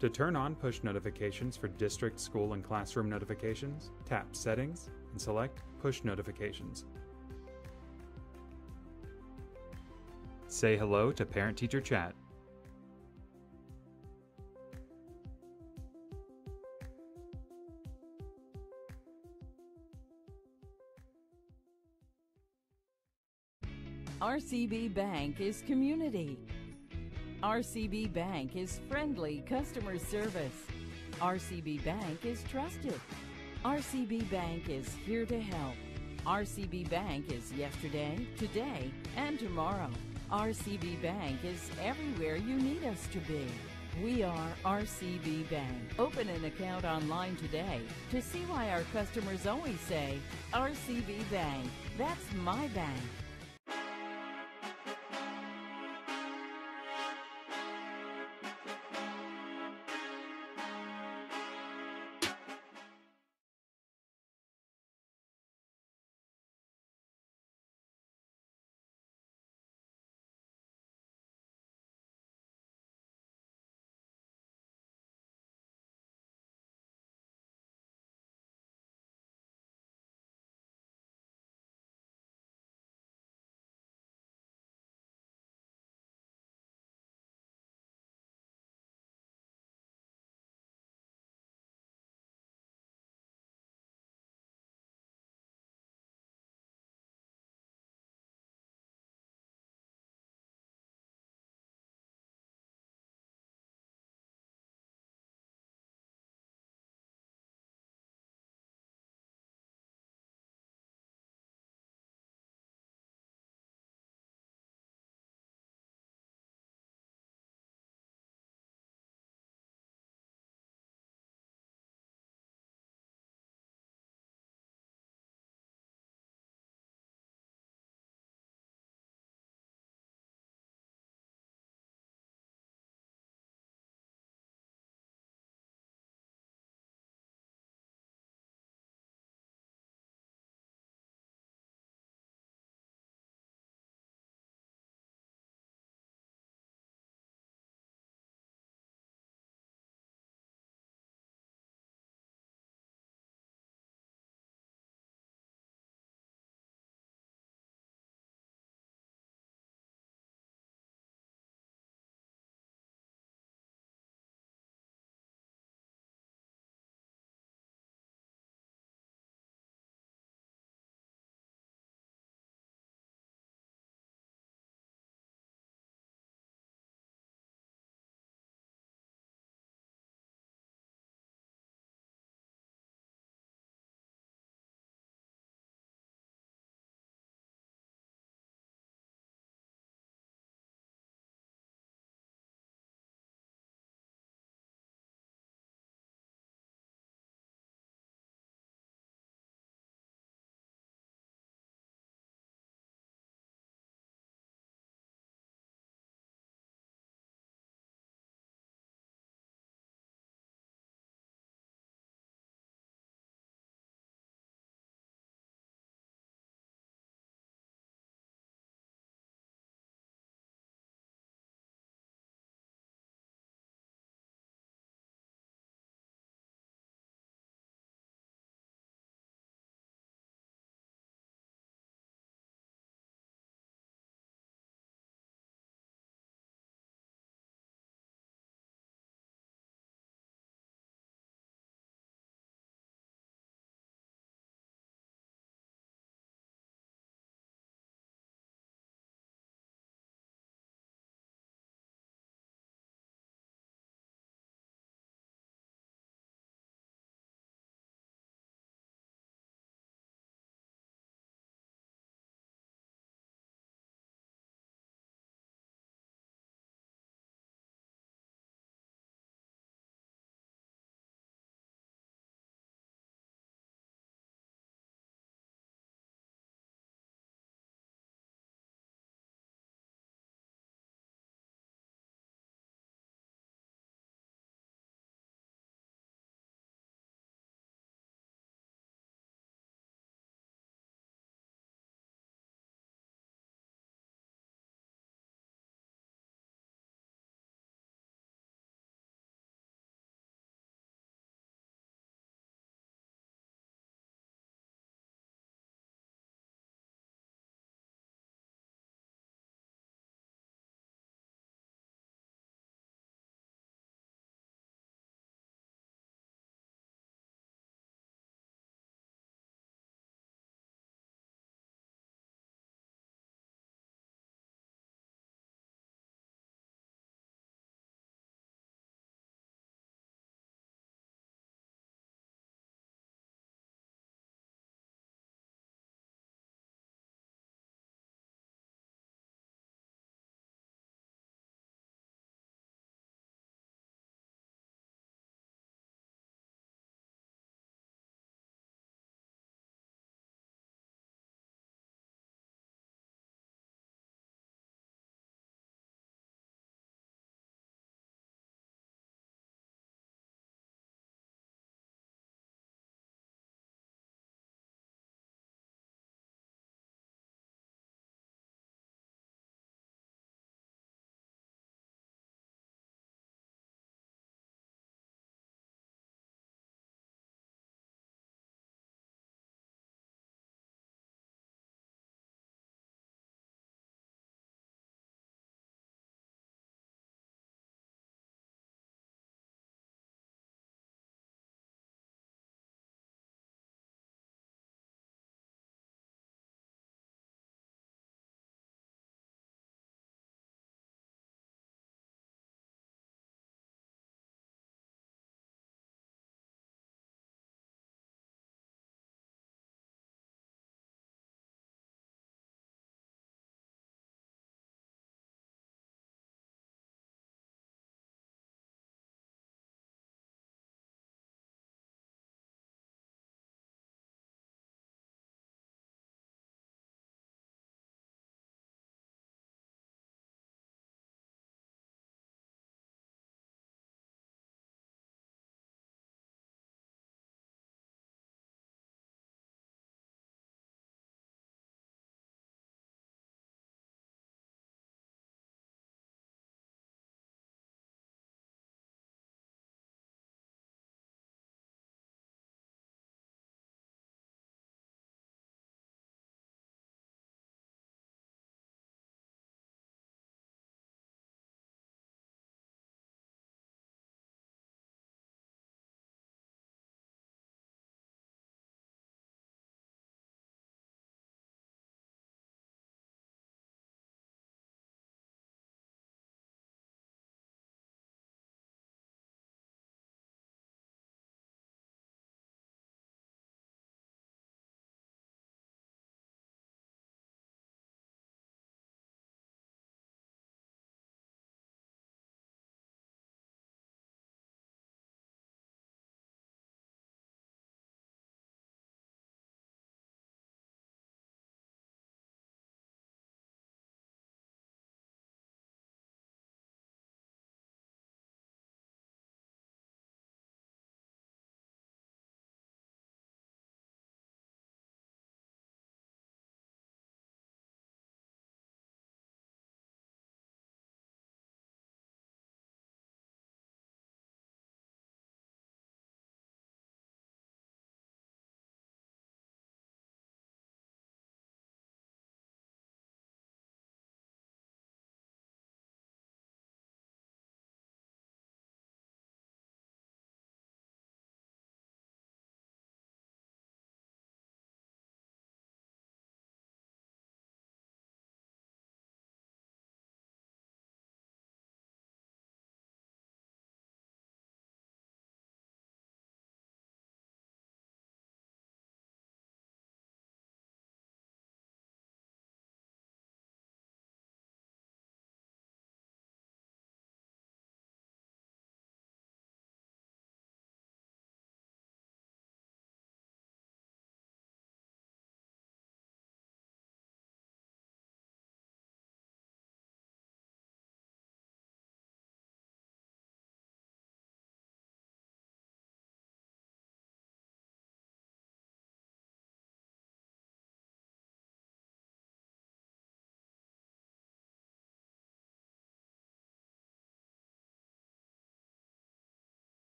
To turn on push notifications for district, school, and classroom notifications, tap Settings and select Push Notifications. Say hello to Parent Teacher Chat. RCB Bank is community. RCB Bank is friendly customer service. RCB Bank is trusted. RCB Bank is here to help. RCB Bank is yesterday, today, and tomorrow. RCB Bank is everywhere you need us to be. We are RCB Bank. Open an account online today to see why our customers always say, RCB Bank, that's my bank.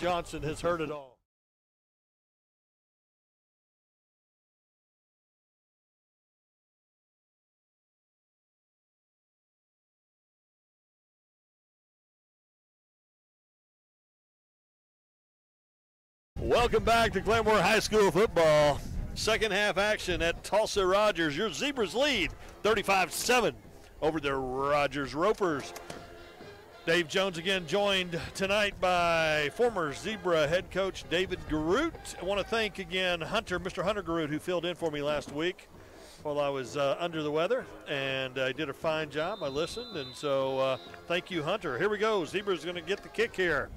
Johnson has heard it all. Welcome back to Claremore High School football. Second half action at Tulsa Rogers. Your Zebras lead 35 7 over the Rogers Ropers. Dave Jones again joined tonight by former Zebra head coach David Garut. I want to thank again Hunter, Mr. Hunter Garut, who filled in for me last week while I was uh, under the weather, and uh, did a fine job. I listened, and so uh, thank you, Hunter. Here we go. Zebra's going to get the kick here,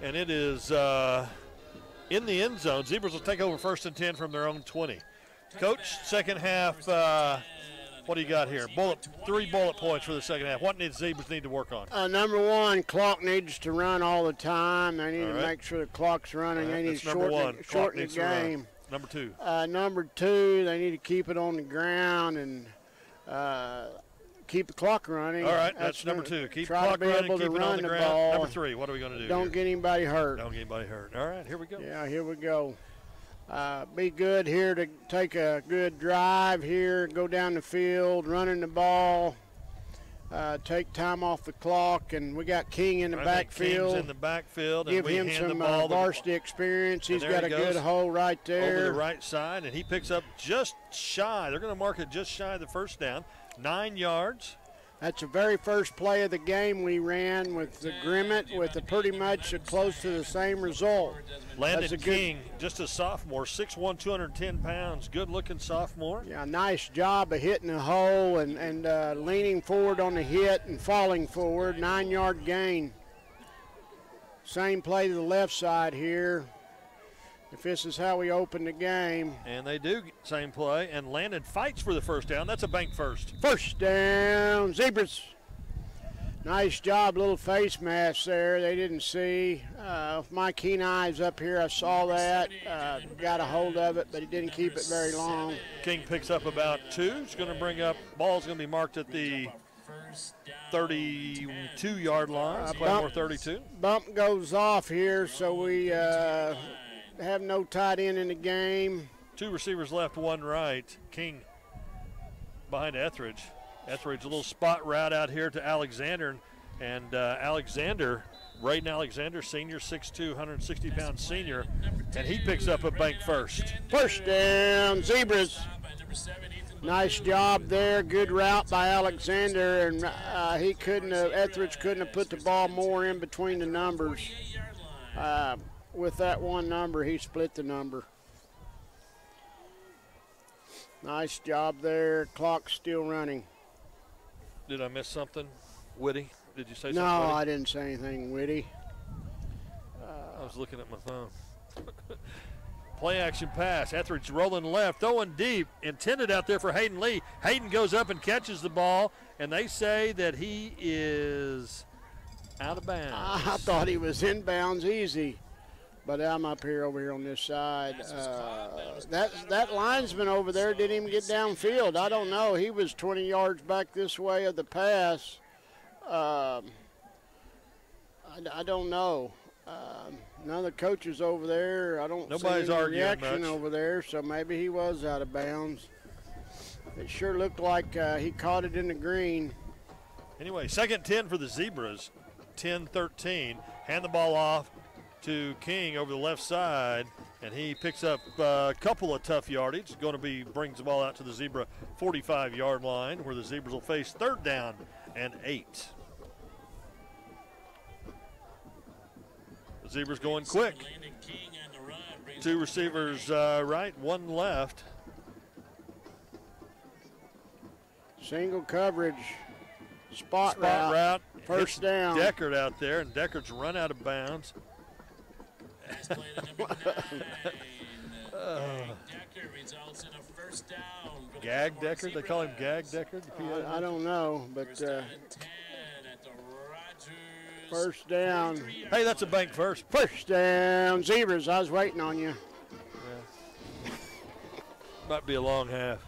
and it is uh, in the end zone. Zebras will take over first and 10 from their own 20. Coach, second half, uh, what do you got here? Bullet, three bullet points for the second half. What needs Zebras need to work on? Uh, number one, clock needs to run all the time. They need All to make sure the clock's running. Right, they need that's to number shorten, one. the, Clock shorten the needs to run. game. Number two. Uh, number two, they need to keep it on the ground and uh, keep the clock running. All right, that's, number two. Keep try clock to be running, able keep to it run on the, the ground. ball. Number three, what are we going to do? Don't here? get anybody hurt. Don't get anybody hurt. All right, here we go. Yeah, here we go. Uh, be good here to take a good drive here, go down the field, running the ball, uh, take time off the clock, and we got King in the I backfield. in the backfield, and Give we him hand the some ball uh, varsity experience. He's got he a good hole right there. over the right side, and he picks up just shy. They're going to mark it just shy of the first down, nine yards. That's the very first play of the game we ran with the Grimmett with a pretty much close to the same result. Landon a good- King, just a sophomore, 6'1", 210 pounds, good-looking sophomore. Yeah, nice job of hitting the hole and, and uh, leaning forward on the hit and falling forward. Nine yard gain. Same play to the left side here. If this is how we open the game. And they do same play, and Landon fights for the first down. That's a bank first. First down, Zebras. Nice job, little face mask there. They didn't see. Uh, with my keen eyes up here, I saw that. Uh, got a hold of it, but he didn't keep it very long. King picks up about two. It's going to bring up, ball's going to be marked at the 32-yard line. Uh, bump- 32. Bump goes off here, so we uh, have no tight end in the game. Two receivers left, one right. King behind Etheridge. Etheridge, a little spot route out here to Alexander. And uh, Alexander, Raiden Alexander, senior, 6'2", 160 pound senior. And he picks up a bank first. First down, Zebras. Nice job there. Good route by Alexander, and uh, he couldn't have, Etheridge couldn't have put the ball more in between the numbers. Uh, with that one number, he split the number. Nice job there. Clock's still running. Did I miss something? Witty? Did you say No, something? No, I didn't say anything witty. I was looking at my phone. Play action pass. Etheridge rolling left, throwing deep, intended out there for Hayden Lee. Hayden goes up and catches the ball, and they say that he is out of bounds. I thought he was inbounds easy, but I'm up here over here on this side. Uh, that that linesman over there didn't even get downfield. I don't know. He was 20 yards back this way of the pass. Um, I, I don't know. Um, none of the coaches over there. I don't Nobody's see any arguing reaction much. over there, so maybe he was out of bounds. It sure looked like uh, he caught it in the green. Anyway, second 10 for the Zebras, 10 13. Hand the ball off to King over the left side, and he picks up a couple of tough yardage. Going to be brings the ball out to the Zebra 45 yard line, where the Zebras will face third down and eight. The Zebras going quick. Two receivers uh, right, one left. Single coverage. Spot, Spot route. route. First down. Deckard out there, and Deckard's run out of bounds. Gag Deckard? They call him Gag Deckard? I, I don't know, but uh, first down. Hey, that's a bank first. First down, Zebras. I was waiting on you. Might be a long half.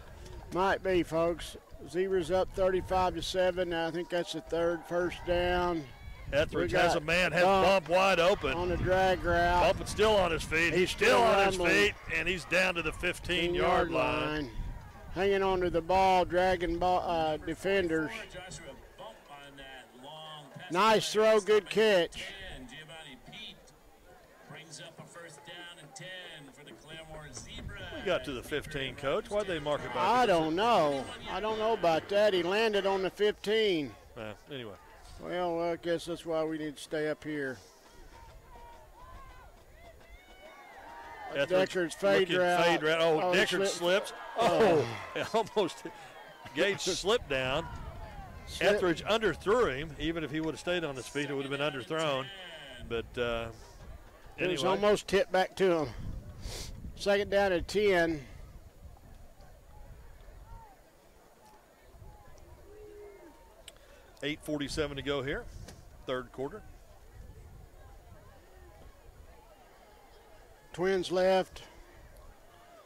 Might be, folks. Zebras up 35 to seven. I think that's the third first down. Etheridge has a man, has Bump bump wide open. on the drag route. Bump is still on his feet. He's He's still still on his feet, and he's down to the 15 yard line. Hanging onto the ball, dragging ball, uh, defenders. Joshua Bump on that long pass. Nice throw, good catch. 10. Giovanni Pete brings up a first down and 10 for the Claremore Zebra. We got to the 15, coach. Why'd they mark it back? I don't know. I don't know about that. He landed on the 15. Uh, anyway, Well, I guess that's why we need to stay up here. Etheridge Deckard's fade route. Fade route. Oh, Oh, Deckard slips. Oh, almost. Gage slipped down. Slip- Etheridge underthrew him. Even if he would have stayed on his feet, it would have been underthrown. But uh, It was almost tipped back to him. Second down at 10. Eight forty-seven to go here, third quarter. Twins left.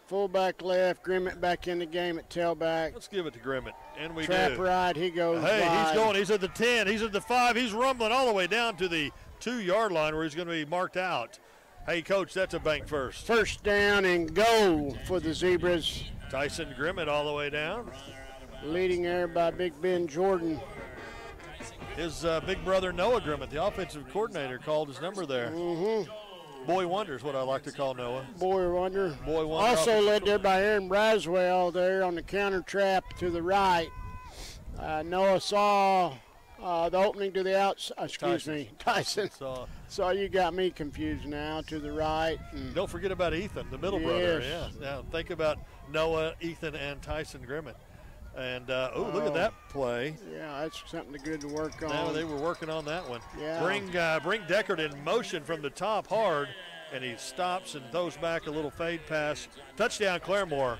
Fullback left. Grimmett back in the game at tailback. Let's give it to Grimmett, and we Trap do. right. He goes Hey, wide. he's going. He's at the 10. He's at the 5. He's rumbling all the way down to the two yard line where he's going to be marked out. Hey, coach, that's a bank first. First down and goal for the Zebras. Tyson Grimmett all the way down. Leading there by Big Ben Jordan. His uh, big brother Noah Grimmett, the offensive coordinator, called his number there. Mm-hmm. Boy Wonder is what I like to call Noah. Boy Wonder. Boy Wonder. Also led there by Aaron Braswell there on the counter trap to the right. Uh, Noah saw uh, the opening to the outside. Excuse Tyson. me, Tyson. So So you got me confused now to the right. don't forget about Ethan, the middle brother. Yeah. Yes. Now think about Noah, Ethan, and Tyson Grimmett. And uh, oh, look Oh. at that play. yeah, that's something good to work on. Now they were working on that one. Yeah. Bring uh, bring Deckard in motion from the top hard, and he stops and throws back a little fade pass. Touchdown, Claremore.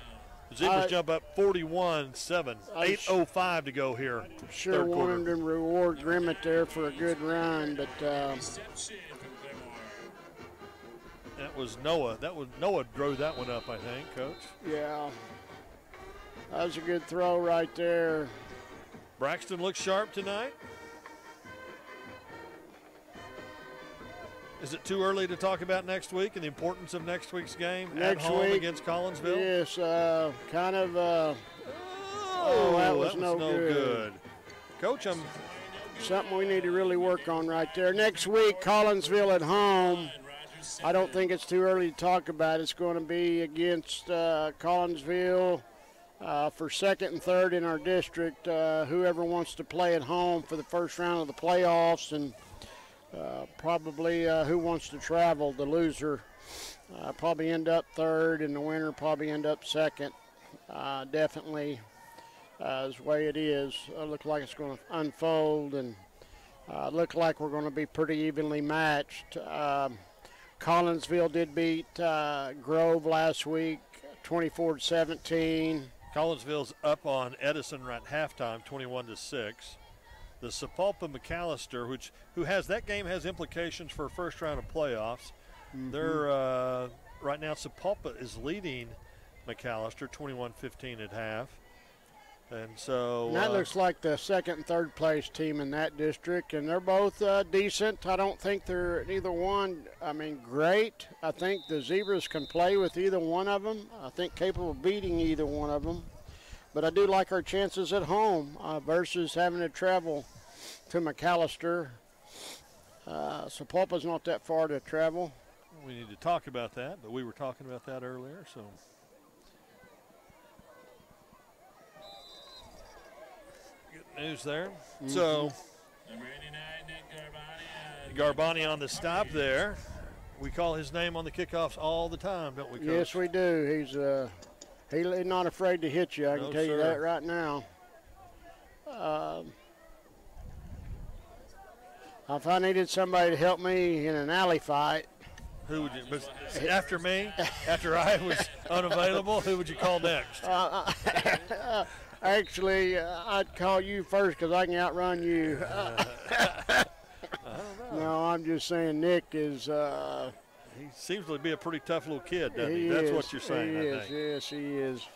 The Zebras I- jump up 41-7. 8:05 to go here. sure wanted to reward Grimmett there for a good run, but uh, Reception from Claremore. That was Noah. That was Noah drove that one up, I think, Coach. yeah, that was a good throw right there. Braxton looks sharp tonight. Is it too early to talk about next week and the importance of next week's game Next at home week, against Collinsville? Yes, uh, kind of. Uh, Oh, that was no good. good. Coach, I'm Something we need to really work on right there. Next week, Collinsville at home. I don't think it's too early to talk about. It's going to be against uh, Collinsville uh, for second and third in our district. Uh, whoever wants to play at home for the first round of the playoffs, and uh, probably uh, who wants to travel, the loser. Uh, probably end up third, and the winner probably end up second. Uh, definitely uh, is the way it is. Uh, look like it's going to unfold, and uh, look like we're going to be pretty evenly matched. Um, Collinsville did beat uh, Grove last week, 24 to 17. Collinsville's up on Edison at halftime, 21 to six. The Sapulpa McAlester, which who has that game has implications for first round of playoffs. They're uh, right now Sapulpa is leading McAlester 21-15 at half, and so And that uh, looks like the second and third place team in that district, and they're both uh, decent. I don't think they're either one. I mean, great. I think the Zebras can play with either one of them. I think capable of beating either one of them. But I do like our chances at home uh, versus having to travel to McAlester. Uh, Sapulpa's not that far to travel. we need to talk about that. But we were talking about that earlier, so. News there. So Number 89, Nick Garbani. Garbani on the stop there. We call his name on the kickoffs all the time, don't we, Coach? Yes, we do. He's uh, he's not afraid to hit you. I can No, tell you that right now. Um, if I needed somebody to help me in an alley fight, Who would you? But after me, after I was unavailable, who would you call next? uh, actually, uh, I'd call you first because I can outrun you. no, I'm just saying Nick is. Uh, He seems to be a pretty tough little kid, doesn't he? he That's is, what you're saying, He I is. think. Yes, he is.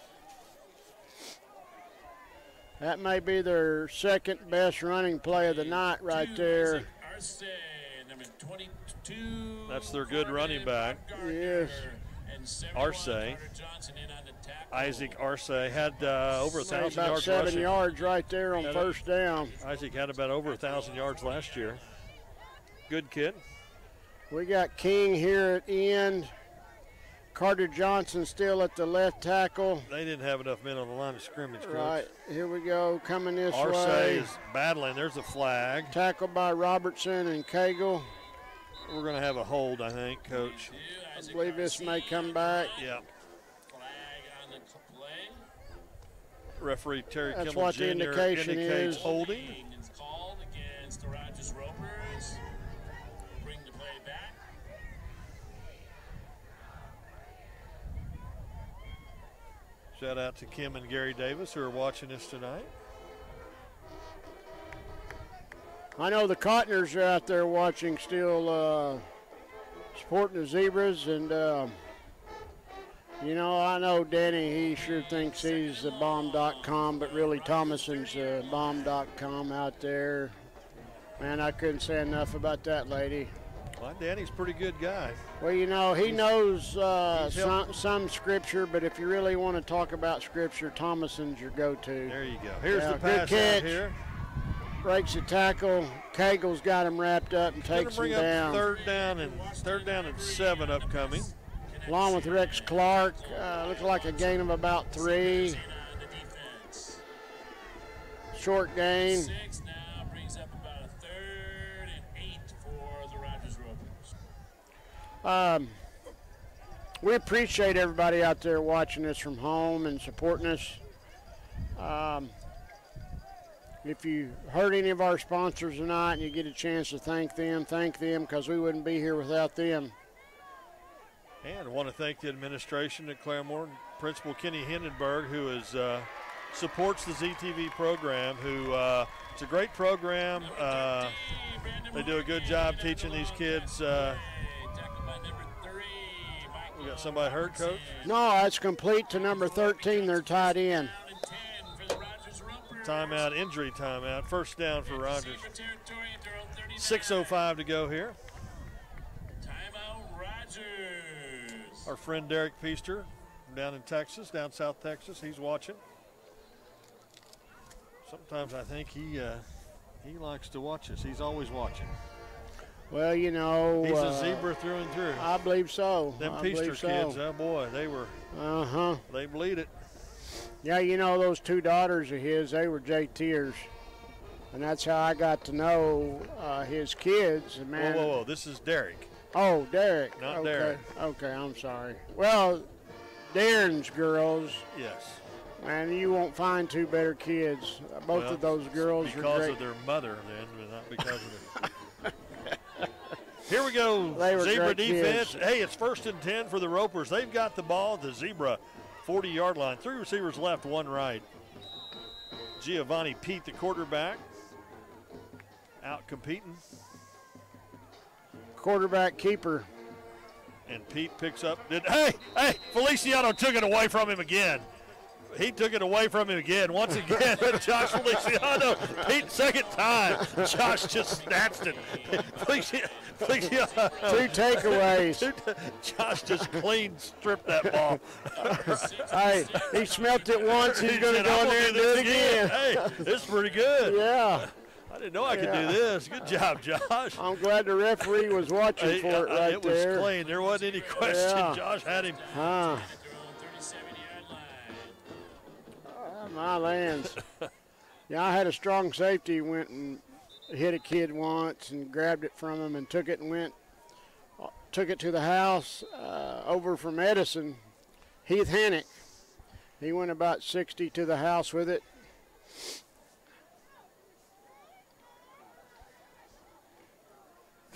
That may be their second best running play of the night right there. Arce, number 22. That's their good running back. Yes. And 71, Arce. Isaac Arce had uh, over a thousand about yards seven rushing. yards right there on Had a- first down. Isaac had about over a thousand yards last year. Good kid. We got King here at end. Carter Johnson still at the left tackle. They didn't have enough men on the line of scrimmage. Coach. Right, here we go, coming this Arce way. is battling. There's a flag. Tackled by Robertson and Cagle. We're going to have a hold, I think, Coach. I believe this may come back. Yeah. Flag on the play. Referee Terry That's Kimmel what the indication indicates is. holding. It's called against the Rogers Ropers. Bring the play back. Shout out to Kim and Gary Davis who are watching us tonight. I know the Cottoners are out there watching still, uh, supporting the Zebras, and um, you know I know Danny. He sure thinks he's the bomb.com, but really Thomason's the bomb.com out there. Man, I couldn't say enough about that lady. Well, Danny's a pretty good guy. Well, you know, he knows uh, some, some scripture, but if you really want to talk about scripture, Thomason's your go-to. There you go. Here's Yeah, the good pass catch. out here. Breaks the tackle. Cagle's got him wrapped up and takes him up down. third down and third down and seven upcoming. Along with Rex Clark. Uh, looks like a gain of about three. Short gain. Um, we appreciate everybody out there watching us from home and supporting us. Um, if you heard any of our sponsors tonight and you get a chance to thank them, thank them because we wouldn't be here without them. And I want to thank the administration at Claremore, Principal Kenny Hindenburg, who is uh, supports the ZTV program. Who uh, it's a great program. Uh, they do a good job teaching these kids. Uh, Tackled by number three, Mike we got somebody hurt, Coach. No, that's complete to number 13. They're tied in. down and ten for the Rogers Ropers. Timeout, injury timeout. First down for Rogers. Zebra territory at their own 39. 6:05 to go here. Timeout Rogers. Our friend Derek Peaster down in Texas, down South Texas, he's watching. Sometimes I think he uh, he likes to watch us. He's always watching. Well, you know. He's a uh, zebra through and through. I believe so. Them I Peaster so. kids, oh boy, they were Uh huh. they bleed it. Yeah, you know those two daughters of his, they were JTers, and that's how I got to know uh, his kids. And Whoa, whoa, whoa! This is Derek. Oh, Derek. Not okay. Derek. Okay, I'm sorry. Well, Darren's girls, Yes. And you won't find two better kids. Both Well, of those girls are because of their mother, then, but not because of their. Here we go. They were Zebra great defense. kids. Hey, it's first and 10 for the Ropers. They've got the ball at the Zebra 40 yard line. Three receivers left, one right. Giovanni Pete, the quarterback, out competing. Quarterback keeper. And Pete picks up. Did hey hey Feliciano took it away from him again. He took it away from him again. Once again, Josh Feliciano. Pete second time. Josh just snatched it. Felici- Feliciano. Two takeaways. Josh just clean stripped that ball. hey, he smelt it once. He's He going to go in there and do it this again. Hey, this is pretty good. Yeah, I didn't know I could Yeah. do this. Good job, Josh. I'm glad the referee was watching Hey, for it uh, right it was there. clean. There wasn't any question. Yeah. Josh had him. Huh. At 37 yard. Ah, My lands. yeah, I had a strong safety. Went and hit a kid once and grabbed it from him and took it and went, took it to the house uh, over from Edison. Heath Hannock. He went about 60 to the house with it.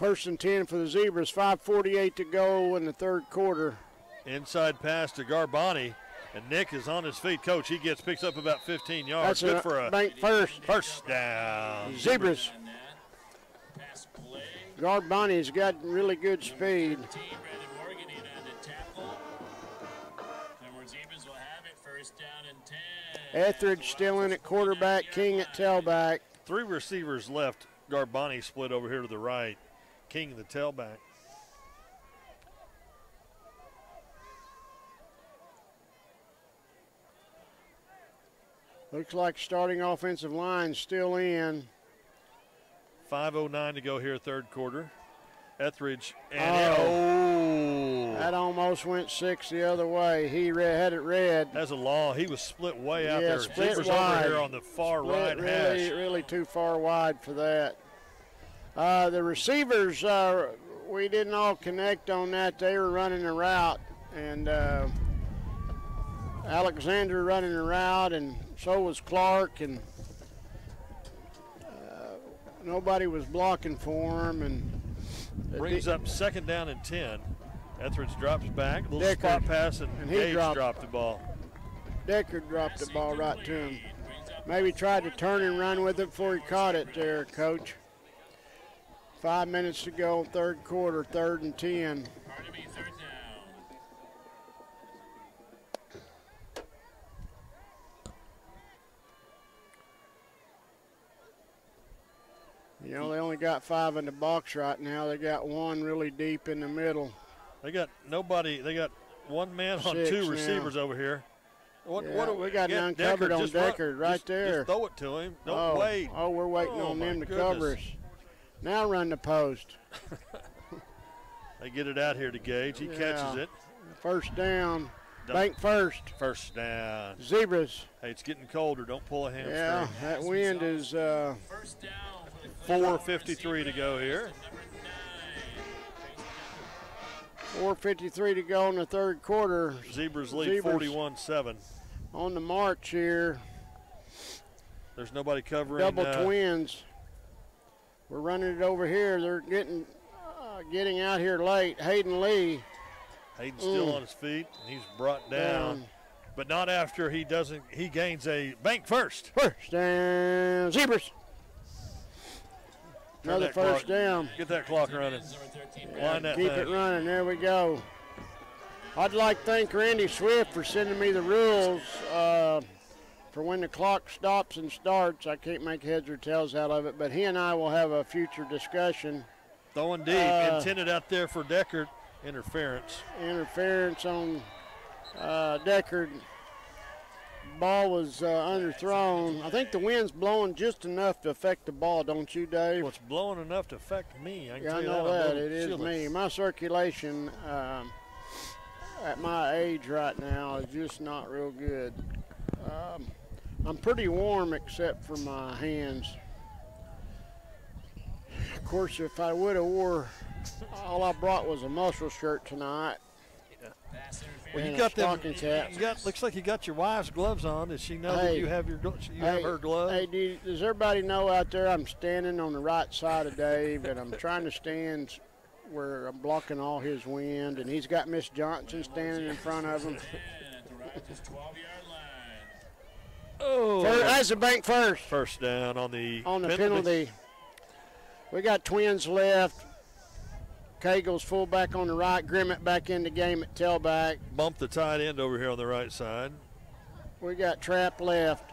First and 10 for the Zebras. 5:48 to go in the third quarter. Inside pass to Garbani, and Nick is on his feet. Coach, he gets picks up about 15 yards. That's Good for a bank first. first down. Zebras. On that. Pass play. Garbani's got really good speed. 13, Brandon Morgan in on the tackle. Number Zebras will have it. First down and 10. Etheridge still in at quarterback, King at tailback. Three receivers left. Garbani split over here to the right. King the tailback. Looks like starting offensive line still in. 5.09 to go here, third quarter. Etheridge and Oh. oh, That almost went six the other way. He had it red. That's a law. He was split way out yeah, there. split Zebras wide. over here on the far Split right really, hash. really too far wide for that. Uh, the receivers, uh, we didn't all connect on that. They were running a route, and uh, Alexander running a route, and so was Clark, and uh, nobody was blocking for him. And Brings up second down and 10. Etheridge drops back. A little Deckard. spot pass, and, And he dropped- dropped the ball. Deckard dropped the ball right to him. Maybe tried to turn and run with it before he caught it there, coach. Five minutes to go, third quarter, third and 10. Pardon me, third down. You know, they only got five in the box right now. They got one really deep in the middle. They got nobody. They got one man on Six two now. receivers over here. What, Yeah, what do we, we got get none covered on just run- Deckard right just- there. Just throw it to him. Don't oh, wait. Oh, we're waiting Oh, on them to goodness. cover us. Now run the post. They get it out here to Gage. He catches it. First down. Bank first. First down. Zebras. Hey, it's getting colder. Don't pull a hamstring. Yeah, that wind is uh, First down 4.53 to go here. 4.53 to go in the third quarter. Zebras lead Zebras. 41 7. On the march here. There's nobody covering. Double uh, twins. We're running it over here. They're getting uh, getting out here late. Hayden Lee Hayden's still Mm. on his feet, and he's brought down. down. But not after he doesn't. He gains a bank first. First down. Zebras. Turn Another first clock- down. Get that clock running. Number 13. Line that Keep thing. it running. There we go. I'd like to thank Randy Swift for sending me the rules uh, for when the clock stops and starts. I can't make heads or tails out of it, but he and I will have a future discussion. Throwing deep. Uh, intended out there for Deckard. Interference. Interference on uh, Deckard. Ball was uh, underthrown. I think the wind's blowing just enough to affect the ball, don't you, Dave? Well, it's blowing enough to affect me. I can Yeah, I know that. That. It is me. My circulation um, at my age right now is just not real good. Um, I'm pretty warm except for my hands. Of course, if I would have wore, all I brought was a muscle shirt tonight. Well, you got a them. stocking cap. You got. Looks like you got your wife's gloves on. Does she know that you have your? You Hey, have her gloves. Hey, do, does everybody know out there I'm standing on the right side of Dave, and I'm trying to stand where I'm blocking all his wind, and he's got Miss Johnson standing in front of him. And at the Rogers 12 yard line. Oh, First, that's the bank first first down on the on the penalty. We got twins left. Cagle's fullback on the right, Grimmett back in the game at tailback. Bump the tight end over here on the right side. We got Trap left.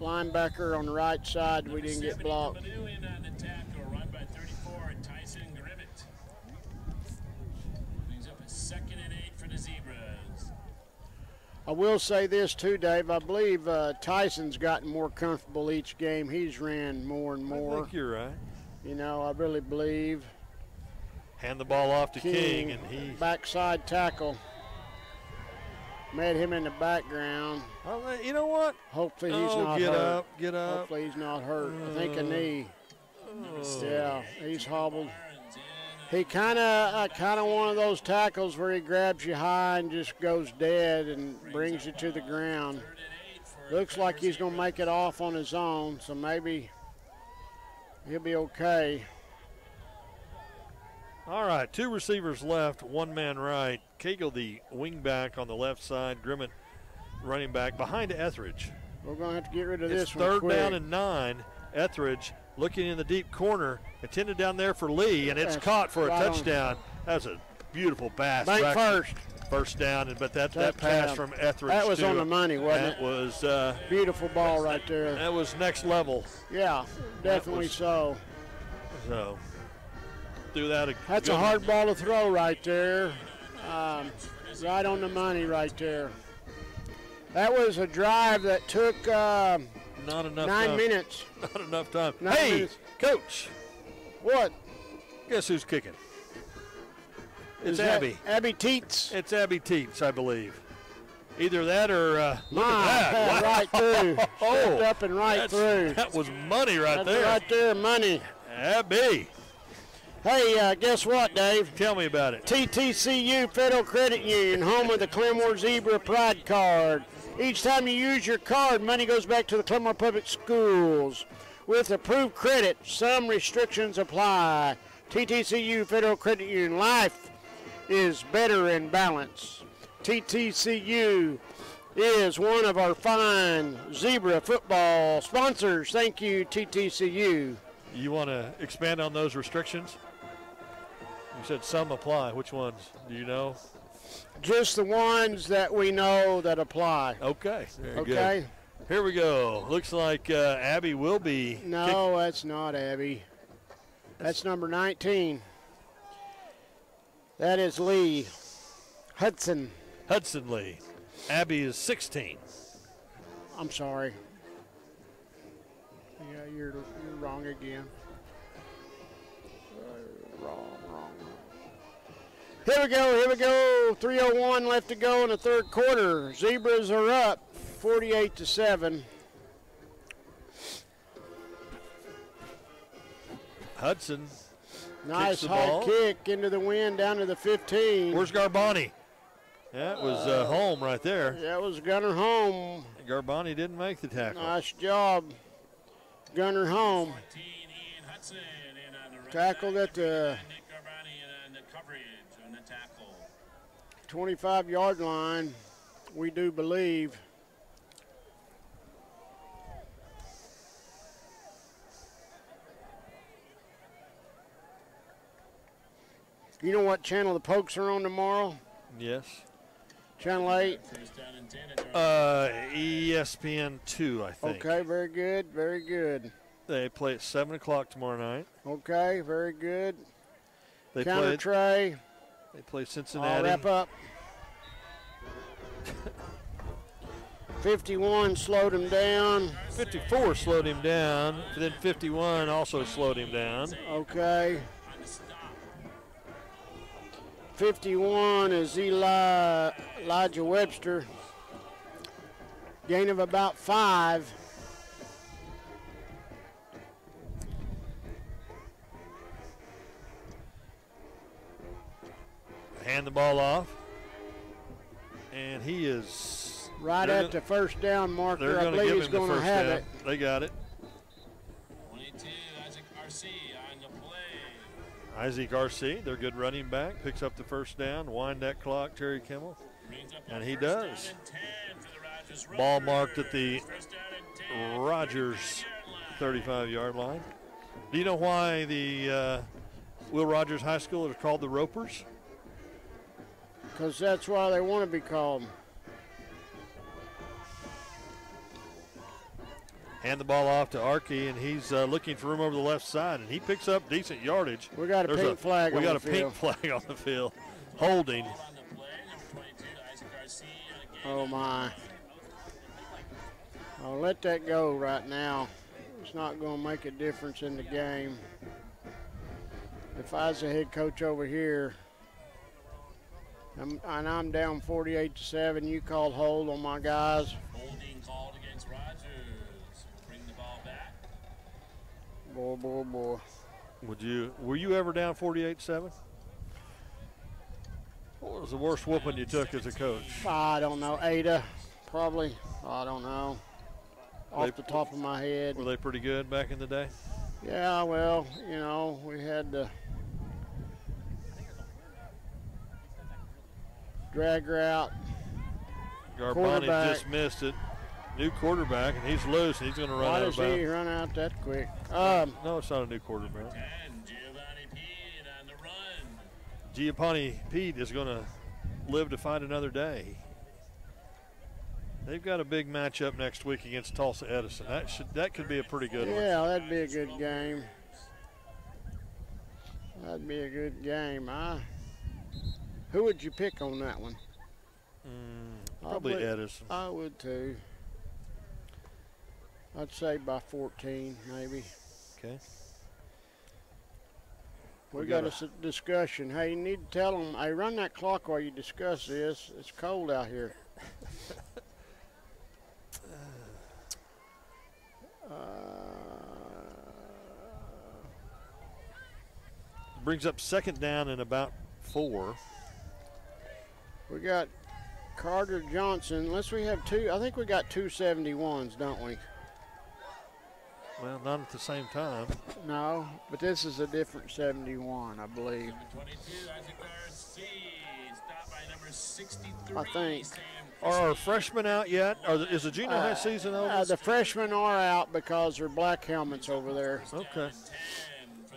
Linebacker on the right side, we didn't get blocked. Manu in on the tackle, run by 34, and Tyson Grimmett. Brings up a second and eight for the Zebras. I will say this too, Dave. I believe uh, Tyson's gotten more comfortable each game. He's ran more and I more. think you're right. You know, I really believe. Hand the ball off to King, King, and he. backside tackle. Met him in the background. Oh, you know what? Hopefully he's oh, not get hurt. up, get up. Hopefully he's not hurt. I think a Uh, knee. Oh. Yeah, he's hobbled. He kind of, uh, kind of one of those tackles where he grabs you high and just goes dead and brings you to the ground. Third and eight for Looks like he's going to make it off on his own, so maybe he'll be okay. All right, two receivers left, one man right. Cagle, the wing back on the left side. Grimmett, running back behind Etheridge. We're going to have to get rid of It's this one third quick. down and nine. Etheridge looking in the deep corner, intended down there for Lee, and it's That's caught for a right touchdown. That's a beautiful pass. Bank back, first. First down, and but that, that pass Touchdown. from Etheridge. That was to- on the money, wasn't that it? was uh, Beautiful ball right there. that was next level. Yeah, definitely was- so. So do that. A That's a hard ball to throw right there. Um, right on the money right there. That was a drive that took um, Not enough. nine time. minutes. Not enough time. Nine hey, minutes. coach, What? guess who's kicking? It's Is Abby. Abby Teets. It's Abby Teets, I believe. Either that or uh, look at that. right through. Oh, Stepped up and right through. That was money right That's there. right there, money. Abby, Hey, uh, guess what, Dave? tell me about it. TTCU Federal Credit Union, home of the Claremore Zebra Pride Card. Each time you use your card, money goes back to the Claremore Public Schools. With approved credit, some restrictions apply. TTCU Federal Credit Union Life is better in balance. TTCU is one of our fine Zebra football sponsors. Thank you, TTCU. You want to expand on those restrictions? You said some apply. Which ones? Do you know? Just the ones that we know that apply. Okay. Very Okay? good. Here we go. Looks like uh, Abby will be. No, that's not Abby. That's number 19. That is Lee Hudson. Hudson Lee. Abby is 16. I'm sorry. Yeah, you're, you're wrong again. Here we go, here we go. 301 left to go in the third quarter. Zebras are up 48 to 7. Hudson. Nice the high ball. kick into the wind down to the 15. Where's Garbani? That was uh, home right there. That was Gunner home. Garbani didn't make the tackle. Nice job. Gunner home. 14, Ian Hudson in on the right Tackled side. at the Nick Garbani in on the coverage tackle. 25 yard line, we do believe. You know what channel the Pokes are on tomorrow? Yes. Channel 8. First down and 10 at their Uh, ESPN 2, I think. Okay, very good, very good. They play at 7 o'clock tomorrow night. Okay, very good. They Counter play, tray. They play Cincinnati. I'll wrap up. 51 slowed him down. 54 slowed him down. Then 51 also slowed him down. Okay. on the stop. 51 is Eli Elijah Webster. Gain of about five. Hand the ball off. And he is. Right at gonna- the first down They're marker. I going to believe give he's going to have down. it. They got it. 22, Isaac Arce on the play. Isaac Arce, their good running back, picks up the first down. Wind that clock, Terry Kimmel. Up And he does. and 10 for the Rogers Ball marked at the Rovers. First down and 10, Rogers 35 35 yard yard line. line. Do you know why the uh, Will Rogers High School is called the Ropers? Because that's why they want to be called. Hand the ball off to Arce, and he's uh, looking for room over the left side, and he picks up decent yardage. We got a There's pink flag We on got the a field. pink flag on the field. Holding. On the play, number 22, Isaac Arce on a gain Oh, my. I'll let that go right now. It's not going to make a difference in the game. If I was the head coach over here, I'm, and I'm down 48 to 7, you called hold on my guys. Holding called against Rogers. Bring the ball back. Boy, boy, boy. Would you? Were you ever down 48-7? What was the worst whooping you took as a coach? I don't know. Ada, probably. I don't know. Off They- the top of my head. Were they pretty good back in the day? Yeah, well, you know, we had to drag her out. Garbani just missed it. New quarterback, and he's loose. And he's going to run Why out does he run out that quick? Um, No, it's not a new quarterback. 10, Giovanni Pete on the run. Giovanni Pete is going to live to fight another day. They've got a big matchup next week against Tulsa Edison. That should that could be a pretty good one. Yeah, that'd be a good game. That'd be a good game. I, who would you pick on that one? Mm, I probably would- Edison. I would too. I'd say by 14, maybe. Okay. We, We got, got a s- discussion. Hey, you need to tell them, hey, run that clock while you discuss this. It's cold out here. uh, Brings up second down and about four. We got Carter Johnson. Unless we have two, I think we got two 71s, don't we? Well, not at the same time. No, but this is a different 71, I believe. 22, Isaac Arce. Stopped by number 63. I think. Are our freshmen out yet? Are the, is the junior high Uh, season over? Uh, the freshmen are out because they're black helmets over there. okay.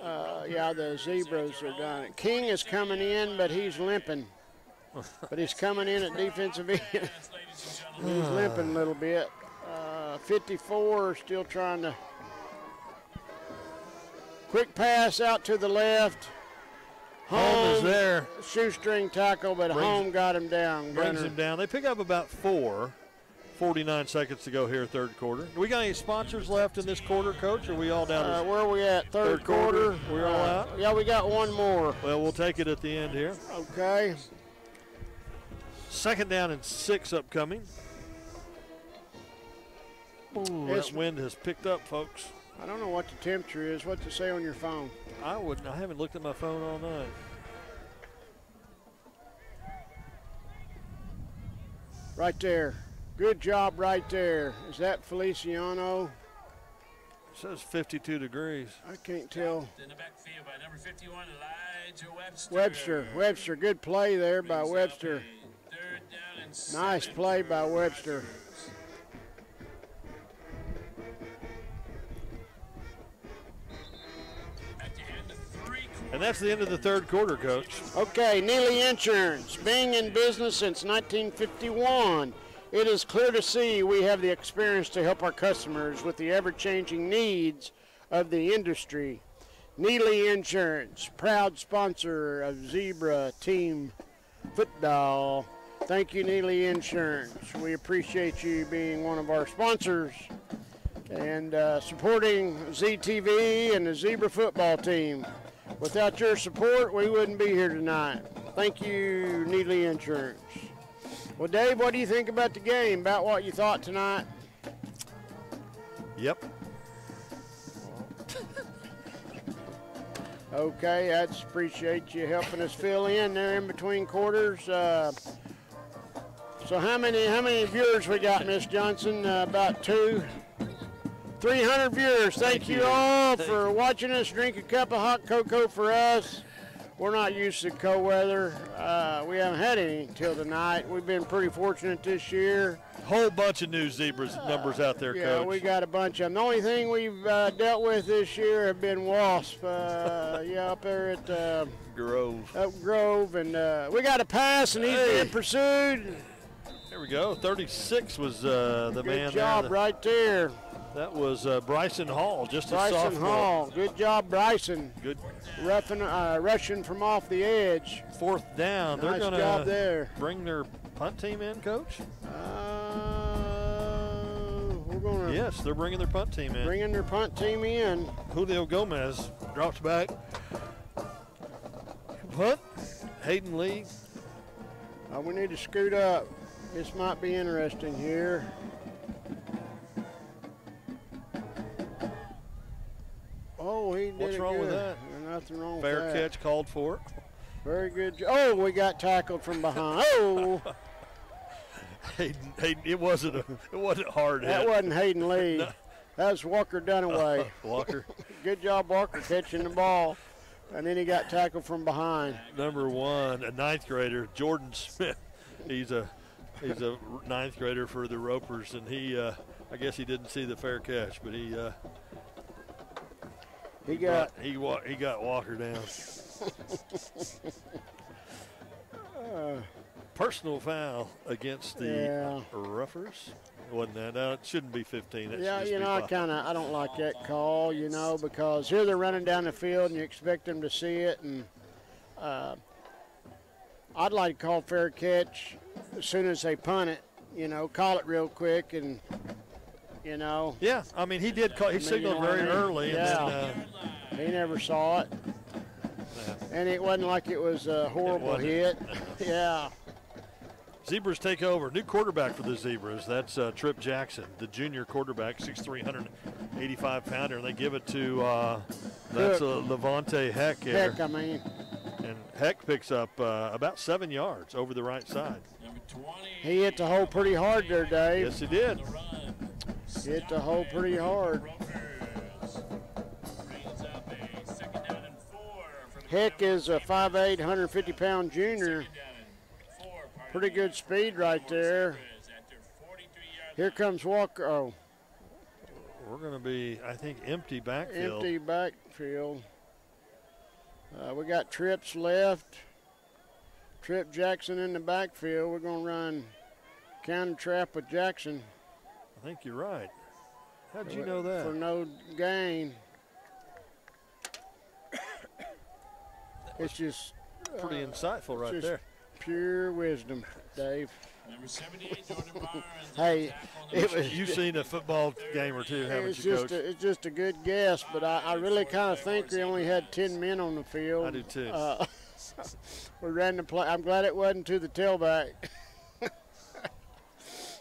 Uh, yeah, the zebras are done. King is coming in, but he's limping. But he's coming in at defensive end. he's limping a little bit. Uh, 54 still trying to. Quick pass out to the left. Home is there. Shoestring tackle, but Brings- home got him down. Brings Gunner. him down. They pick up about four. 49 seconds to go here, third quarter. Do we got any sponsors left in this quarter, Coach? Or are we all down? Uh, where are we at? Third, Third quarter. quarter. We're all Uh, out? Yeah, we got one more. well, we'll take it at the end here. Okay. Second down and six upcoming. Ooh, It's- that wind has picked up, folks. I don't know what the temperature is. What's it say on your phone? I wouldn't. I haven't looked at my phone all night. Right there. Good job right there. Is that Feliciano? It says 52 degrees. I can't tell. In the backfield by number 51, Elijah Webster. Webster. Webster. Good play there by Brings up Webster. Nice play by Webster. At the end of three And that's the end of the third quarter, Coach. Okay, Neely Insurance, being in business since 1951. It is clear to see we have the experience to help our customers with the ever changing needs of the industry. Neely Insurance, proud sponsor of Zebra Team Football. Thank you, Neely Insurance. We appreciate you being one of our sponsors and uh, supporting ZTV and the Zebra football team. Without your support, we wouldn't be here tonight. Thank you, Neely Insurance. Well, Dave, what do you think about the game? About what you thought tonight? Yep. Okay, I appreciate you helping us fill in there in between quarters. Uh, so how many how many viewers we got, Miss Johnson? Uh, about two. 300 viewers. Thank, you, all for watching us. Drink a cup of hot cocoa for us. We're not used to cold weather. Uh, we haven't had any until tonight. We've been pretty fortunate this year. Whole bunch of new zebras numbers out there, Yeah, Coach. we got a bunch of them. The only thing we've uh, dealt with this year have been wasp. Uh, yeah, up there at uh, Grove. Up Grove, and uh, we got a pass, and he's Hey. being pursued. There we go. 36 was uh, the Good man job there. right there, That was uh, Bryson Hall, just a Bryson. Hall. Good job, Bryson. Good Roughing, uh, rushing from off the edge. fourth down. They're Nice going job to there. bring their punt team in, Coach. Uh, we're going to Yes, they're bringing their punt team in. bring in their punt team in. Julio Gomez drops back. Punt. Hayden Lee. Uh, we need to scoot up. This might be interesting here. Oh, he did What's it wrong with good. that? Nothing wrong Fair with that. catch called for. Very good. Oh, we got tackled from behind. Oh, Hayden, Hayden, it wasn't a, it wasn't hard. that hit. wasn't Hayden Lee. No. That was Walker Dunaway. Walker, good job, Walker, catching the ball. And then he got tackled from behind. number one, a ninth grader, Jordan Smith. He's a he's a ninth grader for the Ropers, and he uh, I guess he didn't see the fair catch, but he uh, He got he wa- he got Walker down. uh, personal foul against the Yeah. Ropers. Wasn't that? Uh, it shouldn't be 15. That Yeah, you know, I kind of I don't like that call, you know, because here they're running down the field and you expect them to see it, and uh, I'd like to call fair catch as soon as they punt it. You know, call it real quick, and you know, Yeah, I mean, he did call. He I mean, you signaled know what I very mean? early. Yeah. And then, he never saw it, uh, yeah. and it wasn't like it was a horrible hit. yeah, Zebras take over. New quarterback for the Zebras. That's uh, Trip Jackson, the junior quarterback, 6'3", 185 pounder, and they give it to uh, that's uh, Levante Heck here. heck, I mean, And Heck picks up uh, about seven yards over the right side. Number 20. he hit the hole pretty hard there, Dave. Yes, he did. Hit the hole pretty hard. Rovers brings up a second down and four for the Heck is a 5'8", 150 pound junior. Second down and four. Part Pretty good speed right there. Zebras at their 43-yard Here comes Walker. Oh, We're going to be, I think, empty backfield. empty backfield. Uh, we got Trips left. Trip Jackson in the backfield. We're going to run counter trap with Jackson. I think you're right. How'd you know that? For no gain. It's just Pretty uh, insightful right just there. pure wisdom, Dave. Number 78, Jordan Barnes. Hey, it was You've seen a football game or two, haven't it's you, just Coach? a, it's just a good guess, but I, I really kind of think we only had ten men on the field. I do too. Uh, we ran the play. I'm glad it wasn't to the tailback.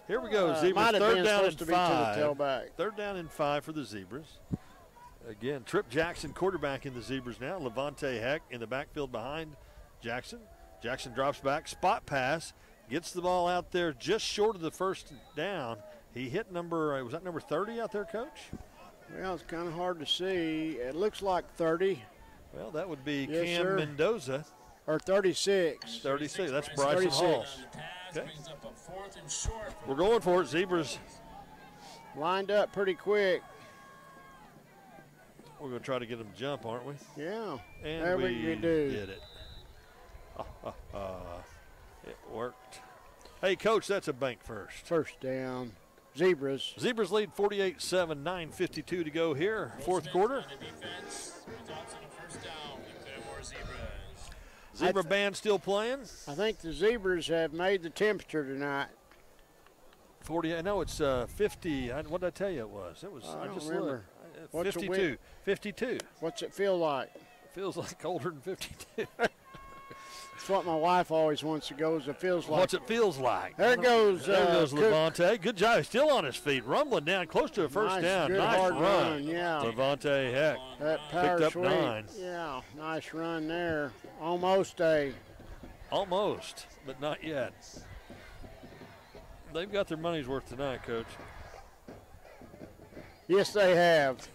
Here we go. Uh, Zebras have third down and to be to the five. tailback. Third down and five for the Zebras. Again, Trip Jackson, quarterback in the Zebras now. Levante Heck in the backfield behind Jackson. Jackson drops back, spot pass, gets the ball out there just short of the first down. He hit number, uh, was that number 30 out there, Coach? Well, it's kind of hard to see. It looks like 30 Well, that would be Yes, Cam sir. Mendoza, or 36. 36. That's Bryson 36. Hall. On the pass Okay. brings up a fourth and short. for We're going for it. Zebras, Lined up pretty quick. we're going to try to get them to jump, aren't we? Yeah. And There we we do. did it. it worked. Hey, Coach, that's a BancFirst. First down. Zebras. Zebras lead 48 7, 9.52 to go here, fourth Smith quarter. On the defense results in a first down for the Claremore Zebras. Zebra band still playing. I think the Zebras have made the temperature tonight. 40, I know it's uh, 50. I, what did I tell you it was? It was, I I, don't just remember. looked. Uh, 52. 52. What's it feel like? Feels like colder than 52. It's what my wife always wants to go. Is it feels like. What's it feels like? There goes. There uh, goes. Levante. Good job. He's still on his feet, rumbling down close to a first Nice, down. good nice hard run. run, yeah. Levante Heck. That power up sweep. nine. Yeah, nice run there. Almost a. Almost, but not yet. They've got their money's worth tonight, Coach. Yes, they have.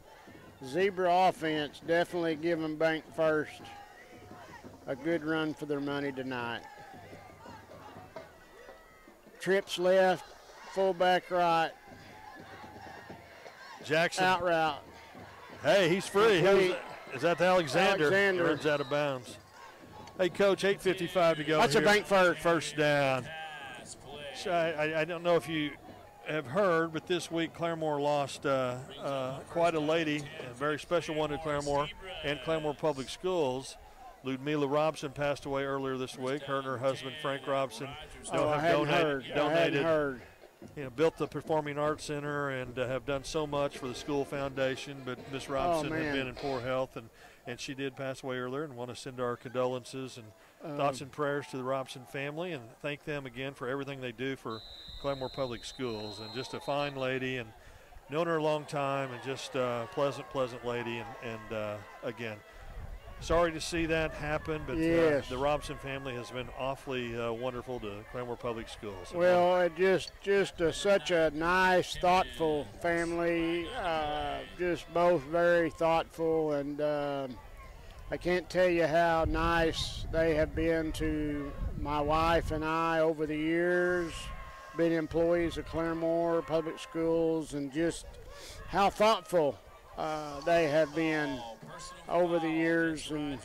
Zebra offense definitely giving Bank first a good run for their money tonight. Trips left, fullback right, Jackson. out route. Hey, he's free. Complete. Is that the Alexander? Alexander. Runs out of bounds. Hey, Coach, 8.55 to go. That's a here. BancFirst. First down. So I, I don't know if you have heard, but this week Claremore lost uh, uh, quite a lady, a very special one to Claremore and Claremore Public Schools. Ludmila Robson passed away earlier this week. Her and her husband Frank Robson Oh, have donated, heard. Donated heard. you know, built the Performing Arts Center and uh, have done so much for the school foundation. But Miss Robson had Oh, man. been in poor health, and, and she did pass away earlier. And want to send our condolences and Um, thoughts and prayers to the Robson family, and thank them again for everything they do for Claremore Public Schools. And just a fine lady, and known her a long time, and just a pleasant, pleasant lady. And, and uh, again, sorry to see that happen, but Yes. uh, the Robson family has been awfully uh, wonderful to Claremore Public Schools. Well, it just just uh, such a nice, thoughtful family. Uh, just both very thoughtful, and um I can't tell you how nice they have been to my wife and I over the years. Been employees of Claremore Public Schools, and just how thoughtful uh, they have been over the years. And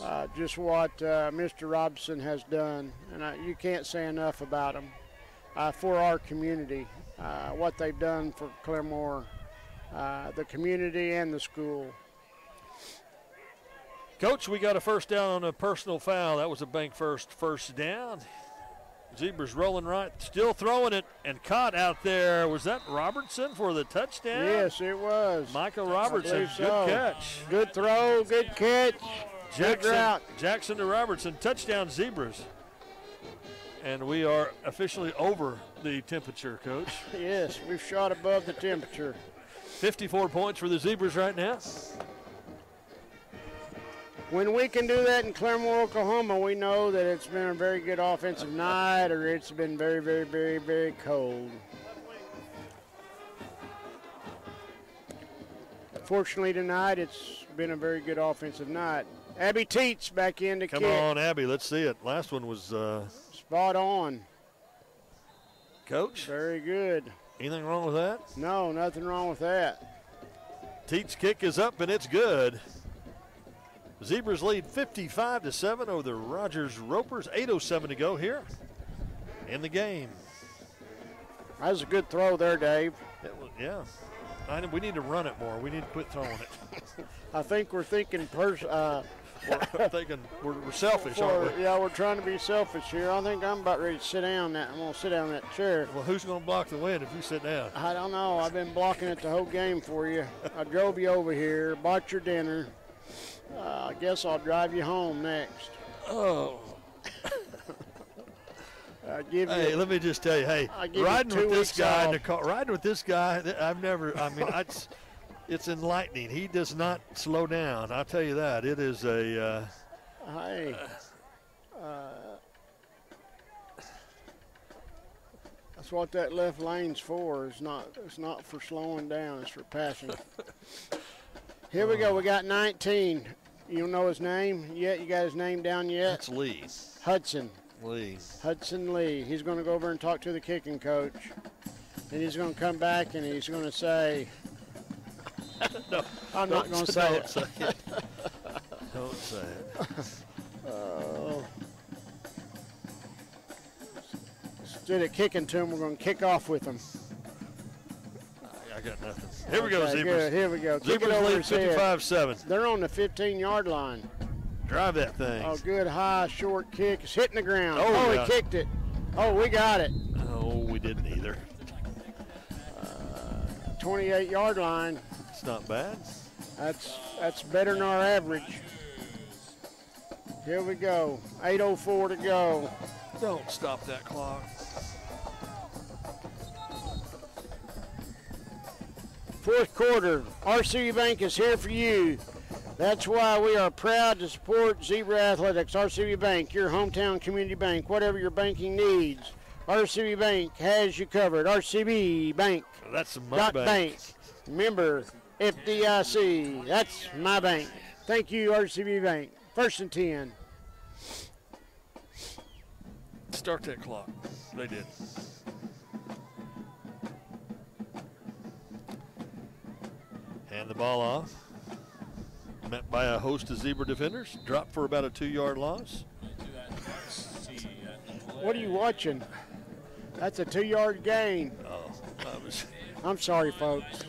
uh, just what uh, Mr. Robinson has done, and I, you can't say enough about them uh, for our community. What they've done for Claremore, the community, and the school. Coach, we got a first down on a personal foul. That was a BancFirst first down. Zebras rolling right, still throwing it, and caught out there. Was that Robertson for the touchdown? Yes, it was. Michael Robertson, believe good catch. Good throw, good catch. Jackson. Jackson to Robertson, touchdown Zebras. And we are officially over the temperature, Coach. Yes, we've shot above the temperature. 54 points for the Zebras right now. When we can do that in Claremore, Oklahoma, we know that it's been a very good offensive night or it's been very, very, very, very cold. Fortunately, tonight it's been a very good offensive night. Abby Teets back in to Come kick. on, Abby, let's see it. Last one was uh, Spot on. Coach. Very good. Anything wrong with that? No, nothing wrong with that. Teets kick is up and it's good. Zebras lead 55 to 7 over the Rogers Ropers. 8.07 to go here in the game. That was a good throw there, Dave. Was- yeah. I we need to run it more. We need to quit throwing it. I think we're thinking pers- uh, we're thinking we're, we're selfish, for- aren't we? Yeah, we're trying to be selfish here. I think I'm about ready to sit down. That I'm gonna sit down in that chair. Well, who's going to block the wind if you sit down? I don't know. I've been blocking it the whole game for you. I drove you over here, bought your dinner. Uh, I guess I'll drive you home next. Oh. I give you. Hey, let me just tell you, hey, I'll you riding with this guy in the car, riding with this guy, I've never, I mean, it's, it's enlightening. He does not slow down. I'll tell you that. It is a, uh, Hey. Uh, that's what that left lane's for. It's not. It's not for slowing down. It's for passing. Here we go. We got 19. You don't know his name yet? You got his name down yet? it's Lee. Hudson. Lee. Hudson Lee. He's going to go over and talk to the kicking coach. And he's going to come back and he's going to say, no, I'm not going to say it. say it. Don't say it. Oh. Instead of kicking to him, we're going to kick off with him. I got nothing. Here we go, Okay, Zebras. Good. Here we go. Kick it Zebras lead 55-7. They're on the 15-yard line. Drive that thing. Oh, good high, short kick. It's hitting the ground. Oh, Oh, he kicked it. Oh, we got it. Oh, we didn't either. Uh, 28-yard line. It's not bad. That's that's better than our average. Here we go. 8:04 to go. Don't stop that clock. Fourth quarter. RCB Bank is here for you. That's why we are proud to support Zebra Athletics. RCB Bank, your hometown community bank. Whatever your banking needs, RCB Bank has you covered. RCB Bank. That's my bank. bank. Member FDIC. That's my bank. Thank you, RCB Bank. First and 10. Start that clock. They did. Hand the ball off. Met by a host of zebra defenders. Drop for about a two-yard loss. What are you watching? That's a two-yard gain. Oh, I was. I'm sorry, folks.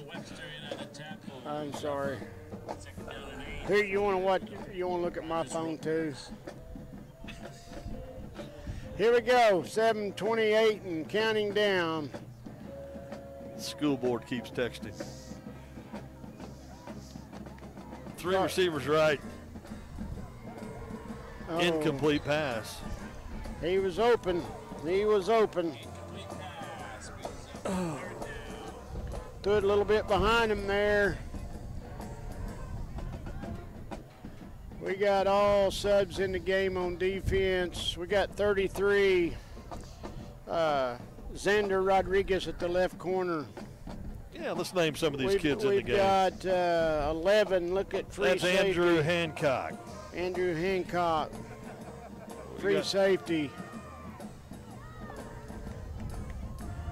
I'm sorry. Here, you want to watch? You want to look at my phone too? Here we go. 7:28 and counting down. School board keeps texting. Three Right. receivers right. Oh, Incomplete pass. He was open. He was open. Threw it a little bit behind him there. We got all subs in the game on defense. We got 33. Uh, Xander Rodriguez at the left corner. Yeah, let's name some of these we've, kids in the game. we've got uh, 11. Look at free That's safety. Andrew Hancock. Andrew Hancock. Free safety.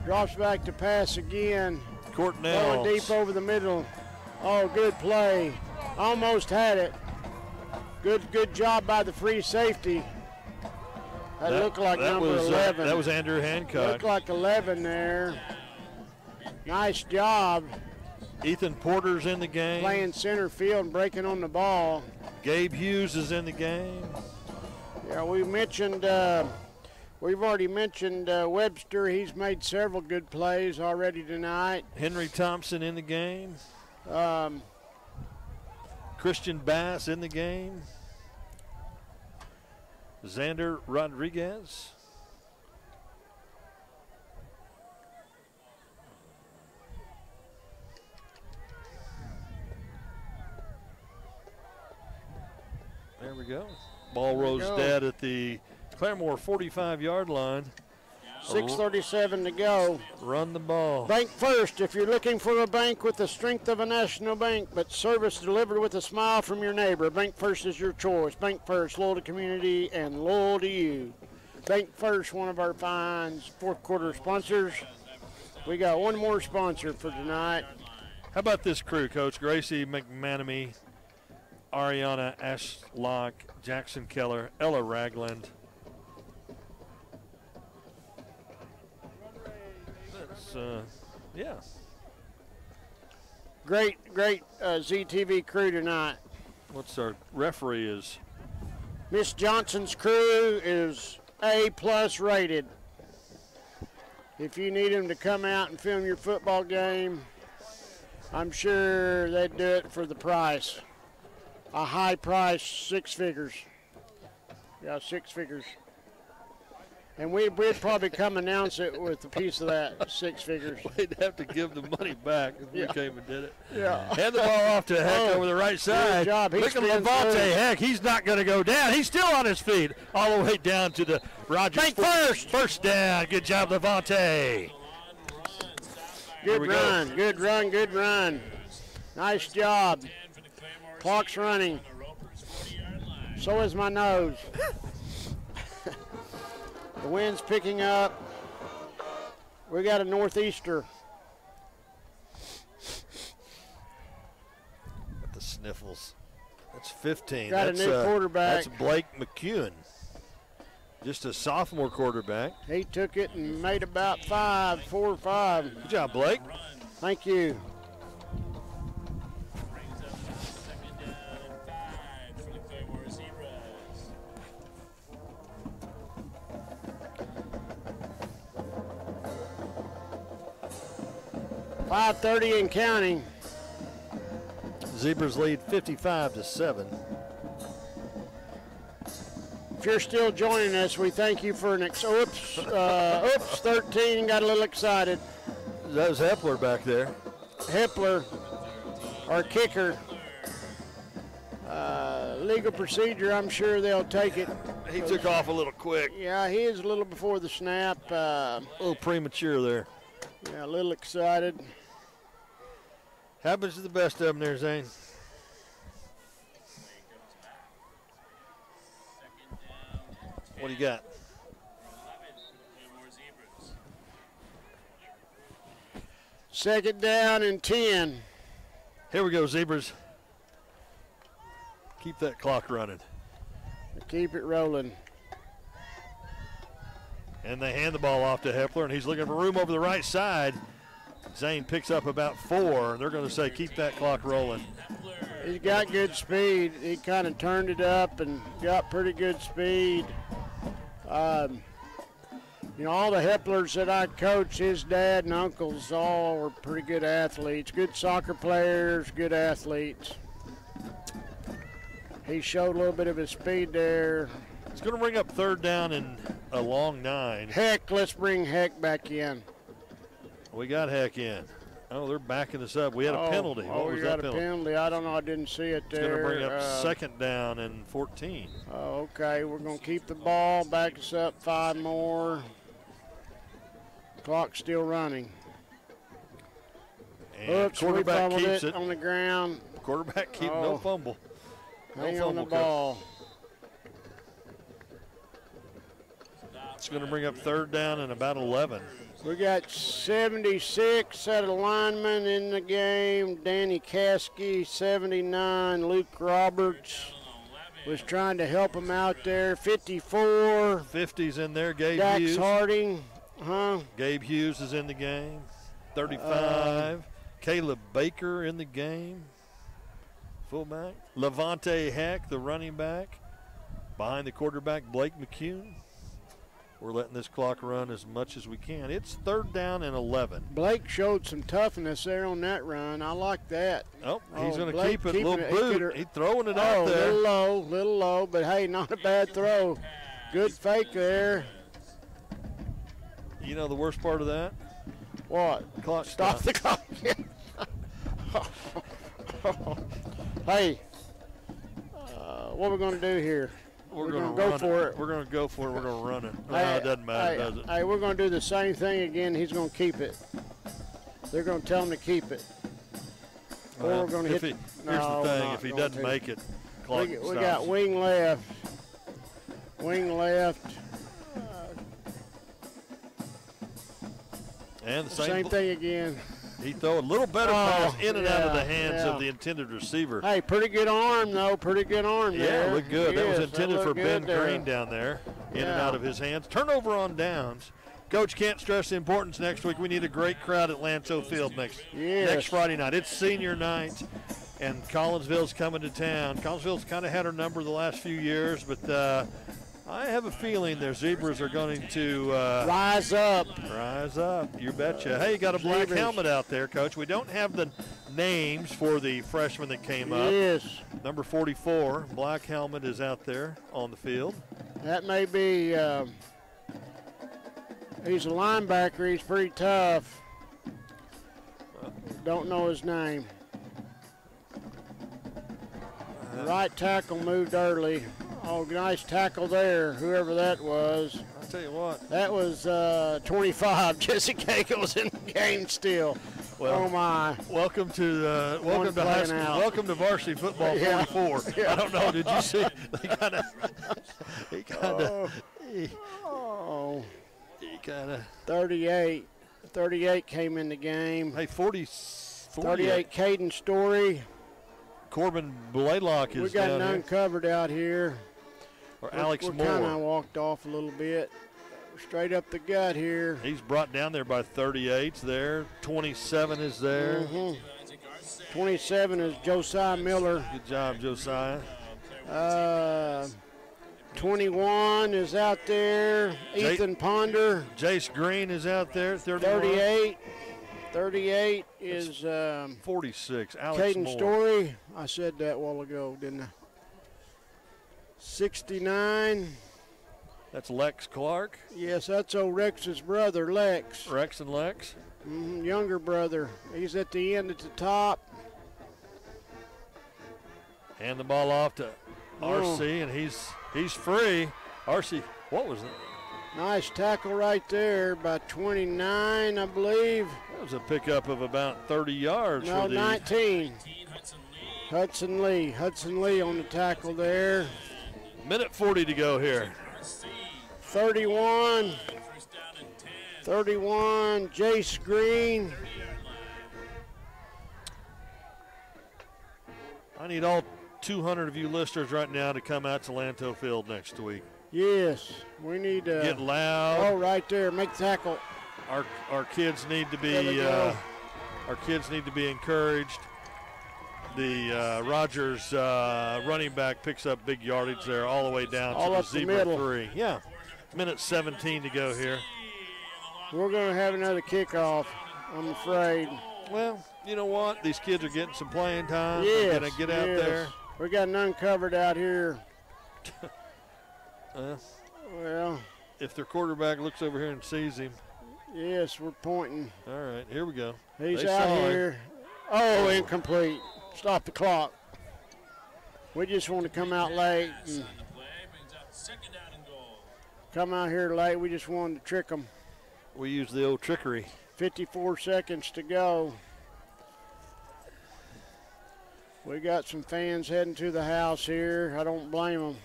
Drops back to pass again. Court Going deep over the middle. Oh, good play. Almost had it. Good, good job by the free safety. That, looked like that number was, uh, 11. that was Andrew Hancock. Looked like 11 there. Nice job Ethan Porter's in the game. playing center field and breaking on the ball. Gabe Hughes is in the game. Yeah, we mentioned, uh, we've already mentioned uh, Webster. He's made several good plays already tonight. Henry Thompson in the game. Um, Christian Bass in the game. Xander Rodriguez. There we go. Ball There rolls go. dead at the Claremore 45 yard line. 6.37 to go. Run the ball. BancFirst if you're looking for a bank with the strength of a national bank, but service delivered with a smile from your neighbor. BancFirst is your choice. BancFirst, loyal to community and loyal to you. BancFirst, one of our fine fourth quarter sponsors. We got one more sponsor for tonight. How about this crew, Coach? Gracie McManamy, Ariana Ashlock, Jackson Keller, Ella Ragland. That's, uh, yeah. Great, great uh, ZTV crew tonight. What's our referee is? Miss Johnson's crew is A plus rated. If you need them to come out and film your football game, I'm sure they'd do it for the price. A high price, six figures. Yeah, six figures. And we, we'd probably come announce it with a piece of that, six figures. We'd have to give the money back if Yeah. we came and did it. Yeah. Hand the ball off to Heck Oh, over the right side. good job. He Look at Levante through. Heck. He's not going to go down. He's still on his feet all the way down to the Rogers. BancFirst. First down. Good job, Levante. Good we go. run, good run, good run. Nice job. Clock's running. So is my nose. the wind's picking up. We got a northeaster. Got the sniffles. That's 15. Got a new uh, quarterback. That's Blake McEwen. Just a sophomore quarterback. He took it and made about five, four or five. Good job, Blake. Thank you. 5.30 and counting. Zebras lead 55 to 7. If you're still joining us, we thank you for an ex- oops, uh, oops, 13, got a little excited. That was Hepler back there. Hepler, our kicker. Uh, legal procedure, I'm sure they'll take it. He took off a little quick. Yeah, he is a little before the snap. Uh, a little premature there. Yeah, a little excited. Happens to the best of them there, Zane. What do you got? Second down and 10. Here we go, Zebras. Keep that clock running. Keep it rolling. And they hand the ball off to Hepler, and he's looking for room over the right side. Zane picks up about four, they're going to say, keep that clock rolling. He's got good speed. He kind of turned it up and got pretty good speed. Um, you know, all the Heplers that I coach, his dad and uncles, all were pretty good athletes, good soccer players, good athletes. He showed a little bit of his speed there. It's going to bring up third down and a long nine. Heck, let's bring Heck back in. We got Heck in. Oh, they're backing us up. We had a Oh, penalty. Oh, what was we that penalty? penalty. I don't know. I didn't see it there. It's going to bring up Uh, second down and 14. Oh, okay, we're going to keep the ball, back us up five more. Clock's still running. And Oops, quarterback keeps it, it. on the ground. Quarterback keep Oh. no fumble. No Hang on the fumble, Coach. ball. It's going to bring up third down and about 11. We got 76 at of linemen in the game. Danny Caskey, 79. Luke Roberts, was trying to help him out there. 54. 50's in there. Gabe Dax Hughes. Harding, huh? Gabe Hughes is in the game. 35. Uh, Caleb Baker in the game. Fullback. Levante Heck, the running back. Behind the quarterback, Blake McCune. We're letting this clock run as much as we can. It's third down and 11. Blake showed some toughness there on that run. I like that. Oh, he's Oh, going to keep it. Little it. Boot. He's throwing it oh, out there. little low, little low, but hey, not a bad throw. Good fake there. You know the worst part of that? What? Clock Stop the clock. hey, uh, what we going to do here? We're, We're going gonna go for it. We're going to go for it. We're going to run it. No, it doesn't matter, hey, does it? Hey, we're going to do the same thing again. He's going to keep it. They're going to tell him to keep it. Or Well, we're going to hit. he- no, here's the thing: if he doesn't to. make it, clock we, we got wing left. Wing left. and the Same, same, thing again. He throw a little better Oh, pass in and out of the hands yeah. of the intended receiver. Hey, pretty good arm though. Pretty good arm yeah, there. looked good. that was intended looked for Ben there. Green down there, in and out of his hands. Turnover on downs. Coach can't stress the importance next week. We need a great crowd at Lantow Field next Yes. next Friday night. It's senior night, and Collinsville's coming to town. Collinsville's kind of had her number the last few years, but uh, I have a feeling their Zebras are going to uh, Rise up. Rise up, you betcha. Hey, you got a black Zebras. helmet out there, Coach. We don't have the names for the freshmen that came up. Yes, Number 44, black helmet is out there on the field. that may be. Um, he's a linebacker. He's pretty tough. Don't know his name. Right tackle moved early. Oh, nice tackle there, whoever that was. I'll tell you what. That was uh, 25. Jesse Cagle in the game still. Well, oh my! Welcome to uh, welcome to high school. out. Welcome to varsity football Yeah. 44. Yeah. I don't know. Did you see? They kind of. He kind of. Oh, he kind of. 38. 38 came in the game. Hey, 40. 38 Caden Story. Corbin Blaylock is We got down none here. covered out here. Or We're- Alex we're Moore. kind of walked off a little bit. Straight up the gut here. He's brought down there by 38's there. 27 is there. Mhm. 27 is Josiah Miller. Good job, Josiah. Uh, 21 is out there. Jake- Ethan Ponder. Jace Green is out there. 31. 38. 38 is um, 46. Alex Caden Moore. Story. I said that a while ago, didn't I? 69. That's Lex Clark. Yes, that's old Rex's brother, Lex. Rex and Lex. Mhm, younger brother. He's at the end at the top. Hand the ball off to Oh. RC, and he's he's free. RC, what was that? Nice tackle right there by 29, I believe. That was a pickup of about 30 yards No, for the 19. Hudson Lee. Hudson Lee on the tackle there. Minute 40 to go here. 31. 31, Jace Green. I need all 200 of you listeners right now to come out to Lantow Field next week. Yes, we need to. Get loud. Oh, right there. Make tackle. Our our kids need to be uh, our kids need to be encouraged. The uh, Rogers uh, running back picks up big yardage there, all the way down All to the the zebra middle. three. Yeah, minute 17 to go here. We're going to have another kickoff, I'm afraid. Well, you know what? These kids are getting some playing time. Yes. They're gonna get out yes. there. We got none covered out here. Uh, Well, if their quarterback looks over here and sees him, yes, we're pointing. all right, here we go. He's They out saw him. here. Oh, incomplete. Stop the clock. We just want to come out late and come out here late. We just wanted to trick them. We use the old trickery. 54 seconds to go. We got some fans heading to the house here. I don't blame them.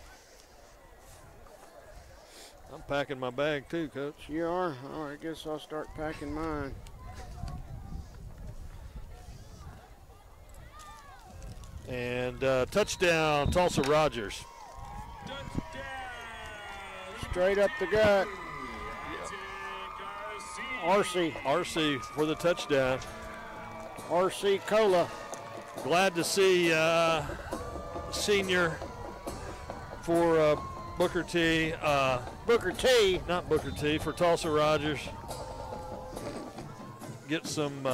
I'm packing my bag too, Coach. You are? All right, I guess I'll start packing mine. And uh, touchdown, Tulsa Rogers. Straight up the gut. RC. RC for the touchdown. RC Cola. Glad to see uh, senior for uh, Booker T. Uh, Booker T. Not Booker T. For Tulsa Rogers. Get some.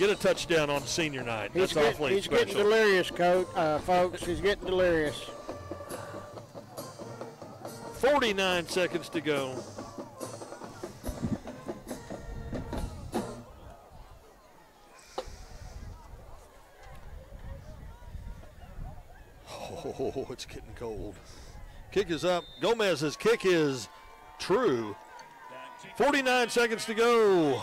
Get a touchdown on senior night. He's, That's get- awfully he's special. getting delirious, coach, uh, folks. He's getting delirious. 49 seconds to go. Oh, it's getting cold. Kick is up. Gomez's kick is true. 49 seconds to go.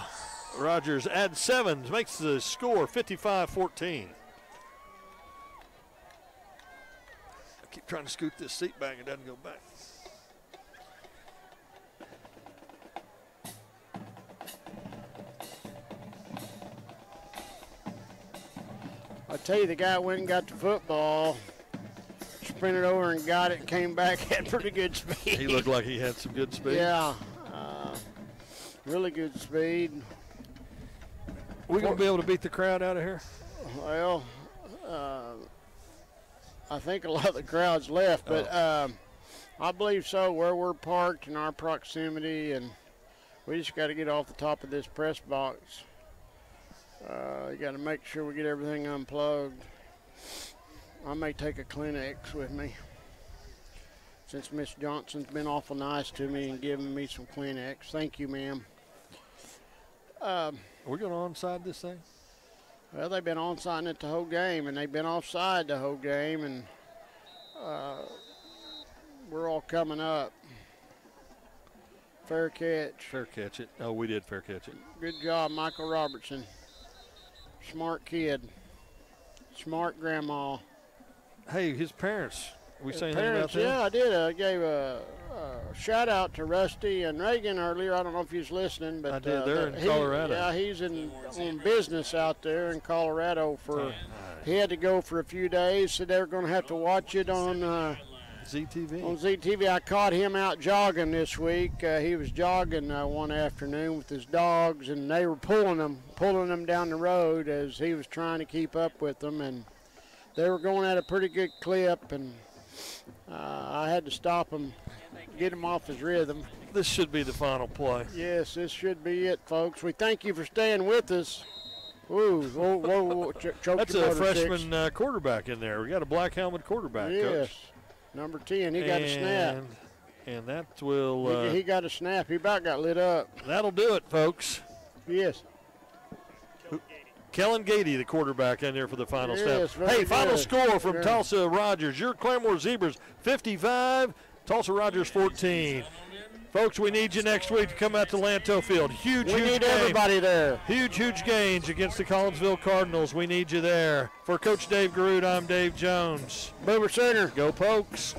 Rogers adds seven, makes the score 55 14. I keep trying to scoot this seat back, it doesn't go back. I tell you, the guy went and got the football, sprinted over and got it, came back, at pretty good speed. He looked like he had some good speed. Yeah, uh, really good speed. We gonna be able to beat the crowd out of here? Well, uh, I think a lot of the crowd's left, but Oh. um, I believe so. Where we're parked in our proximity, and we just got to get off the top of this press box. Uh, you got to make sure we get everything unplugged. I may take a Kleenex with me. Since Miss Johnson's been awful nice to me and giving me some Kleenex. Thank you, ma'am. Um, Are we going to onside this thing? well, they've been onside it the whole game, and they've been offside the whole game, and uh, we're all coming up. Fair catch. Fair catch it. Oh, we did fair catch it. Good job, Michael Robertson. Smart kid. Smart grandma. Hey, his parents. We say anything parents, about them? Yeah, I did. I gave a, a shout out to Rusty and Reagan earlier. I don't know if he's listening, but I did. uh, They're in he- Colorado. Yeah, he's in on business out there in Colorado for. He had to go for a few days, so they're going to have to watch it on uh, ZTV. on ZTV. I caught him out jogging this week. Uh, he was jogging uh, one afternoon with his dogs, and they were pulling him, pulling him down the road as he was trying to keep up with them, and they were going at a pretty good clip, and uh, I had to stop him, get him off his rhythm. This should be the final play. Yes, this should be it, folks. We thank you for staying with us. Ooh, whoa, whoa, whoa. Ch- choke That's a freshman uh, quarterback in there. We got a black helmet quarterback, Yes, coach. number 10. He got a snap. And- And that will. He- Uh, he got a snap. He about got lit up. that'll do it, folks. Yes. Kellen Gady, the quarterback, in there for the final Yes, step. Hey, final good. score from. Tulsa Rogers. Your Claremore Zebras 55, Tulsa Rogers 14. Folks, we need you next week to come out to Lantow Field. Huge. We huge need game. everybody there. Huge, huge gains against the Collinsville Cardinals. We need you there. For Coach Dave Garud, I'm Dave Jones. Boomer Center. Go Pokes.